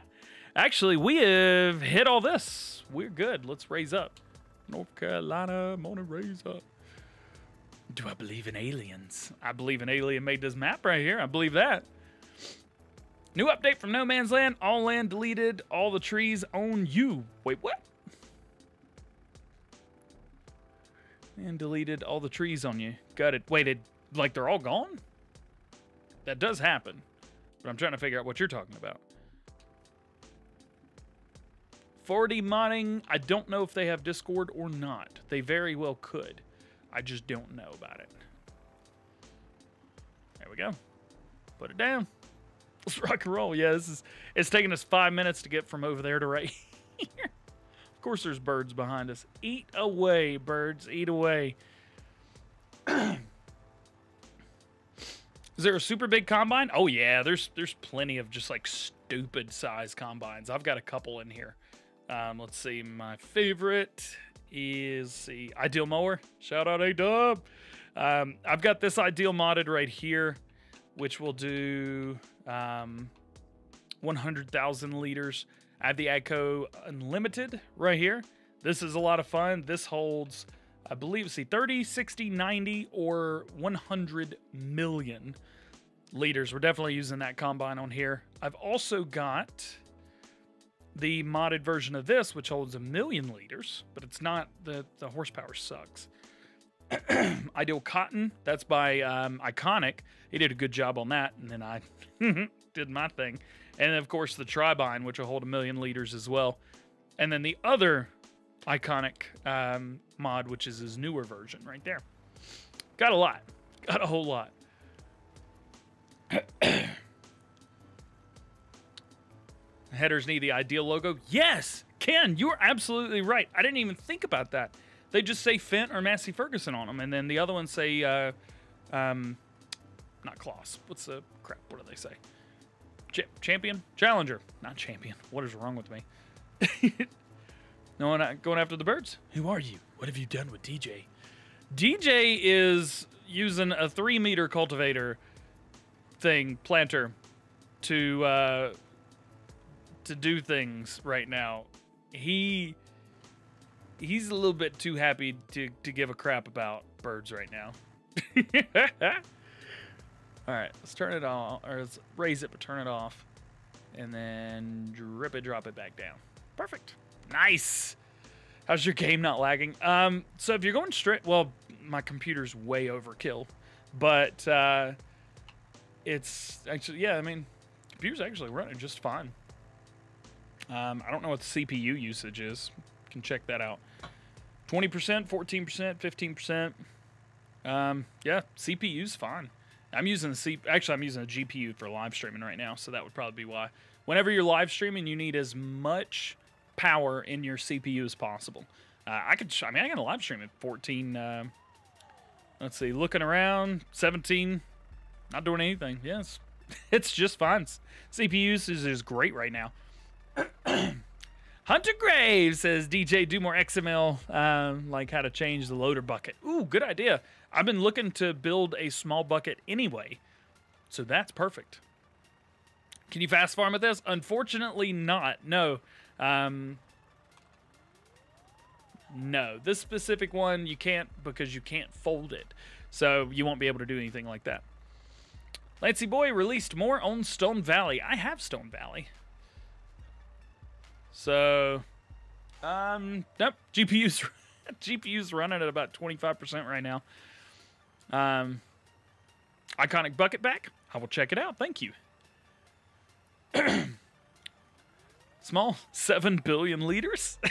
Actually, we have hit all this. We're good. Let's raise up. North Carolina, I'm gonna raise up. Do I believe in aliens? I believe an alien made this map right here. I believe that. New update from No Man's Land. All land deleted. All the trees own you. Wait, what? And deleted all the trees on you. Got it. Waited. Like they're all gone? That does happen. But I'm trying to figure out what you're talking about. 4D modding, I don't know if they have Discord or not. They very well could. I just don't know about it. There we go. Put it down. Let's rock and roll. Yeah, this is it's taking us five minutes to get from over there to right here. Of course there's birds behind us. Eat away, birds. Eat away. is there a super big combine? Oh yeah, there's there's plenty of just like stupid size combines. I've got a couple in here. Um, let's see, my favorite is the Ideal Mower. Shout out A Dub. Um, I've got this Ideal modded right here, which will do um, 100,000 liters. I have the AGCO Unlimited right here. This is a lot of fun. This holds, I believe, see, 30, 60, 90, or 100 million liters. We're definitely using that combine on here. I've also got the modded version of this, which holds a million liters, but it's not the the horsepower sucks. Ideal Cotton, that's by um, Iconic. He did a good job on that, and then I did my thing. And of course, the Tribine, which will hold a million liters as well. And then the other Iconic um, mod, which is his newer version right there. Got a lot. Got a whole lot. Headers need the ideal logo. Yes, Ken, you're absolutely right. I didn't even think about that. They just say Fendt or Massey Ferguson on them, and then the other ones say, uh, um, not Claas. What's the crap? What do they say? Ch- champion, challenger, not champion. What is wrong with me? no one going after the birds. Who are you? What have you done with DJ? DJ is using a three meter cultivator thing planter to uh, to do things right now. He he's a little bit too happy to to give a crap about birds right now. All right, let's turn it on, or let's raise it, but turn it off, and then drip it, drop it back down. Perfect. Nice. How's your game not lagging? Um, so if you're going straight, well, my computer's way overkill, but uh, it's actually yeah. I mean, computer's actually running just fine. Um, I don't know what the CPU usage is. You can check that out. 20%, 14%, 15%. Um, yeah, CPU's fine. I'm using the C. Actually, I'm using a GPU for live streaming right now, so that would probably be why. Whenever you're live streaming, you need as much power in your CPU as possible. Uh, I could. I mean, I can live stream at 14. Uh, let's see, looking around, 17, not doing anything. Yes, it's just fine. CPU usage is great right now. Hunter Graves says, DJ, do more XML, uh, like how to change the loader bucket. Ooh, good idea. I've been looking to build a small bucket anyway, so that's perfect. Can you fast farm with this? Unfortunately, not. No. Um, no. This specific one, you can't because you can't fold it. So you won't be able to do anything like that. Lancy Boy released more on Stone Valley. I have Stone Valley. So, um, nope. GPU's GPU's running at about 25% right now. Um, iconic bucket back. I will check it out. Thank you. Small, 7 billion liters.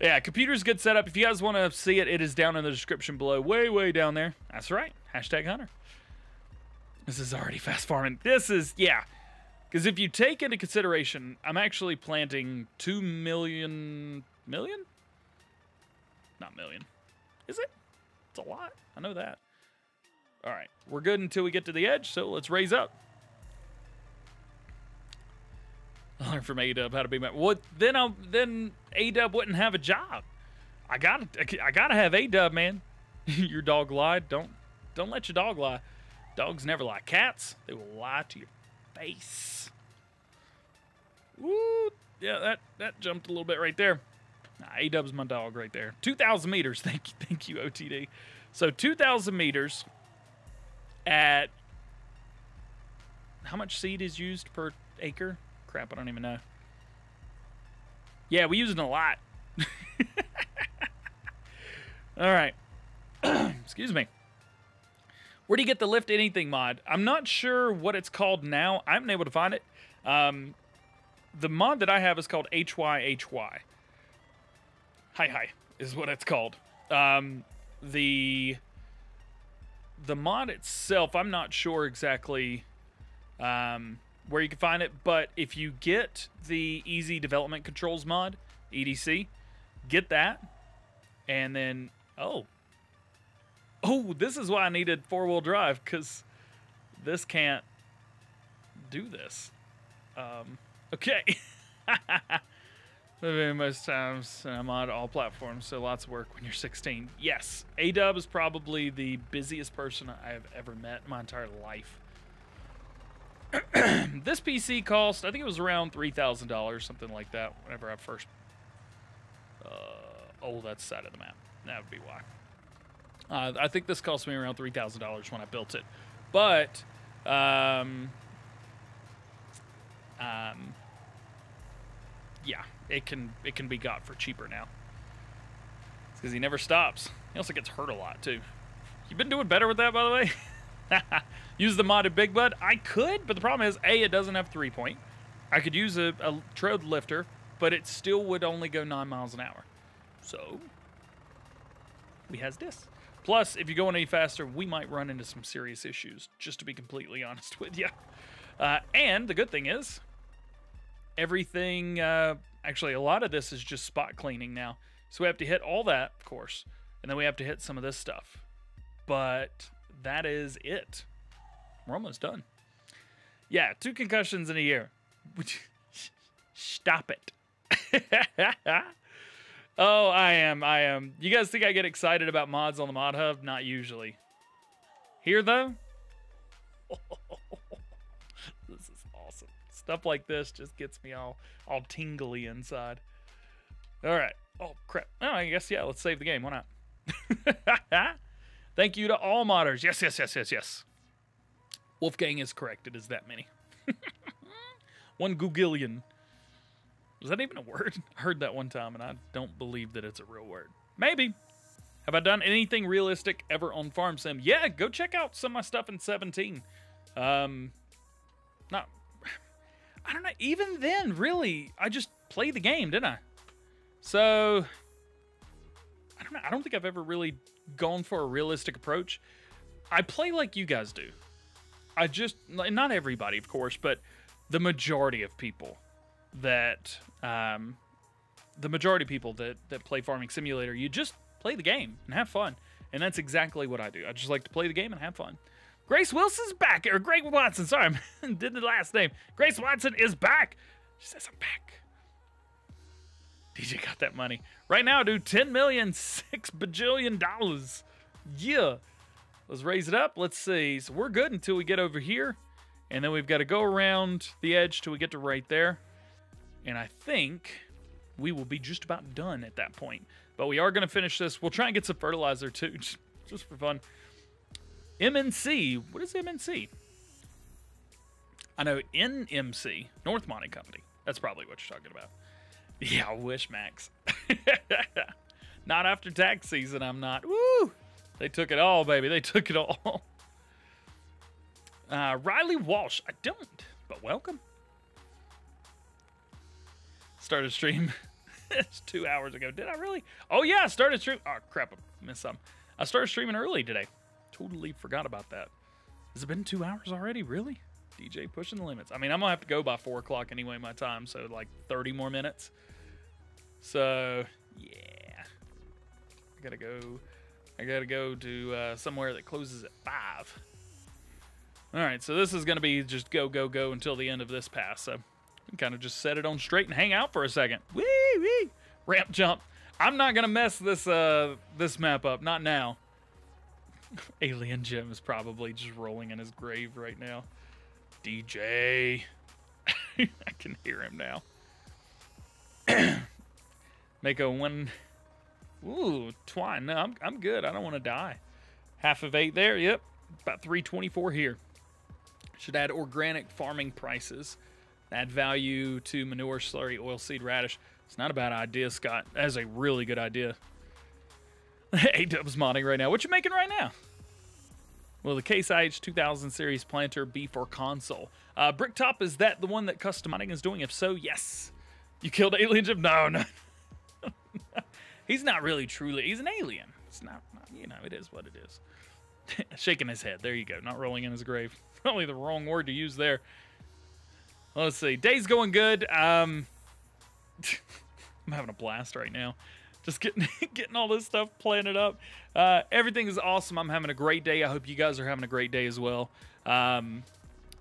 yeah, computer's good setup. If you guys want to see it, it is down in the description below. Way, way down there. That's right. Hashtag Hunter. This is already fast farming. This is, yeah. Because if you take into consideration, I'm actually planting 2 million. Million? Not million. Is it? It's a lot. I know that. All right. We're good until we get to the edge, so let's raise up. I learned from Adub how to be my. What then? I then Adub wouldn't have a job. I got to I gotta have Adub, man. your dog lied. Don't don't let your dog lie. Dogs never lie. Cats they will lie to your face. Woo! Yeah, that that jumped a little bit right there. Nah, A Dub's my dog right there. Two thousand meters. Thank you, thank you, OTD. So two thousand meters at how much seed is used per acre? Crap, I don't even know. Yeah, we use it a lot. All right. Excuse me. Where do you get the lift anything mod? I'm not sure what it's called now. I haven't been able to find it. Um, the mod that I have is called HYHY. Hi Hi is what it's called. Um, the the mod itself, I'm not sure exactly um, where you can find it, but if you get the Easy Development Controls mod, EDC, get that, and then oh, oh, this is why I needed four wheel drive because this can't do this. Um, okay. Most times I'm on all platforms, so lots of work when you're 16. Yes, Adub is probably the busiest person I have ever met in my entire life. this PC cost, I think it was around $3,000, something like that, whenever I first... Uh, oh, that's side of the map. That would be why. Uh, I think this cost me around three thousand dollars when I built it, but um, um, yeah, it can it can be got for cheaper now. Because he never stops. He also gets hurt a lot too. You've been doing better with that, by the way. use the modded Big Bud. I could, but the problem is, a it doesn't have three point. I could use a, a tread lifter, but it still would only go nine miles an hour. So we has this. Plus, if you go any faster, we might run into some serious issues. Just to be completely honest with you. Uh, and the good thing is, everything. Uh, actually, a lot of this is just spot cleaning now. So we have to hit all that, of course, and then we have to hit some of this stuff. But that is it. We're almost done. Yeah, two concussions in a year. Stop it. oh, I am. I am. You guys think I get excited about mods on the Mod Hub? Not usually. Here, though? is. Stuff like this just gets me all, all tingly inside. All right. Oh, crap. Oh, I guess, yeah, let's save the game. Why not? Thank you to all modders. Yes, yes, yes, yes, yes. Wolfgang is correct. It is that many. one Googillion. Was that even a word? I heard that one time, and I don't believe that it's a real word. Maybe. Have I done anything realistic ever on Farm Sim? Yeah, go check out some of my stuff in 17. Um, not. I don't know. Even then, really, I just played the game, didn't I? So, I don't know. I don't think I've ever really gone for a realistic approach. I play like you guys do. I just, not everybody, of course, but the majority of people that, um, the majority of people that, that play Farming Simulator, you just play the game and have fun. And that's exactly what I do. I just like to play the game and have fun. Grace Wilson's back, or Greg Watson, sorry, I did the last name. Grace Watson is back. She says, I'm back. DJ got that money. Right now, dude, 10 million, six bajillion dollars. Yeah. Let's raise it up. Let's see. So we're good until we get over here. And then we've got to go around the edge till we get to right there. And I think we will be just about done at that point. But we are going to finish this. We'll try and get some fertilizer too, just for fun. MNC. What is MNC? I know NMC, North Mining Company. That's probably what you're talking about. Yeah, I wish, Max. not after tax season, I'm not. Woo! They took it all, baby. They took it all. Uh, Riley Walsh. I don't, but welcome. Started stream. it's two hours ago. Did I really? Oh, yeah, I started stream. Oh, crap. I missed some. I started streaming early today. Totally forgot about that. Has it been two hours already? Really? DJ pushing the limits. I mean, I'm to have to go by 4 o'clock anyway, my time. So, like 30 more minutes. So, yeah. I gotta go. I gotta go to uh, somewhere that closes at 5. Alright, so this is gonna be just go, go, go until the end of this pass. So, kind of just set it on straight and hang out for a second. Wee, wee. Ramp jump. I'm not gonna mess this uh this map up. Not now. Alien Jim is probably just rolling in his grave right now. DJ. I can hear him now. Make a one. Ooh, twine. No, I'm, I'm good. I don't want to die. Half of eight there. Yep. About 324 here. Should add organic farming prices. Add value to manure, slurry, oilseed, radish. It's not a bad idea, Scott. That is a really good idea. A-Dub's modding right now. What you making right now? Will the Case IH 2000 series planter be for console? Uh, Bricktop, is that the one that custom modding is doing? If so, yes. You killed Alien Jim? No, no. he's not really truly. He's an alien. It's not, not you know, it is what it is. Shaking his head. There you go. Not rolling in his grave. Probably the wrong word to use there. Let's see. Day's going good. Um, I'm having a blast right now. Just getting getting all this stuff, it up. Uh, everything is awesome. I'm having a great day. I hope you guys are having a great day as well. Um,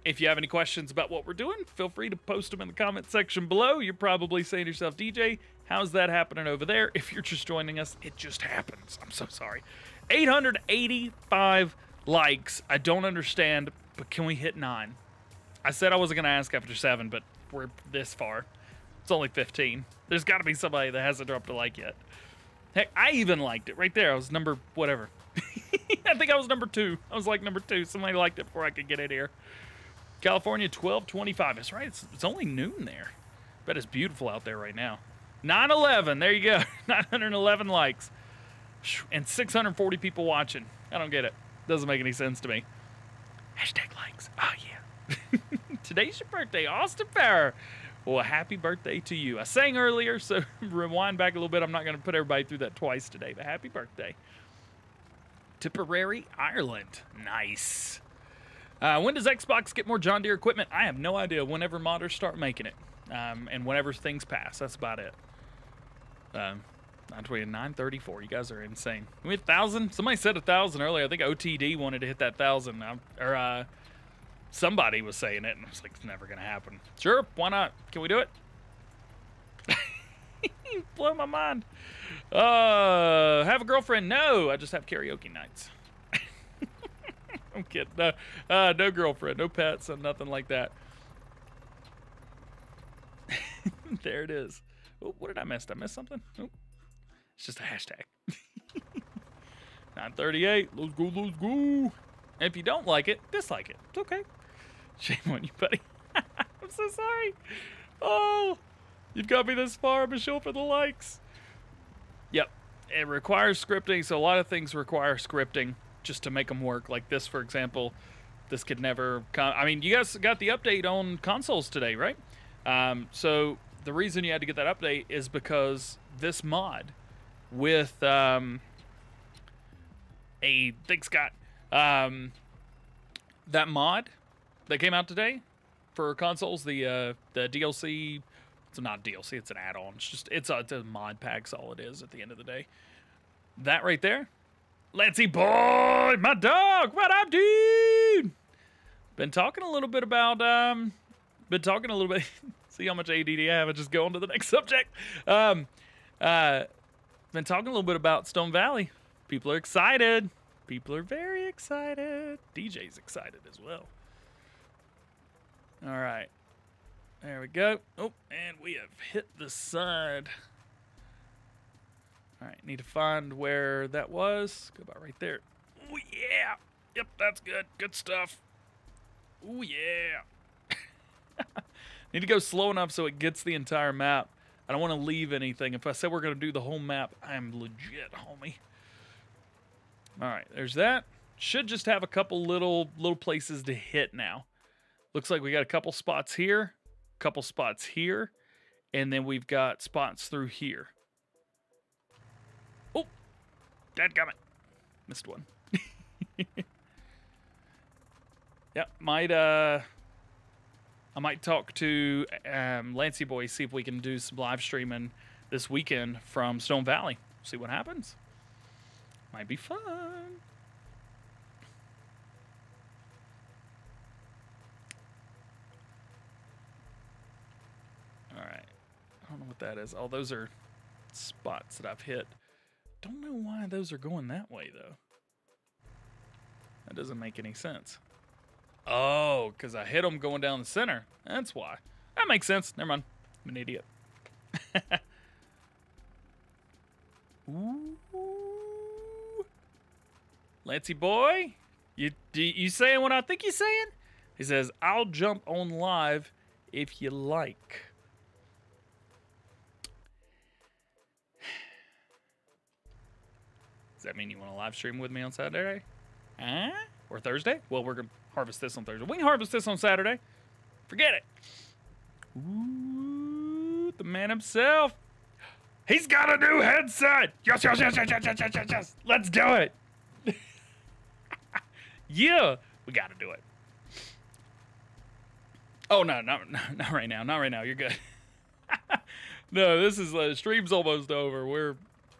if you have any questions about what we're doing, feel free to post them in the comment section below. You're probably saying to yourself, DJ, how's that happening over there? If you're just joining us, it just happens. I'm so sorry. 885 likes. I don't understand, but can we hit nine? I said I wasn't going to ask after seven, but we're this far. It's only 15. There's got to be somebody that hasn't dropped a like yet. Heck, I even liked it right there. I was number whatever. I think I was number two. I was like number two. Somebody liked it before I could get it here. California 1225. That's right. It's, it's only noon there. Bet it's beautiful out there right now. 911. There you go. 911 likes. And 640 people watching. I don't get it. Doesn't make any sense to me. Hashtag likes. Oh, yeah. Today's your birthday, Austin Farrer. Well, happy birthday to you. I sang earlier, so rewind back a little bit. I'm not going to put everybody through that twice today, but happy birthday. Tipperary, Ireland. Nice. Uh, when does Xbox get more John Deere equipment? I have no idea. Whenever modders start making it, um, and whenever things pass, that's about it. Um, 934. You guys are insane. We hit thousand. Somebody said a thousand earlier. I think OTD wanted to hit that thousand. Or uh, somebody was saying it, and I was like, it's never gonna happen. Sure, why not? Can we do it? Blow my mind. Uh, have a girlfriend? No, I just have karaoke nights. I'm kidding. No, uh, no girlfriend, no pets, and nothing like that. there it is. Oh, what did I miss? Did I miss something? Oh, it's just a hashtag. 938. Let's go, let's go. And if you don't like it, dislike it. It's okay. Shame on you, buddy. I'm so sorry. Oh, you've got me this far, Michelle, for the likes. Yep. It requires scripting, so a lot of things require scripting just to make them work. Like this, for example, this could never come. I mean, you guys got the update on consoles today, right? Um, so the reason you had to get that update is because this mod with um, a thanks Scott um, that mod that came out today for consoles the uh, the DLC it's not DLC it's an add-on it's just it's a, it's a mod pack all it is at the end of the day that right there Lancy boy my dog what up dude been talking a little bit about um been talking a little bit see how much ADD I have and just go on to the next subject um uh been talking a little bit about Stone Valley. People are excited. People are very excited. DJ's excited as well. All right. There we go. Oh, and we have hit the side. All right, need to find where that was. Go about right there. Oh, yeah. Yep, that's good. Good stuff. Oh, yeah. need to go slow enough so it gets the entire map. I don't want to leave anything. If I said we're going to do the whole map, I'm legit, homie. All right, there's that. Should just have a couple little little places to hit now. Looks like we got a couple spots here, a couple spots here, and then we've got spots through here. Oh, dadgummit. Missed one. yep, might uh I might talk to um, Lancy Boy, see if we can do some live streaming this weekend from Stone Valley. See what happens. Might be fun. All right. I don't know what that is. Oh, those are spots that I've hit. Don't know why those are going that way, though. That doesn't make any sense. Oh, because I hit them going down the center. That's why. That makes sense. Never mind. I'm an idiot. Ooh. Lancy boy, you you saying what I think you're saying? He says, "I'll jump on live if you like." that mean you want to live stream with me on Saturday? Huh? Or Thursday? Well, we're going to harvest this on Thursday. We can harvest this on Saturday. Forget it. Ooh, the man himself. He's got a new headset. Yes, yes, yes, yes, yes, yes, yes, yes. yes. Let's do it. yeah, we got to do it. Oh no, not not right now. Not right now. You're good. no, this is the uh, stream's almost over. We're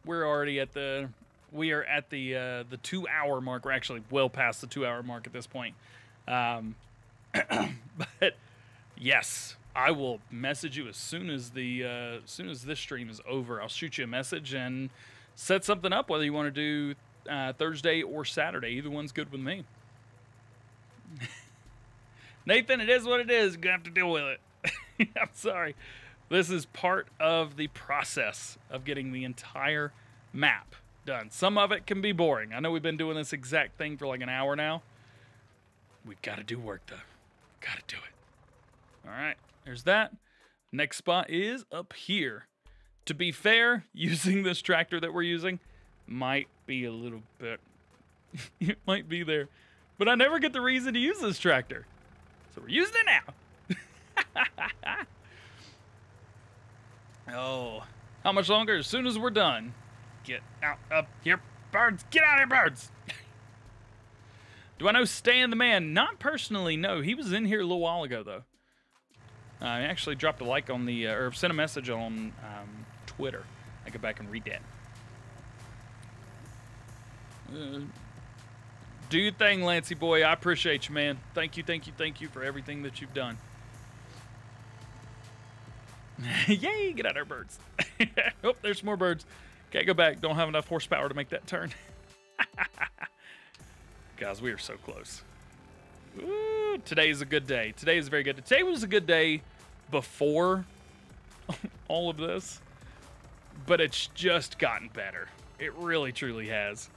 we're already at the we are at the uh, the two hour mark. We're actually well past the two hour mark at this point. Um, but yes, I will message you as soon as the uh, as soon as this stream is over. I'll shoot you a message and set something up. Whether you want to do uh, Thursday or Saturday, either one's good with me. Nathan, it is what it is. You're gonna have to deal with it. I'm sorry. This is part of the process of getting the entire map done. Some of it can be boring. I know we've been doing this exact thing for like an hour now. We've got to do work though. Got to do it. All right, there's that. Next spot is up here. To be fair, using this tractor that we're using might be a little bit, it might be there. But I never get the reason to use this tractor. So we're using it now. oh, how much longer? As soon as we're done. Get out of here, birds. Get out of here, birds. Do I know Stan the man? Not personally, no. He was in here a little while ago, though. Uh, I actually dropped a like on the, uh, or sent a message on um, Twitter. I go back and read that. Uh, do your thing, Lancy boy. I appreciate you, man. Thank you, thank you, thank you for everything that you've done. Yay, get out of there, birds. oh, there's more birds. Can't go back. Don't have enough horsepower to make that turn. Guys, we are so close. Ooh, today is a good day. Today is very good. Today was a good day before all of this, but it's just gotten better. It really, truly has.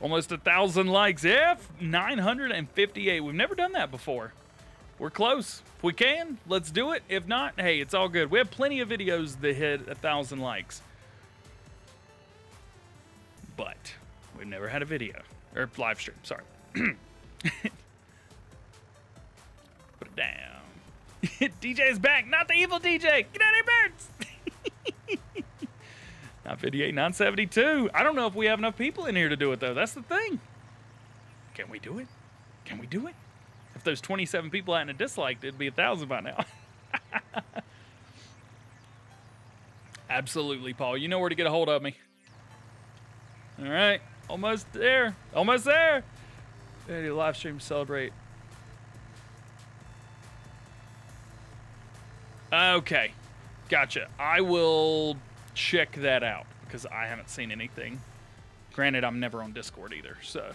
Almost a thousand likes. F 958. We've never done that before. We're close. If we can, let's do it. If not, hey, it's all good. We have plenty of videos that hit a thousand likes. But we've never had a video or live stream. Sorry. Put it down. DJ is back, not the evil DJ. Get out of here, birds. not 58, 972. I don't know if we have enough people in here to do it though. That's the thing. Can we do it? Can we do it? If those 27 people hadn't disliked, it'd be a thousand by now. Absolutely, Paul. You know where to get a hold of me. All right, almost there, almost there. Ready live stream celebrate. Okay, gotcha. I will check that out because I haven't seen anything. Granted, I'm never on Discord either, so.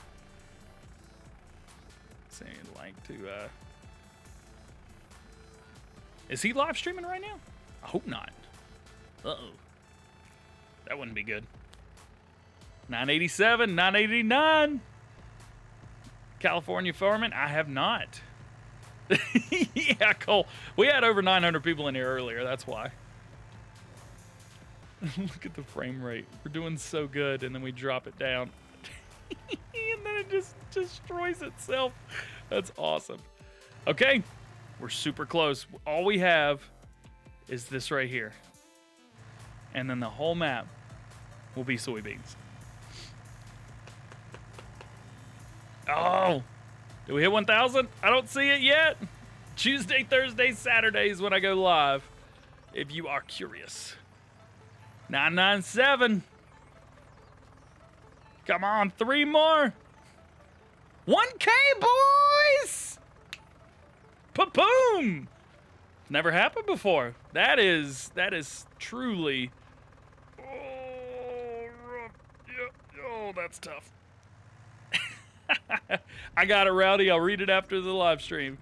Say like to. uh Is he live streaming right now? I hope not. Uh oh. That wouldn't be good. 987, 989. California Foreman, I have not. yeah, Cole. We had over 900 people in here earlier. That's why. Look at the frame rate. We're doing so good, and then we drop it down. and then it just destroys itself. That's awesome. Okay, we're super close. All we have is this right here. And then the whole map will be soybeans. Oh, do we hit 1,000? I don't see it yet. Tuesday, Thursday, Saturdays when I go live. If you are curious. 997. Come on, three more. 1K, boys! Pa-boom! Never happened before. That is, that is truly... Oh, oh that's tough. I got it, Rowdy. I'll read it after the live stream.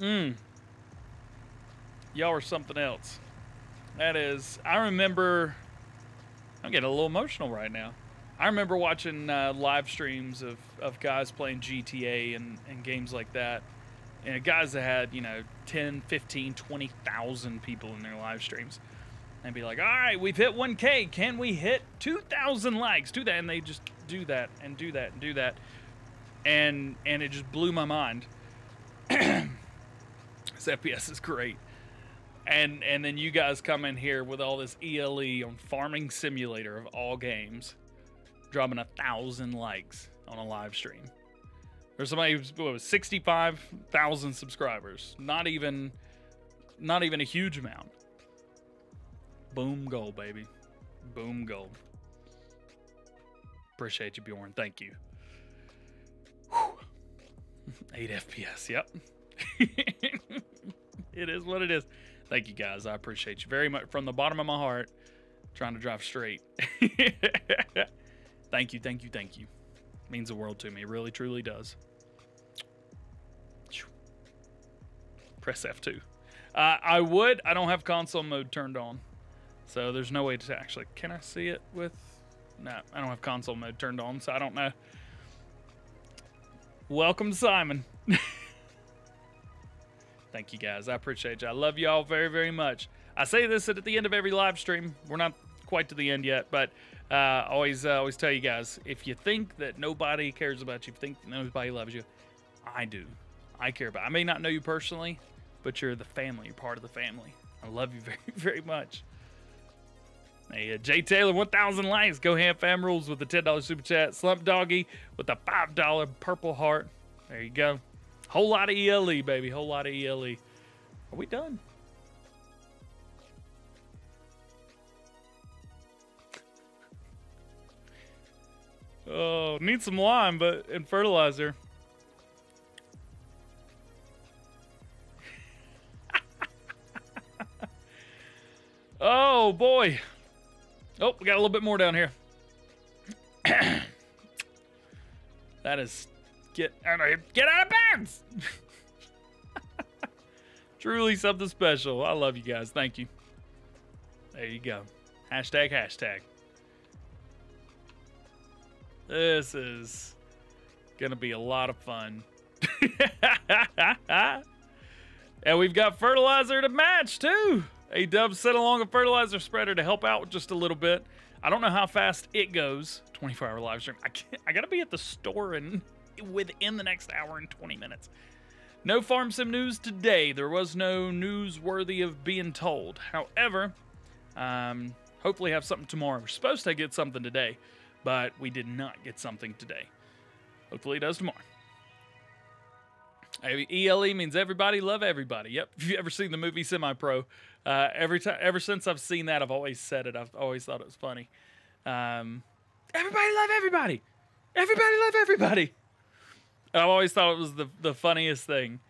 Mmm. Y'all are something else. That is, I remember, I'm getting a little emotional right now. I remember watching uh, live streams of, of guys playing GTA and, and games like that. And guys that had, you know, 10, 15, 20,000 people in their live streams. And be like, all right, we've hit 1K. Can we hit 2,000 likes? Do that. And they just do that and do that and do that. And and it just blew my mind. this FPS is great. And and then you guys come in here with all this ELE on Farming Simulator of all games, dropping a thousand likes on a live stream. There's somebody who's what, 65,000 subscribers. Not even not even a huge amount. Boom goal, baby. Boom goal. Appreciate you, Bjorn. Thank you. Whew. 8 FPS. Yep. it is what it is. Thank you, guys. I appreciate you very much from the bottom of my heart. Trying to drive straight. thank you, thank you, thank you. It means the world to me. It really, truly does. Press F2. Uh, I would. I don't have console mode turned on. So there's no way to actually. Can I see it with? No, I don't have console mode turned on, so I don't know. Welcome, Simon. Thank you guys. I appreciate you. I love y'all very, very much. I say this at the end of every live stream. We're not quite to the end yet, but uh, always, uh, always tell you guys: if you think that nobody cares about you, if you think nobody loves you, I do. I care about. I may not know you personally, but you're the family. You're part of the family. I love you very, very much. Hey, uh, Jay Taylor, 1,000 likes. Go Ham Fam rules with the $10 super chat. Slump Doggy with the $5 purple heart. There you go. Whole lot of ELE, baby. Whole lot of ELE. Are we done? Oh, need some lime, but and fertilizer. oh boy. Oh, we got a little bit more down here. that is get out of here. Get out of pants. Truly something special. I love you guys. Thank you. There you go. Hashtag hashtag. This is gonna be a lot of fun. and we've got fertilizer to match too. A dub sent along a fertilizer spreader to help out just a little bit. I don't know how fast it goes. 24 hour live stream. I, I gotta be at the store and within the next hour and 20 minutes. No farm sim news today. There was no news worthy of being told. However, um, hopefully have something tomorrow. We're supposed to get something today, but we did not get something today. Hopefully it does tomorrow. ELE means everybody love everybody. Yep. If you ever seen the movie Semi Pro, uh, every time, ever since I've seen that, I've always said it. I've always thought it was funny. Um, everybody love everybody. Everybody love everybody. And I've always thought it was the the funniest thing,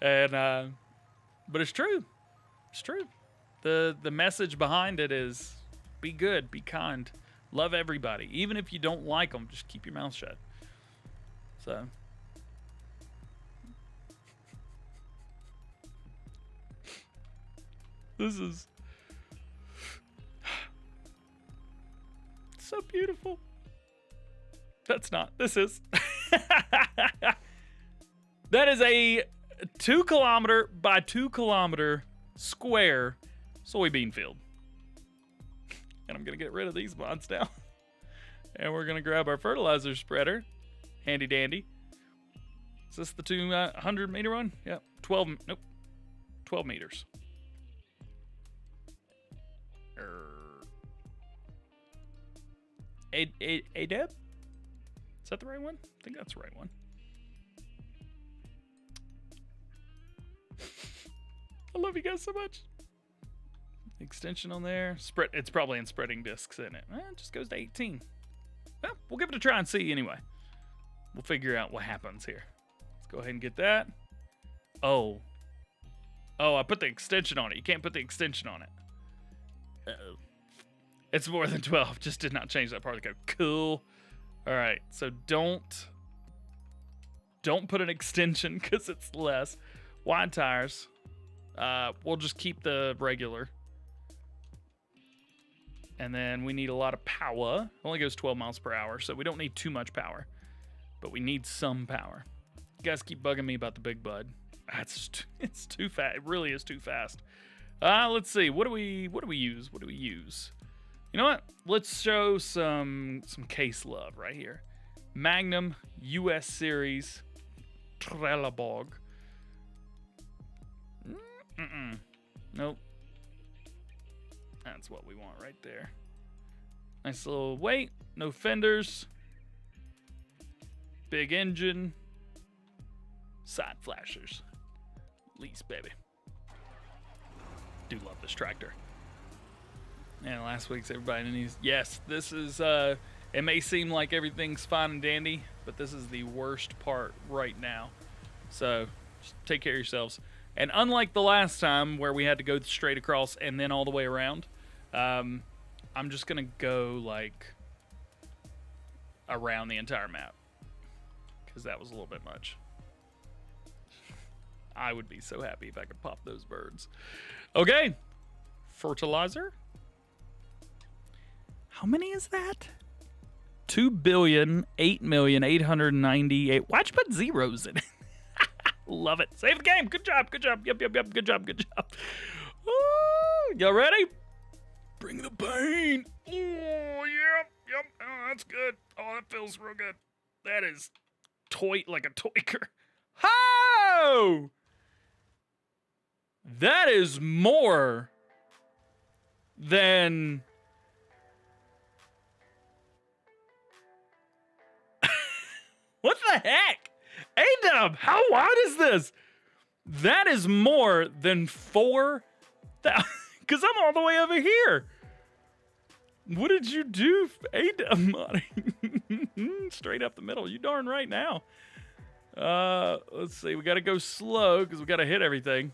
and uh, but it's true. It's true. the The message behind it is, be good, be kind, love everybody, even if you don't like them. Just keep your mouth shut. So. This is so beautiful. That's not. This is. that is a two kilometer by two kilometer square soybean field. And I'm going to get rid of these bonds now. And we're going to grab our fertilizer spreader. Handy dandy. Is this the 200 uh, meter one? Yep. 12, nope. 12 meters. A, a, ADEB? Is that the right one? I think that's the right one. I love you guys so much. Extension on there. Spread. It's probably in spreading discs in it. Eh, it just goes to 18. Well, we'll give it a try and see anyway. We'll figure out what happens here. Let's go ahead and get that. Oh. Oh, I put the extension on it. You can't put the extension on it. It's more than 12. Just did not change that part of the code. Cool. All right. So don't don't put an extension because it's less. Wide tires. Uh, we'll just keep the regular. And then we need a lot of power. It only goes 12 miles per hour, so we don't need too much power. But we need some power. You guys keep bugging me about the big bud. That's it's too fast. It really is too fast. Uh, let's see. What do we what do we use? What do we use? You know what? Let's show some some case love right here. Magnum US Series Trelleborg. Mm-mm. Nope. That's what we want right there. Nice little weight, no fenders, big engine, side flashers. Lease, baby. Do love this tractor. And last week's everybody needs. Yes, this is. Uh, it may seem like everything's fine and dandy, but this is the worst part right now. So, take care of yourselves. And unlike the last time where we had to go straight across and then all the way around, um, I'm just gonna go like around the entire map because that was a little bit much. I would be so happy if I could pop those birds. Okay, fertilizer. How many is that? Two billion, eight million, eight hundred ninety-eight. Why'd you put zeros in it? Love it. Save the game. Good job. Good job. Yep, yep, yep. Good job. Good job. Y'all ready? Bring the pain. Oh, yep, yep. Oh, that's good. Oh, that feels real good. That is toy like a toiker. How? That is more than What the heck? A-Dub, how wide is this? That is more than four because I'm all the way over here. What did you do, A-Dub modding? Straight up the middle. You darn right now. Uh, let's see. We got to go slow because we got to hit everything.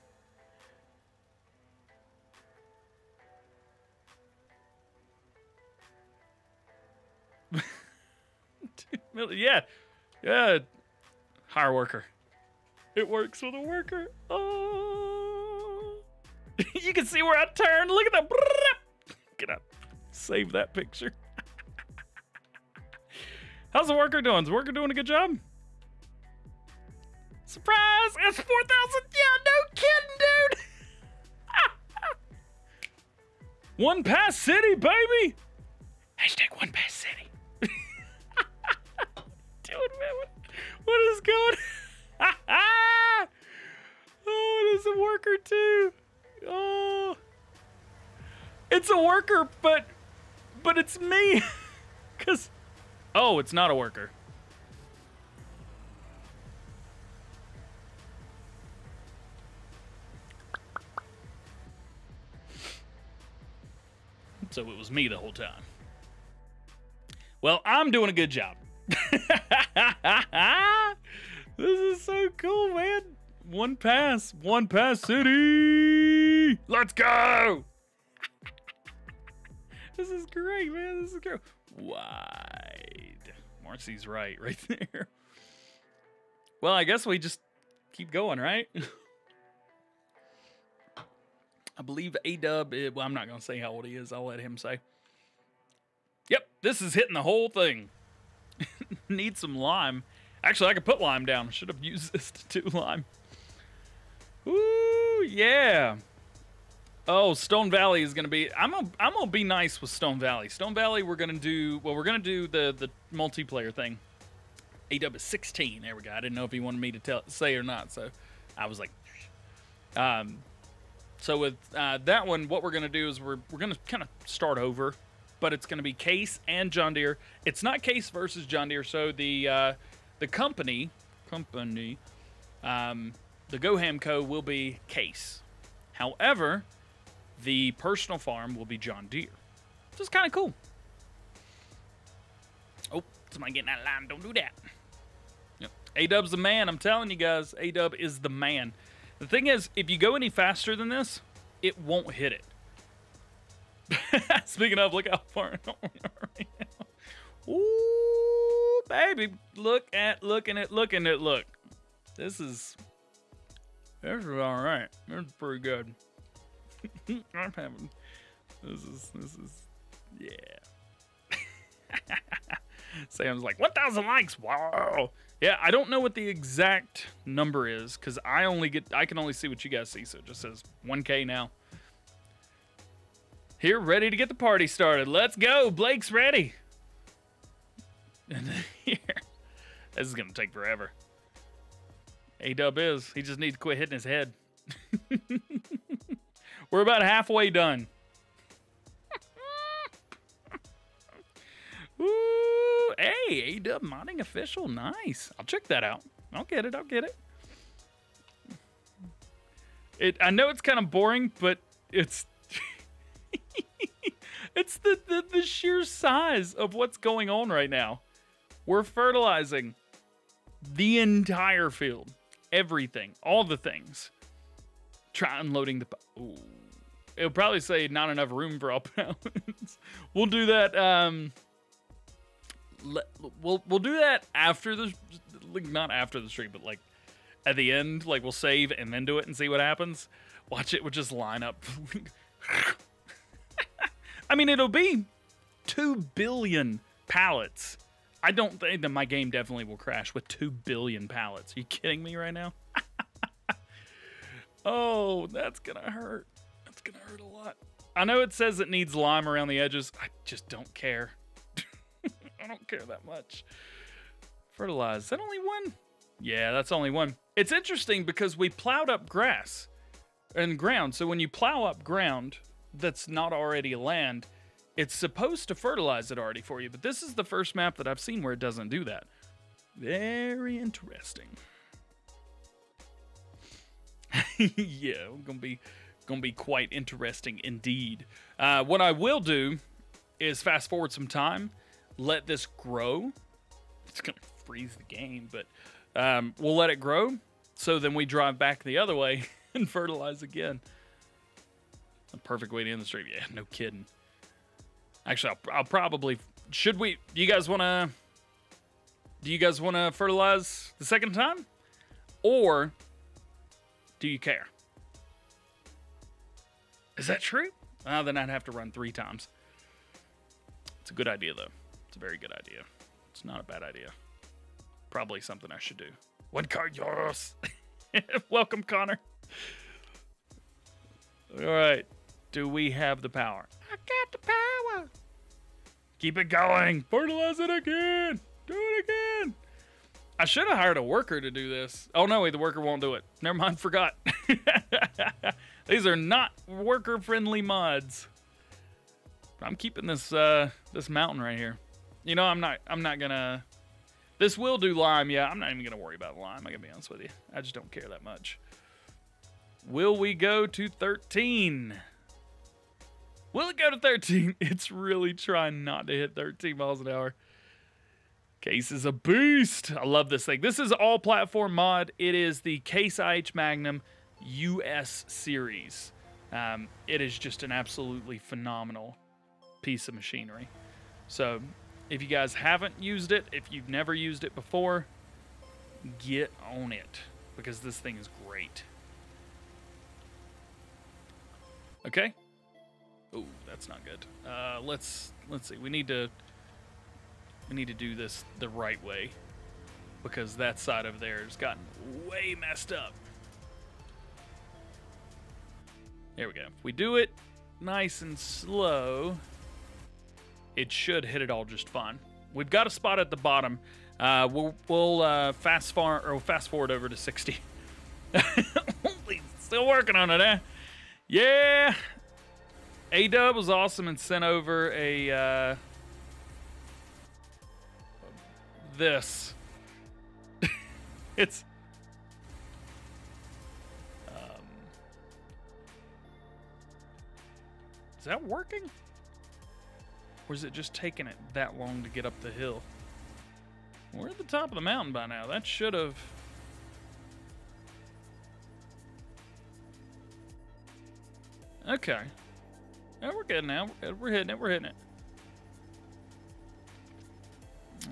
yeah, yeah. Hire worker. It works with a worker. Oh. you can see where I turned. Look at that. Get up. Save that picture. How's the worker doing? Is the worker doing a good job? Surprise! It's 4,000! Yeah, no kidding, dude! one pass city, baby! Hashtag one pass city. What is going Oh, it is a worker too. Oh. It's a worker, but but it's me. Cause Oh, it's not a worker. So it was me the whole time. Well, I'm doing a good job. this is so cool, man. One pass, one pass city. Let's go. this is great, man. This is great. Wide. Marcy's right, right there. Well, I guess we just keep going, right? I believe A Dub. Eh, well, I'm not gonna say how old he is. I'll let him say. Yep, this is hitting the whole thing. Need some lime. Actually, I could put lime down. Should have used this to do lime. Ooh, yeah. Oh, Stone Valley is gonna be. I'm gonna. I'm gonna be nice with Stone Valley. Stone Valley, we're gonna do. Well, we're gonna do the the multiplayer thing. AW is 16. There we go. I didn't know if he wanted me to tell say or not, so I was like, um. So with uh, that one, what we're gonna do is we're we're gonna kind of start over, but it's gonna be Case and John Deere. It's not Case versus John Deere. So the uh, the company company, um, the Goham Co. will be Case. However, the personal farm will be John Deere. So it's kind of cool. Oh, somebody getting that line. Don't do that. Yep. A-Dub's the man. I'm telling you guys, A-Dub is the man. The thing is, if you go any faster than this, it won't hit it. Speaking of, look how far right. Ooh, baby, look at looking at looking at look. This is this is all right. This is pretty good. I'm having this is this is yeah. Sam's like 1,000 likes. Wow. Yeah, I don't know what the exact number is because I only get I can only see what you guys see, so it just says 1K now. Here, ready to get the party started. Let's go. Blake's ready. Here, this is gonna take forever. A Dub is. He just needs to quit hitting his head. We're about halfway done. Ooh, hey, A-Dub modding official. Nice. I'll check that out. I'll get it. I'll get it. It. I know it's kind of boring, but it's the, the the sheer size of what's going on right now. We're fertilizing the entire field, everything, all the things. Try unloading the. Ooh. It'll probably say not enough room for all pounds. we'll do that. Um, we'll we'll do that after the like not after the stream, but like at the end, like we'll save and then do it and see what happens. Watch it, we'll just line up. I mean, it'll be 2 billion pallets. I don't think that my game definitely will crash with 2 billion pallets. Are you kidding me right now? oh, that's going to hurt. That's going to hurt a lot. I know it says it needs lime around the edges. I just don't care. I don't care that much. Fertilize. Is that only one? Yeah, that's only one. It's interesting because we plowed up grass and ground. So when you plow up ground that's not already land, it's supposed to fertilize it already for you. But this is the first map that I've seen where it doesn't do that. Very interesting. yeah, gonna be gonna be quite interesting indeed. Uh, what I will do is fast forward some time, let this grow. It's gonna freeze the game, but um, we'll let it grow. So then we drive back the other way and fertilize again. A perfect way to end the stream. Yeah, no kidding. Actually, I'll, I'll probably should we? Do you guys want to? Do you guys want to fertilize the second time, or do you care? Is that true? Uh, then I'd have to run three times. It's a good idea, though. It's a very good idea. It's not a bad idea. Probably something I should do. One card, yours. Welcome, Connor. All right. Do we have the power? I got the power. Keep it going. Fertilize it again. Do it again. I should have hired a worker to do this. Oh no, wait, the worker won't do it. Never mind, forgot. These are not worker-friendly mods. I'm keeping this uh, this mountain right here. You know, I'm not I'm not gonna. This will do lime, yeah. I'm not even gonna worry about lime. I gotta be honest with you. I just don't care that much. Will we go to 13? Will it go to 13? It's really trying not to hit 13 miles an hour. Case is a beast. I love this thing. This is all platform mod. It is the Case IH Magnum US series. Um, it is just an absolutely phenomenal piece of machinery. So, if you guys haven't used it, if you've never used it before, get on it because this thing is great. Okay. Oh, that's not good. Uh, let's let's see. We need to we need to do this the right way because that side of there has gotten way messed up. There we go. If we do it nice and slow, it should hit it all just fine. We've got a spot at the bottom. Uh, we'll we'll uh, fast far or fast forward over to 60. Still working on it, eh? Yeah. A Dub was awesome and sent over a uh, this. it's um, is that working? Or is it just taking it that long to get up the hill? We're at the top of the mountain by now. That should have. Okay. Yeah, we're good now. We're, good. we're hitting it. We're hitting it.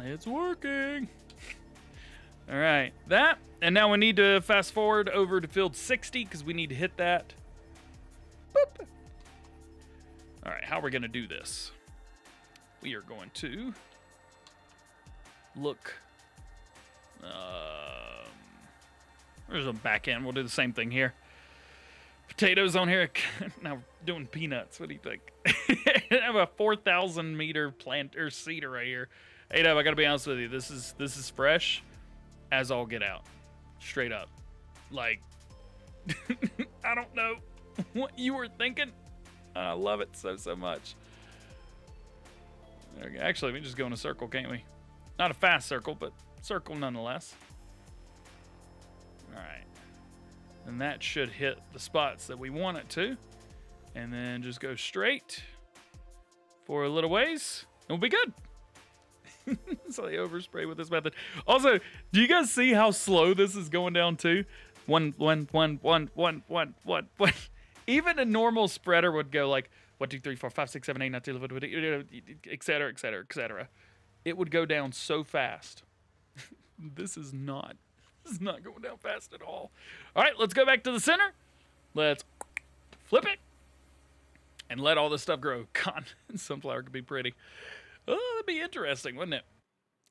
It's working. All right, that. And now we need to fast forward over to field 60 because we need to hit that. Boop. All right, how are we going to do this? We are going to look. Um, there's a back end. We'll do the same thing here. Potatoes on here. now doing peanuts. What do you think? I have a 4,000 meter plant or seeder right here. Hey, Dub, I gotta be honest with you. This is this is fresh as all get out. Straight up. Like, I don't know what you were thinking. I love it so so much. Actually, we just go in a circle, can't we? Not a fast circle, but circle nonetheless. All right. And that should hit the spots that we want it to. And then just go straight for a little ways. And we'll be good. so they overspray with this method. Also, do you guys see how slow this is going down too? One, one, one, one, one, one, one, one. Even a normal spreader would go like one, two, three, four, five, six, seven, eight, nine, ten, eleven, et cetera, et cetera, et cetera. It would go down so fast. this is not. Is not going down fast at all. All right, let's go back to the center. Let's flip it. and let all this stuff grow. God, sunflower could be pretty. Oh, that'd be interesting, wouldn't it?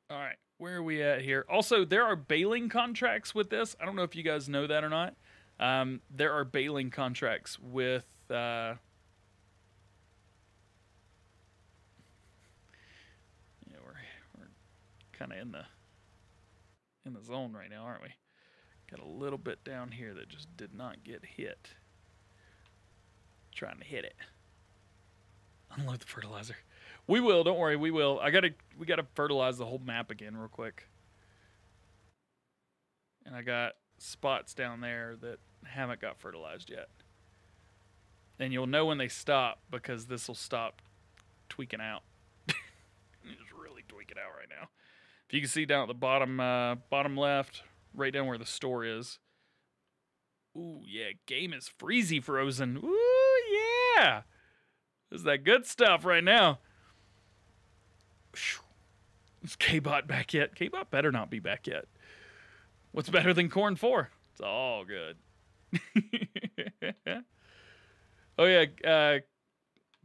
All right, where are we at here? Also, there are baling contracts with this. I don't know if you guys know that or not. Um, there are baling contracts with. Uh, kind of in the in the zone right now, aren't we? Got a little bit down here that just did not get hit. Trying to hit it. Unload the fertilizer. We will. Don't worry. We will. I gotta. We gotta fertilize the whole map again real quick. And I got spots down there that haven't got fertilized yet. And you'll know when they stop because this will stop tweaking out. it's really tweaking out right now. If you can see down at the bottom, uh, bottom left, right down where the store is. Ooh, yeah, game is freezy frozen. Ooh, yeah. This is that good stuff right now. Is K-Bot back yet? K-Bot better not be back yet. What's better than corn 4? It's all good. oh, yeah. Uh,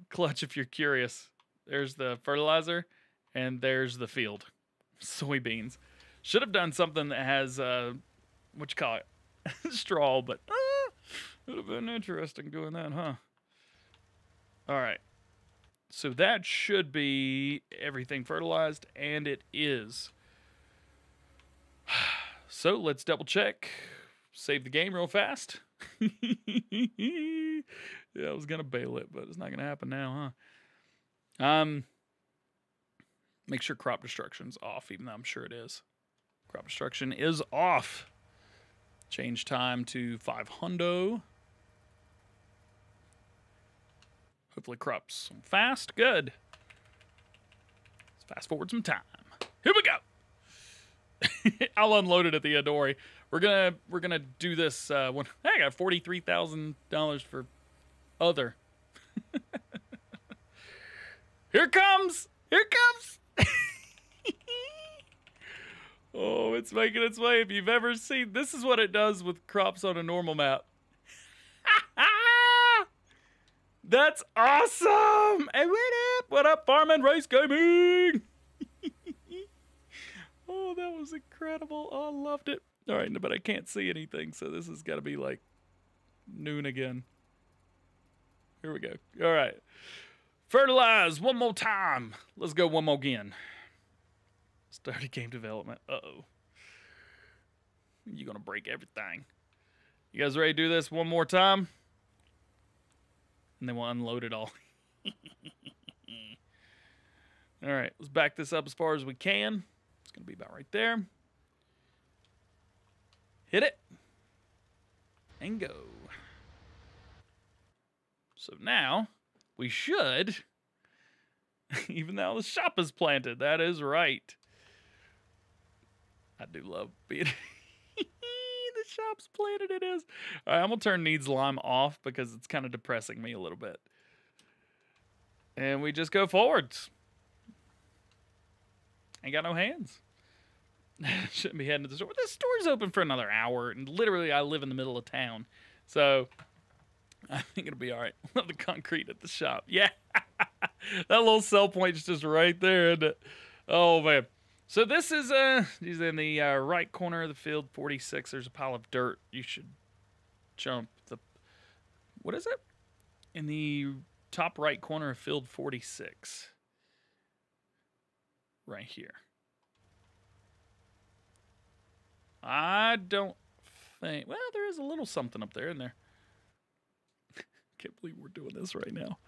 clutch, if you're curious. There's the fertilizer, and there's the field. Soybeans. Should have done something that has, uh, what you call it? Straw, but uh, would have been interesting doing that, huh? All right. So that should be everything fertilized, and it is. So let's double check. Save the game real fast. yeah, I was gonna bale it, but it's not gonna happen now, huh? Um, make sure crop destruction's off, even though I'm sure it is. Crop destruction is off. Change time to five hundo. Hopefully crops fast. Good. Let's fast forward some time. Here we go. I'll unload it at the Adori. We're gonna we're gonna do this uh when hey, I got forty three thousand dollars for other. Here comes! Here comes! Oh, it's making its way. If you've ever seen this is what it does with crops on a normal map. That's awesome! Hey, what up? What up, Farm and Race Gaming? oh, that was incredible. Oh, I loved it. All right, but I can't see anything, so this has got to be like noon again. Here we go. All right. Fertilize one more time. Let's go one more again. Started game development. Uh oh. You're going to break everything. You guys ready to do this one more time? and then we'll unload it all. all right, let's back this up as far as we can. It's going to be about right there. Hit it. And go. So now we should, even though the shop is planted, that is right. I do love being the shop's planted it is. All right, I'm gonna turn needs lime off because it's kind of depressing me a little bit. And we just go forwards. Ain't got no hands. Shouldn't be heading to the store. The store's open for another hour, and literally I live in the middle of town. So I think it'll be all right. Love the concrete at the shop. Yeah. that little sell point's just right there, it? Oh man. So this is uh he's in the uh, right corner of the field, 46. There's a pile of dirt. You should jump the what is it? In the top right corner of field 46. Right here. I don't think well, there is a little something up there in there. Can't believe we're doing this right now.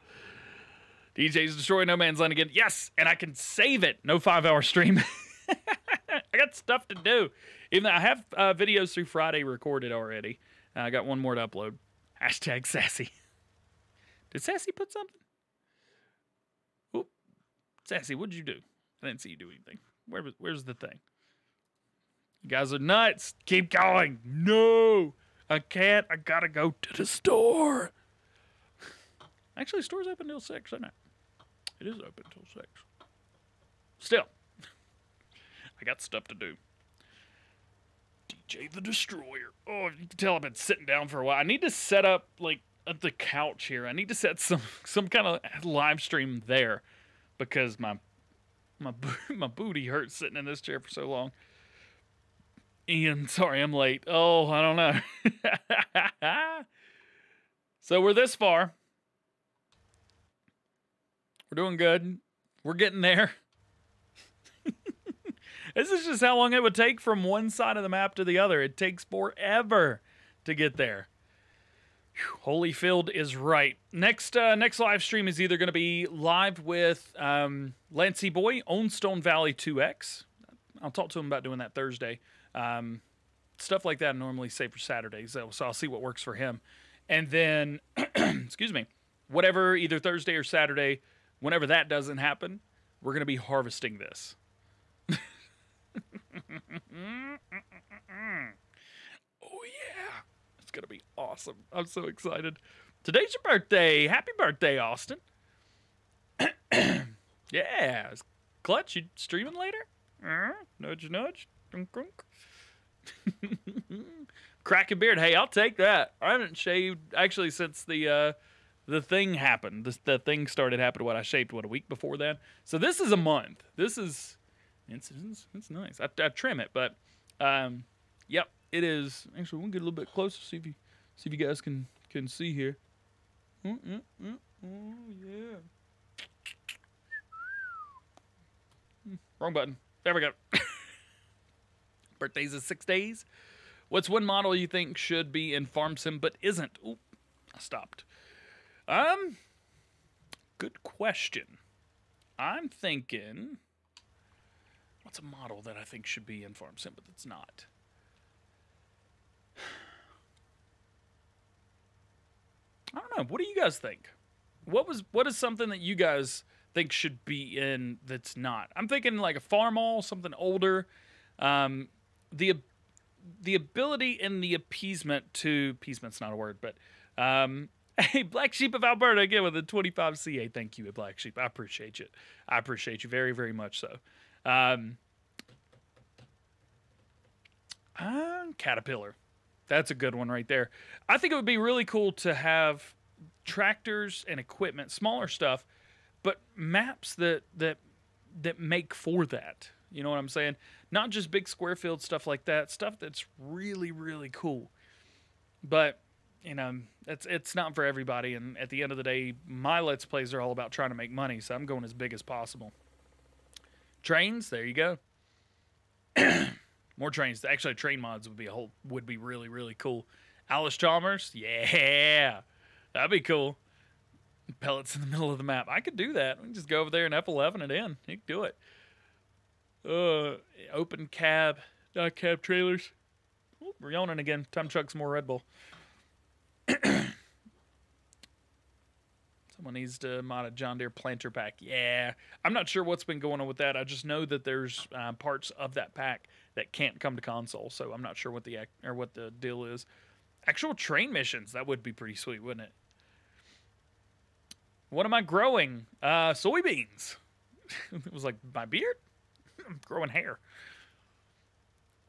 DJ's destroy no man's land again. Yes, and I can save it. No five hour stream. I got stuff to do. Even though I have uh, videos through Friday recorded already. Uh, I got one more to upload. Hashtag sassy. Did Sassy put something? Oop. Sassy, what'd you do? I didn't see you do anything. Where where's the thing? You guys are nuts. Keep going. No, I can't. I gotta go to the store. Actually, store's open till 6, isn't it? It is open till 6. Still, I got stuff to do. DJ the Destroyer. Oh, you can tell I've been sitting down for a while. I need to set up, like, the couch here. I need to set some some kind of live stream there because my my my booty hurts sitting in this chair for so long. Ian, sorry I'm late. Oh, I don't know. so we're this far. We're doing good. We're getting there. This is just how long it would take from one side of the map to the other. It takes forever to get there. Holyfield is right. Next uh, next live stream is either going to be live with um, Lancy Boy on Stone Valley 2X. I'll talk to him about doing that Thursday. Um, stuff like that I normally say for Saturdays, so, so I'll see what works for him. And then, excuse me, whatever, either Thursday or Saturday, whenever that doesn't happen, we're going to be harvesting this. Oh, yeah. It's going to be awesome. I'm so excited. Today's your birthday. Happy birthday, Austin. yeah. Clutch, you streaming later? Uh, nudge, nudge. Crunk, crunk. Cracking beard. Hey, I'll take that. I haven't shaved actually since the uh, the thing happened. This, the thing started happening. What I shaved what a week before that. So this is a month. This is it's it's, it's nice. I, I trim it, but um, yep, it is. Actually, we'll get a little bit closer. See if you see if you guys can can see here. Mm, mm, mm, oh yeah. Hmm, Wrong button. There we go. Birthdays is six days. What's one model you think should be in Farm Sim but isn't? Oop, I stopped. Um, good question. I'm thinking, what's a model that I think should be in Farm Sim but it's not? I don't know. What do you guys think? What was what is something that you guys think should be in that's not? I'm thinking like a Farmall, something older. Um, the the ability and the appeasement to appeasement's not a word, but um, hey, Black Sheep of Alberta again with a 25 CA. Thank you, Black Sheep. I appreciate you. I appreciate you very, very much so. Um, uh, Caterpillar. That's a good one right there. I think it would be really cool to have tractors and equipment, smaller stuff, but maps that that that make for that. You know what I'm saying? Not just big square field stuff like that. Stuff that's really really cool. But you know, it's it's not for everybody. And at the end of the day, my let's plays are all about trying to make money. So I'm going as big as possible. Trains, there you go. More trains. Actually, train mods would be a whole would be really really cool. Allis Chalmers, yeah, that'd be cool. Pellets in the middle of the map. I could do that. We can just go over there and F11 it in. You can do it. Uh, open cab, not cab trailers. We're yawning again. Time some more Red Bull. Someone needs to mod a John Deere planter pack. Yeah, I'm not sure what's been going on with that. I just know that there's uh, parts of that pack that can't come to console, so I'm not sure what the or what the deal is. Actual train missions that would be pretty sweet, wouldn't it? What am I growing? Uh, soybeans. it was like my beard. I'm growing hair.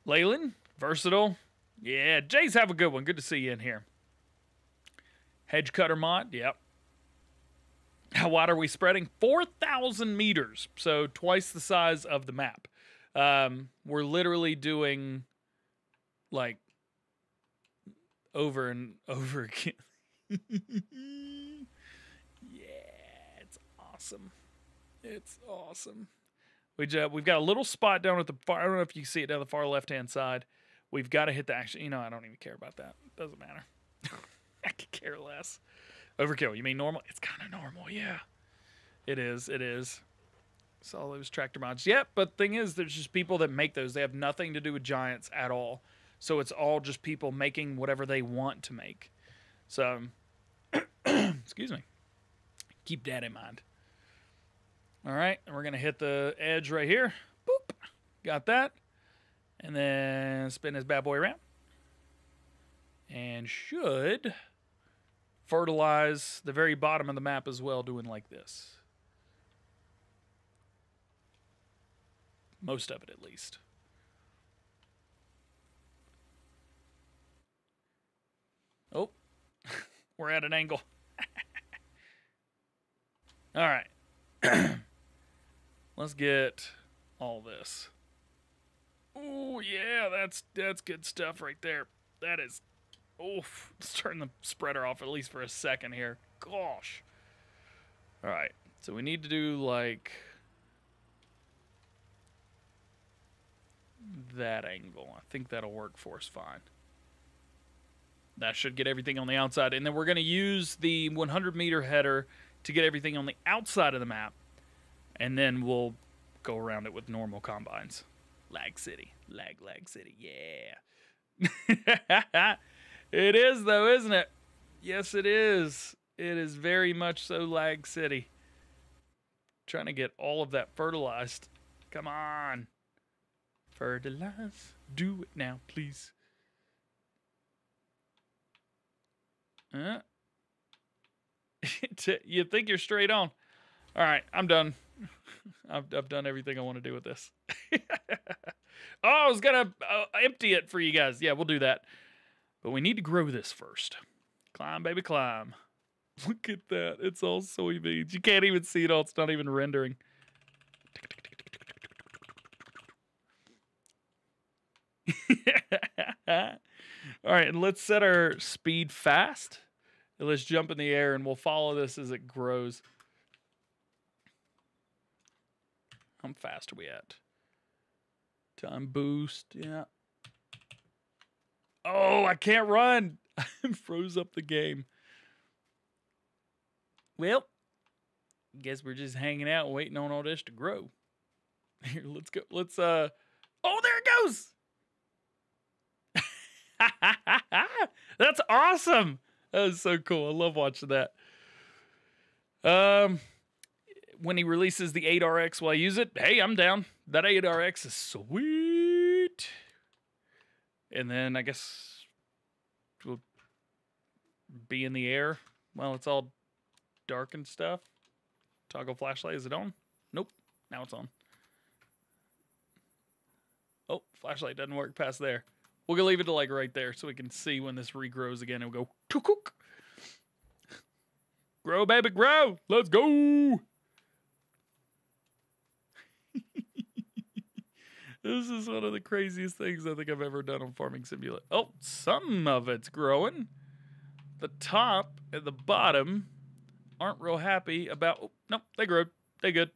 Leyland, versatile. Yeah, Jays have a good one. Good to see you in here. Hedge cutter mod. Yep. How wide are we spreading? 4,000 meters. So twice the size of the map. Um, we're literally doing like over and over again. yeah, it's awesome. It's awesome. We just, we've got a little spot down at the far. I don't know if you can see it down the far left hand side. We've got to hit the action. You know, I don't even care about that. It Doesn't matter. I could care less. Overkill. You mean normal? It's kind of normal, yeah. It is. It is. It's all those tractor mods. Yep, but thing is, there's just people that make those. They have nothing to do with giants at all. So it's all just people making whatever they want to make. So, excuse me. Keep that in mind. All right, and we're gonna hit the edge right here. Boop. Got that. And then spin this bad boy around. And should fertilize the very bottom of the map as well, doing like this. Most of it, at least. Oh, We're at an angle. All right. Let's get all this. Oh yeah, that's that's good stuff right there. That is oof. Let's turn the spreader off at least for a second here. Gosh. All right. So we need to do like that angle. I think that'll work for us fine. That should get everything on the outside. And then we're going to use the 100 meter header to get everything on the outside of the map. And then we'll go around it with normal combines. Lag City. Lag, lag city. Yeah. it is, though, isn't it? Yes, it is. It is very much so lag city. Trying to get all of that fertilized. Come on. Fertilize. Do it now, please. Uh. you think you're straight on. All right, I'm done. I've, I've done everything I want to do with this. oh, I was going to uh, empty it for you guys. Yeah, we'll do that. But we need to grow this first. Climb, baby, climb. Look at that. It's all soybeans. You can't even see it all. It's not even rendering. all right, and let's set our speed fast. And let's jump in the air and we'll follow this as it grows. How fast are we at? Time boost, yeah. Oh, I can't run. I froze up the game. Well, guess we're just hanging out waiting on all this to grow. Here, let's go. Let's uh Oh, there it goes. That's awesome. That was so cool. I love watching that. Um when he releases the 8RX, will I use it? Hey, I'm down. That 8RX is sweet. And then I guess we'll be in the air while it's all dark and stuff. Toggle flashlight, is it on? Nope. Now it's on. Oh, flashlight doesn't work past there. We're gonna leave it to like right there so we can see when this regrows again. It'll go tuk Grow, baby, grow. Let's go. This is one of the craziest things I think I've ever done on Farming Simulator. Oh, some of it's growing. The top and the bottom aren't real happy about. Oh, nope, they grew. They good.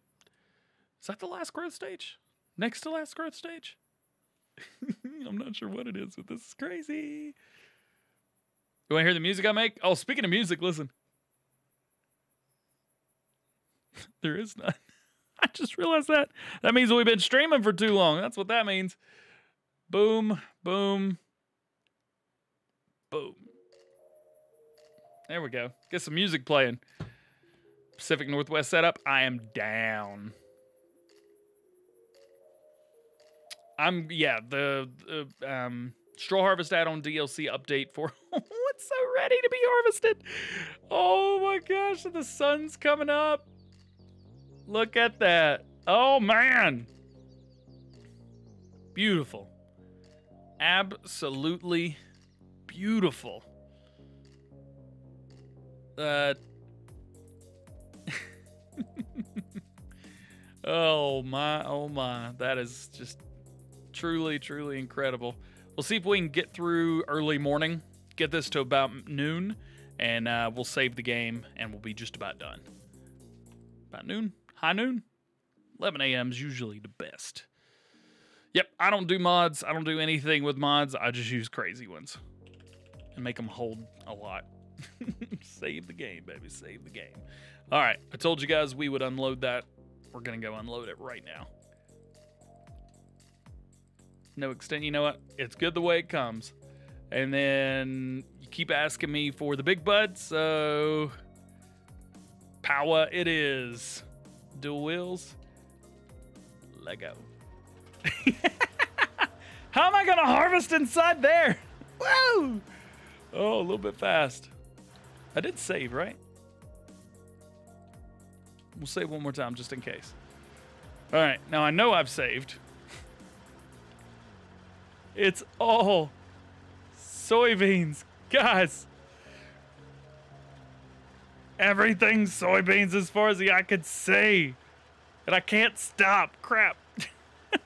Is that the last growth stage? Next to last growth stage? I'm not sure what it is, but this is crazy. You want to hear the music I make? Oh, speaking of music, listen. there is none. I just realized that. That means we've been streaming for too long. That's what that means. Boom, boom, boom. There we go. Get some music playing. Pacific Northwest setup. I am down. I'm yeah the, the um, straw harvest add-on DLC update for what's so ready to be harvested. Oh my gosh, the sun's coming up. Look at that. Oh, man. Beautiful. Absolutely beautiful. Uh, oh, my. Oh, my. That is just truly, truly incredible. We'll see if we can get through early morning, get this to about noon, and uh, we'll save the game, and we'll be just about done. About noon? High noon. 11 a.m. is usually the best. Yep, I don't do mods. I don't do anything with mods. I just use crazy ones and make them hold a lot. Save the game, baby. Save the game. All right, I told you guys we would unload that. We're going to go unload it right now. No extent. You know what? It's good the way it comes. And then you keep asking me for the big bud, so power it is dual wheels, Lego. How am I gonna harvest inside there? Whoa! Oh, a little bit fast. I did save, right? We'll save one more time just in case. All right, now I know I've saved. It's all soybeans. Guys, Everything's soybeans as far as the eye could see. And I can't stop. Crap.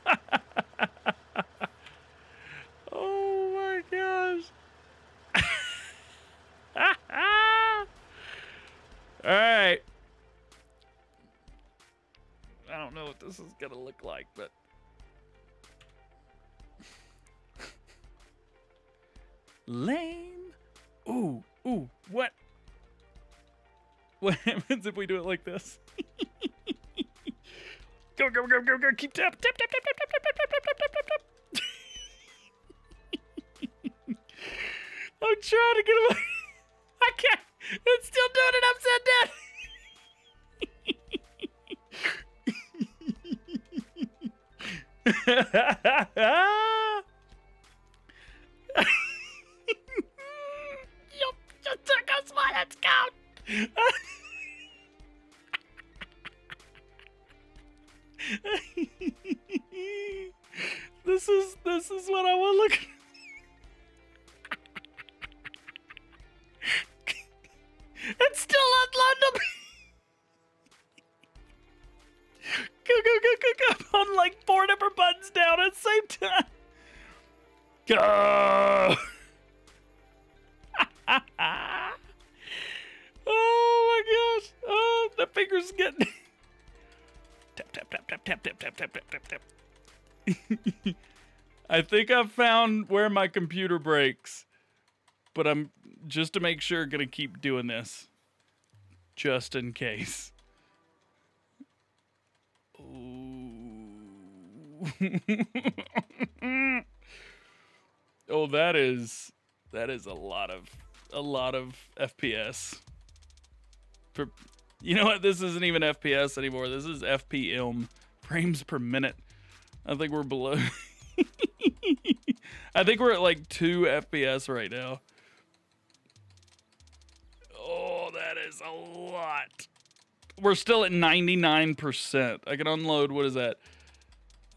oh my gosh. All right. I don't know what this is going to look like, but. Lame. Ooh, ooh, what? What happens if we do it like this? go, go, go, go, go. Keep tap, tap, tap, tap, tap, tap, tap, tap, tap, tap, tap, tap. I'm trying to get away. I can't. It's still doing it upside down. yup, just took us my let's count. this is this is what I want look. it's still unloadable. go go go go go! On like four different buttons down at the same time. Go. Oh my gosh! Oh, the fingers getting tap tap tap tap tap tap tap tap tap tap tap. I think I've found where my computer breaks, but I'm just to make sure gonna keep doing this, just in case. oh, that is that is a lot of a lot of FPS. For you know what? This isn't even FPS anymore. This is FPM frames per minute. I think we're below. I think we're at like two FPS right now. Oh, that is a lot. We're still at 99%. I can unload, what is that?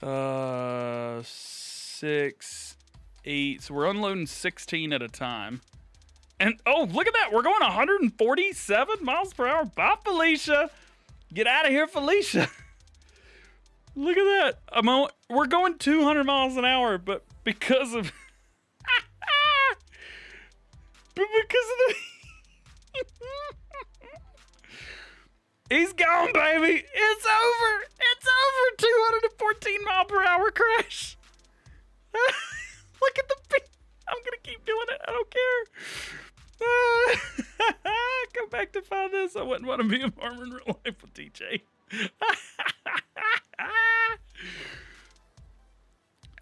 Uh, six, eight. So we're unloading 16 at a time. And oh, look at that. We're going 147 miles per hour. Bye, Felicia. Get out of here, Felicia. look at that. I'm on, we're going 200 miles an hour, but because of but because of the He's gone, baby. It's over. It's over. 214 mile per hour crash. Look at the. I'm gonna keep doing it. I don't care. come back to find this. I wouldn't want to be a farmer in real life with DJ.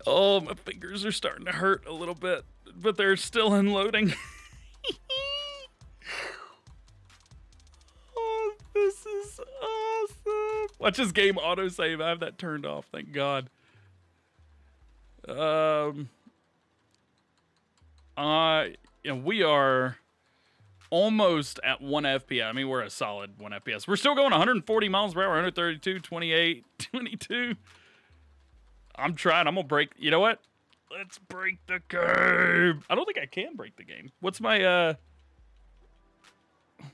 oh, my fingers are starting to hurt a little bit, but they're still unloading. oh, this is awesome. Watch this game autosave. I have that turned off. Thank God. Um. Uh, we are almost at 1 FPS. I mean, we're a solid 1 FPS. We're still going 140 miles per hour, 132, 28, 22. I'm trying. I'm going to break. You know what? Let's break the game. I don't think I can break the game. What's my, uh,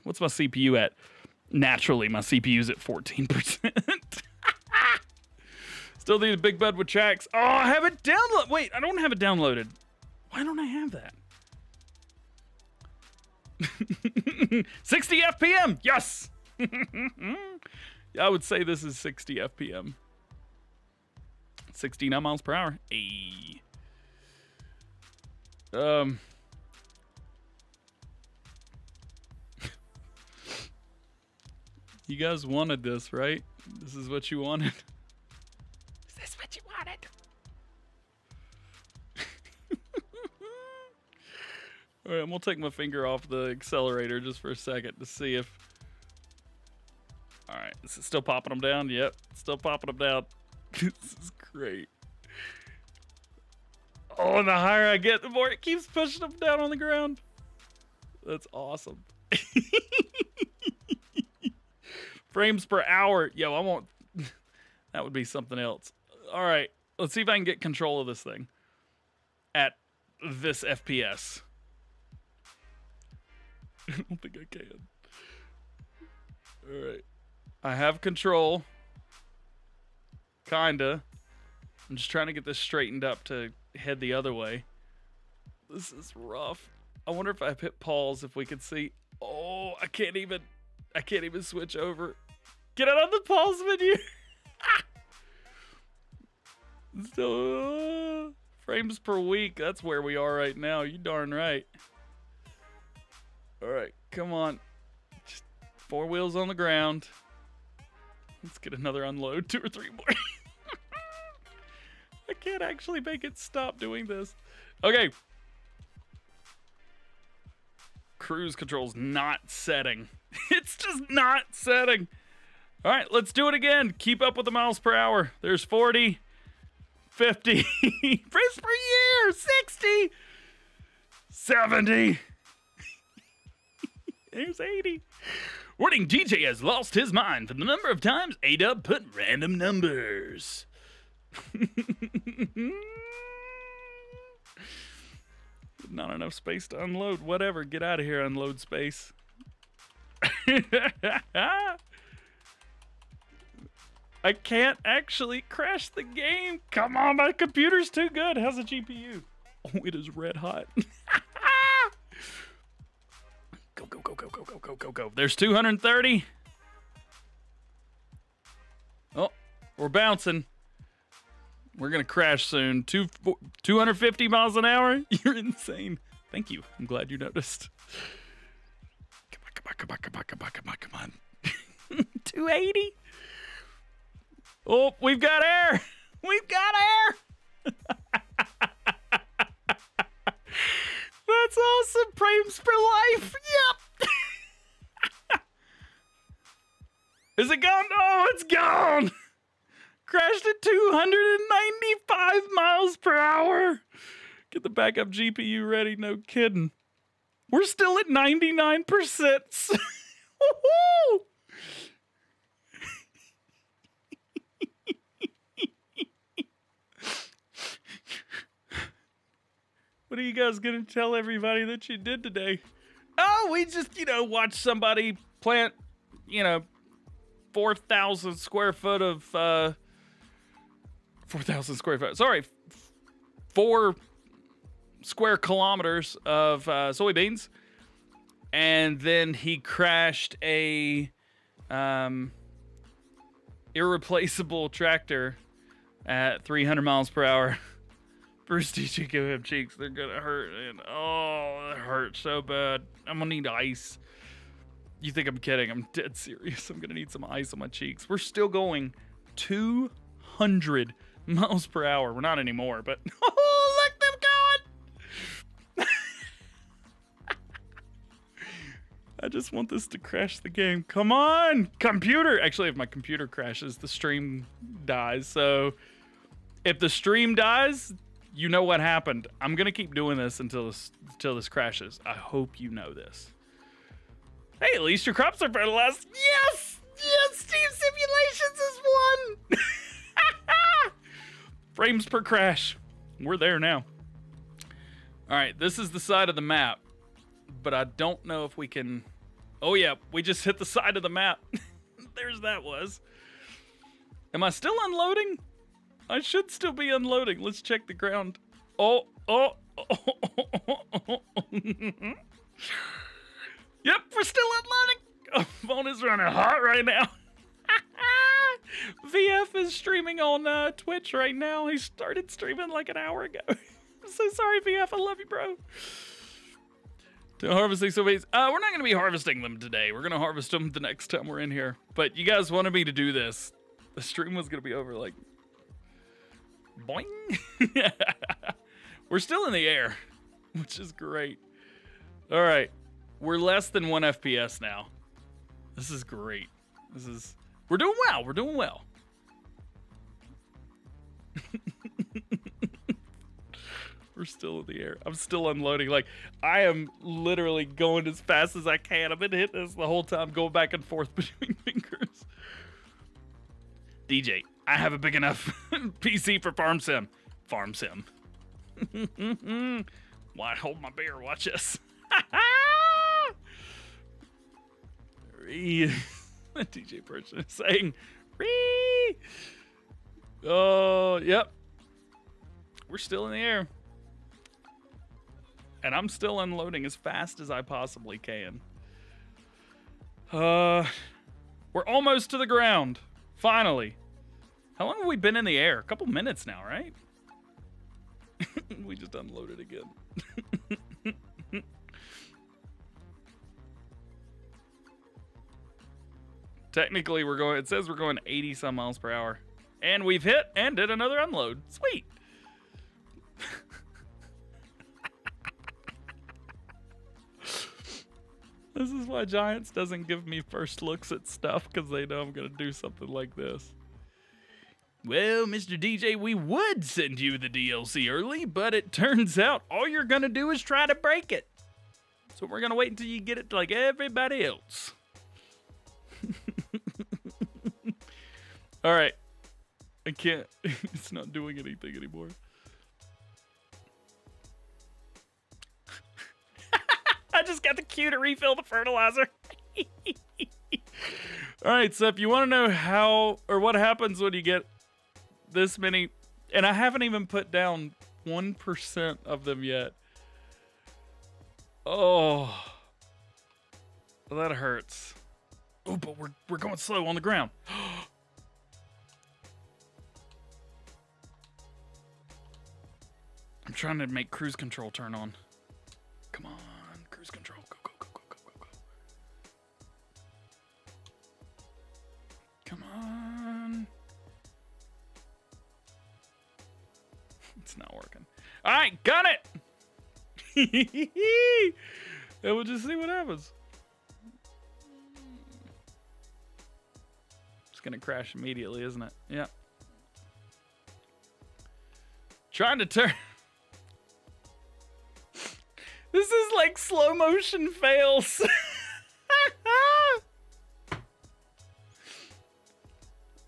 what's my CPU at? Naturally, my CPU's at 14%. Still need a big bud with tracks. Oh, I have it download. Wait, I don't have it downloaded. Why don't I have that? 60 FPM. Yes. I would say this is 60 FPM. 69 miles per hour. Hey. Um. you guys wanted this, right? This is what you wanted. All right, I'm gonna take my finger off the accelerator just for a second to see if. All right, is it still popping them down? Yep, still popping them down. this is great. Oh, and the higher I get, the more it keeps pushing them down on the ground. That's awesome. Frames per hour. Yo, I want. that would be something else. All right, let's see if I can get control of this thing at this FPS. I don't think I can. All right. I have control. Kinda. I'm just trying to get this straightened up to head the other way. This is rough. I wonder if I hit pause if we could see. Oh, I can't even. I can't even switch over. Get out of the pause menu. so, uh, frames per week. That's where we are right now. You darn right. All right, come on. Just four wheels on the ground. Let's get another unload, two or three more. I can't actually make it stop doing this. Okay. Cruise control's not setting. it's just not setting. All right, let's do it again. Keep up with the miles per hour. There's 40, 50, frames per year, 60, 70. There's 80. Warning, DJ has lost his mind from the number of times A-Dub put random numbers. Not enough space to unload. Whatever, get out of here, unload space. I can't actually crash the game. Come on, my computer's too good. How's the GPU? Oh, it is red hot. Go, go, go, go, go, go, go, go, go. There's 230. Oh, we're bouncing. We're going to crash soon. Two, 250 miles an hour? You're insane. Thank you. I'm glad you noticed. Come on, come on, come on, come on, come on, come on, come on. 280? Oh, we've got air. We've got air. That's awesome. Frames for life. Yep. Is it gone? Oh, it's gone. Crashed at 295 miles per hour. Get the backup GPU ready. No kidding. We're still at 99%. Woohoo! What are you guys gonna tell everybody that you did today? Oh, we just, you know, watched somebody plant, you know, 4,000 square foot of, uh, 4,000 square foot, sorry, four square kilometers of uh, soybeans. And then he crashed a, um, irreplaceable tractor at 300 miles per hour. Bruce DJ give him cheeks. They're gonna hurt, and oh, it hurts so bad. I'm gonna need ice. You think I'm kidding? I'm dead serious. I'm gonna need some ice on my cheeks. We're still going 200 miles per hour. We're not anymore, but oh, look them going! I just want this to crash the game. Come on, computer. Actually, if my computer crashes, the stream dies. So if the stream dies, you know what happened. I'm gonna keep doing this until this until this crashes. I hope you know this. Hey, at least your crops are fertilized. Yes, yes. Steam Simulations is one. Frames per crash. We're there now. All right, this is the side of the map, but I don't know if we can. Oh yeah, we just hit the side of the map. There's that was. Am I still unloading? I should still be unloading. Let's check the ground. Oh, oh, oh, oh, Yep, we're still unloading. Oh, phone is running hot right now. VF is streaming on uh, Twitch right now. He started streaming like an hour ago. I'm so sorry, VF. I love you, bro. To harvesting soybeans. Uh, we're not going to be harvesting them today. We're going to harvest them the next time we're in here. But you guys wanted me to do this. The stream was going to be over like boing. We're still in the air, which is great. All right. We're less than one FPS now. This is great. This is, we're doing well. We're doing well. we're still in the air. I'm still unloading. Like, I am literally going as fast as I can. I've been hitting this the whole time, going back and forth between fingers. DJ, I have a big enough PC for Farm Sim. Farm Sim. Why hold my beer? Watch this. DJ person is saying, Ree! Oh, yep. We're still in the air. And I'm still unloading as fast as I possibly can. Uh, we're almost to the ground. Finally. How long have we been in the air? A couple minutes now, right? we just unloaded again. Technically, we're going, it says we're going 80 some miles per hour. And we've hit and did another unload. Sweet. this is why Giants doesn't give me first looks at stuff because they know I'm going to do something like this. Well, Mr. DJ, we would send you the DLC early, but it turns out all you're going to do is try to break it. So we're going to wait until you get it like everybody else. all right. I can't. it's not doing anything anymore. I just got the cue to refill the fertilizer. All right, so if you want to know how or what happens when you get this many, and I haven't even put down 1% of them yet. Oh, that hurts. Oh, but we're, we're going slow on the ground. I'm trying to make cruise control turn on. Come on, cruise control. It's not working. All right, got it. and we'll just see what happens. It's gonna crash immediately, isn't it? Yeah. Trying to turn. This is like slow motion fails.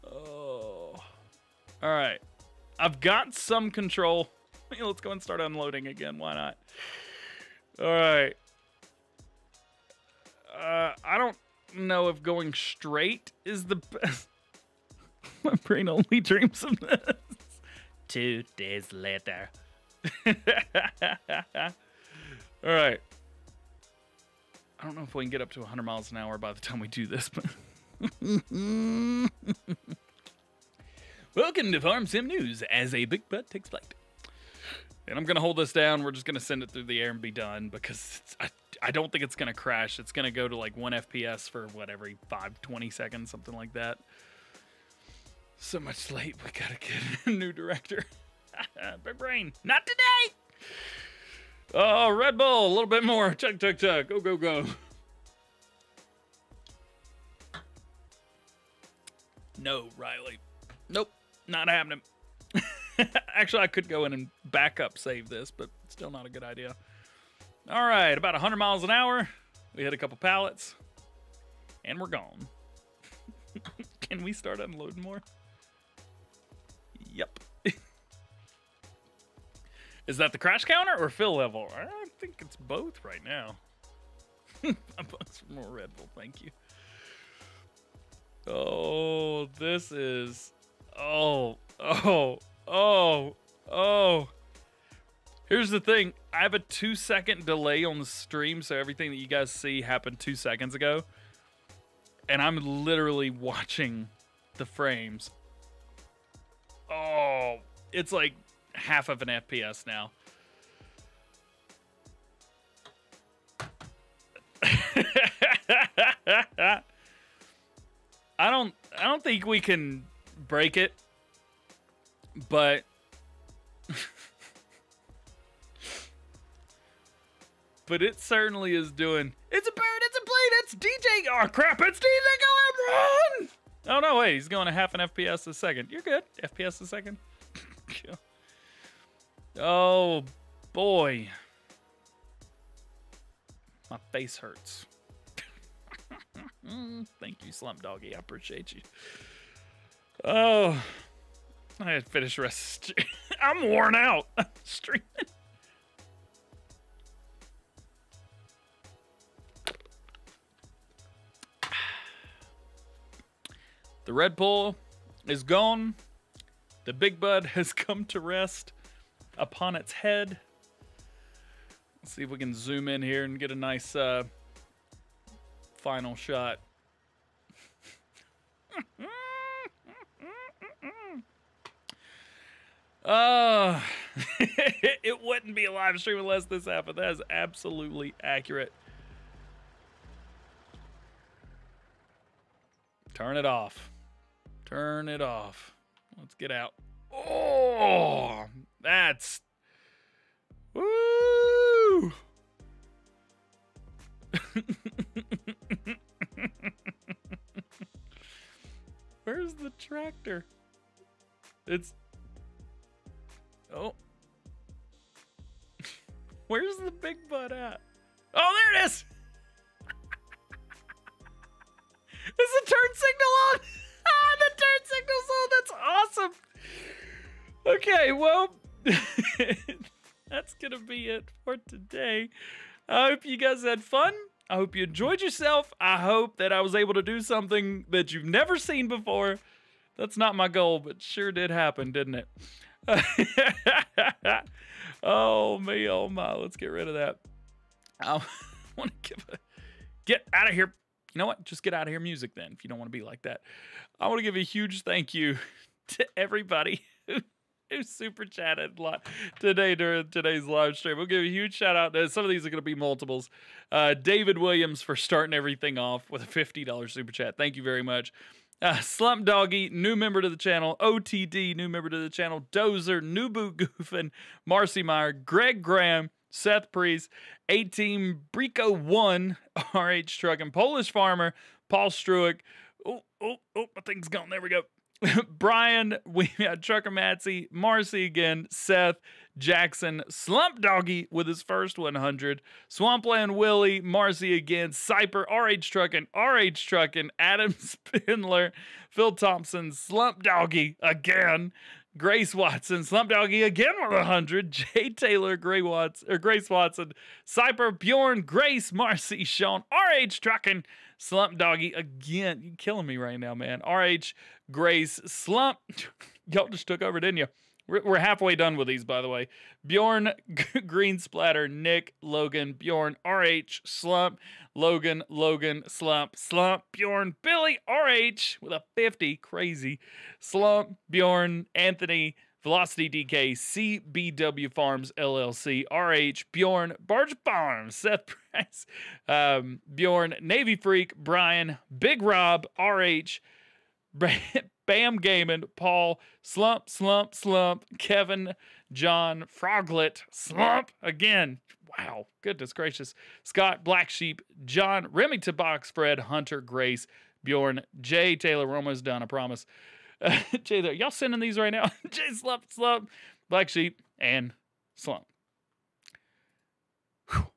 oh. All right. I've got some control. Let's go and start unloading again. Why not? All right. Uh, I don't know if going straight is the best. My brain only dreams of this. Two days later. All right. I don't know if we can get up to 100 miles an hour by the time we do this, but. Welcome to Farm Sim News as a big butt takes flight. And I'm going to hold this down. We're just going to send it through the air and be done because I, I don't think it's going to crash. It's going to go to like 1 FPS for what, every 5, 20 seconds, something like that. So much late. We got to get a new director. big brain. Not today. Oh, Red Bull, a little bit more. Chug, chug, chug. Go, go, go. No, Riley. Nope, not happening. Actually, I could go in and back up save this, but still not a good idea. All right, about 100 miles an hour. We hit a couple pallets, and we're gone. Can we start unloading more? Yep. Is that the crash counter or fill level? I think it's both right now. A bucks for more Red Bull, thank you. Oh, this is. Oh, oh, oh, oh. Here's the thing I have a two second delay on the stream, so everything that you guys see happened two seconds ago. And I'm literally watching the frames. Oh, it's like half of an FPS now. I don't I don't think we can break it, but but it certainly is doing. It's a bird. It's a plane. It's DJ. Oh crap! It's DJ going run. Oh no! Wait, he's going a half an FPS a second. You're good. FPS a second. oh boy, my face hurts. Thank you, Slump Doggy. I appreciate you. Oh, I had finished rest. I'm worn out. streaming. The Red Bull is gone. The Big Bud has come to rest upon its head. Let's see if we can zoom in here and get a nice uh, final shot. Uh, it wouldn't be a live stream unless this happened. That is absolutely accurate. Turn it off. Turn it off. Let's get out. Oh, that's. Woo! Where's the tractor? It's. Oh. Where's the big butt at? Oh, there it is! is the turn signal on? ah, the turn signal's on. That's awesome. Okay, well, that's to be it for today. I hope you guys had fun. I hope you enjoyed yourself. I hope that I was able to do something that you've never seen before. That's not my goal, but sure did happen, didn't it? oh me, oh my. Let's get rid of that. I want to give a get out of here. You know what? Just get out of here music then if you don't want to be like that. I want to give a huge thank you to everybody who, who super chatted a lot today during today's live stream. We'll give a huge shout out. To, some of these are going to be multiples. Uh, David Williams for starting everything off with a $50 super chat. Thank you very much. Uh, Slump Doggy, new member to the channel. OTD, new member to the channel. Dozer, New Boot Goofin, Marcy Meyer, Greg Graham, Seth Priest, 18 Brico 1, RH Truck, and Polish Farmer, Paul Struick. Oh, oh, oh, my thing's gone. There we go. Brian, we had Trucker Matsy, Marcy again, Seth, Jackson, Slump Doggy with his first 100, Swampland Willie, Marcy again, Cyper, RH Truckin', RH Truckin', Adam Spindler, Phil Thompson, Slump Doggy again, Grace Watson, Slump Doggy again with 100, Jay Taylor, Gray Watson, or Grace Watson, Cyper, Bjorn, Grace, Marcy, Sean, RH Truckin', Slump Doggy again. You killing me right now, man. RH, Grace, Slump. Y'all just took over, didn't you? We're halfway done with these, by the way. Bjorn, Green Splatter, Nick, Logan, Bjorn, RH, Slump, Logan, Logan, Slump, Slump, Bjorn, Billy, RH with a 50, crazy. Slump, Bjorn, Anthony, Velocity DK, CBW Farms LLC, RH, Bjorn, Barge Farms, Seth Price, um, Bjorn, Navy Freak, Brian, Big Rob, RH, Bam Gaming, Paul, Slump, Slump, Slump, Kevin, John, Froglet, Slump again. Wow, goodness gracious. Scott, Black Sheep, John, Remington Box, Fred, Hunter, Grace, Bjorn, Jay, Taylor, Roma's done, I promise. Uh, Jay, there, y'all sending these right now? Jay, Slump, Slump, Black Sheep, and Slump. Whew.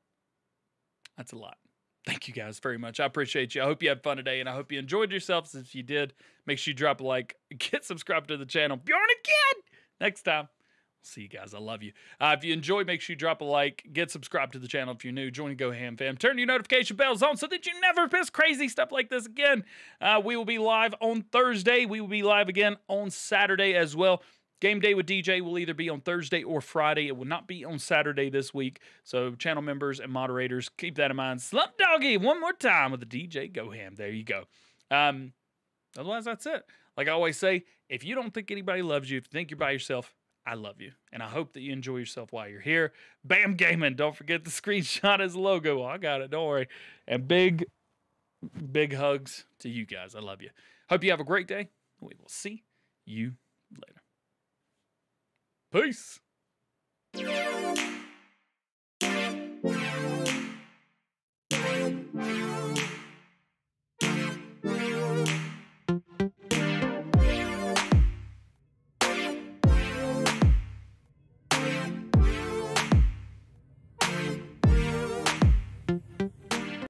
That's a lot thank you guys very much. I appreciate you. I hope you had fun today and I hope you enjoyed yourselves. If you did, make sure you drop a like, get subscribed to the channel. Bjorn again next time. See you guys. I love you. Uh, if you enjoyed, make sure you drop a like, get subscribed to the channel if you're new. Join the Go Ham fam. Turn your notification bells on so that you never miss crazy stuff like this again. Uh, we will be live on Thursday. We will be live again on Saturday as well. Game day with DJ will either be on Thursday or Friday. It will not be on Saturday this week. So, channel members and moderators, keep that in mind. Slump Doggy, one more time with the DJ Go Ham. There you go. Um, otherwise, that's it. Like I always say, if you don't think anybody loves you, if you think you're by yourself, I love you. And I hope that you enjoy yourself while you're here. Bam Gaming. Don't forget the screenshot as logo. Oh, I got it. Don't worry. And big, big hugs to you guys. I love you. Hope you have a great day. We will see you later. Peace.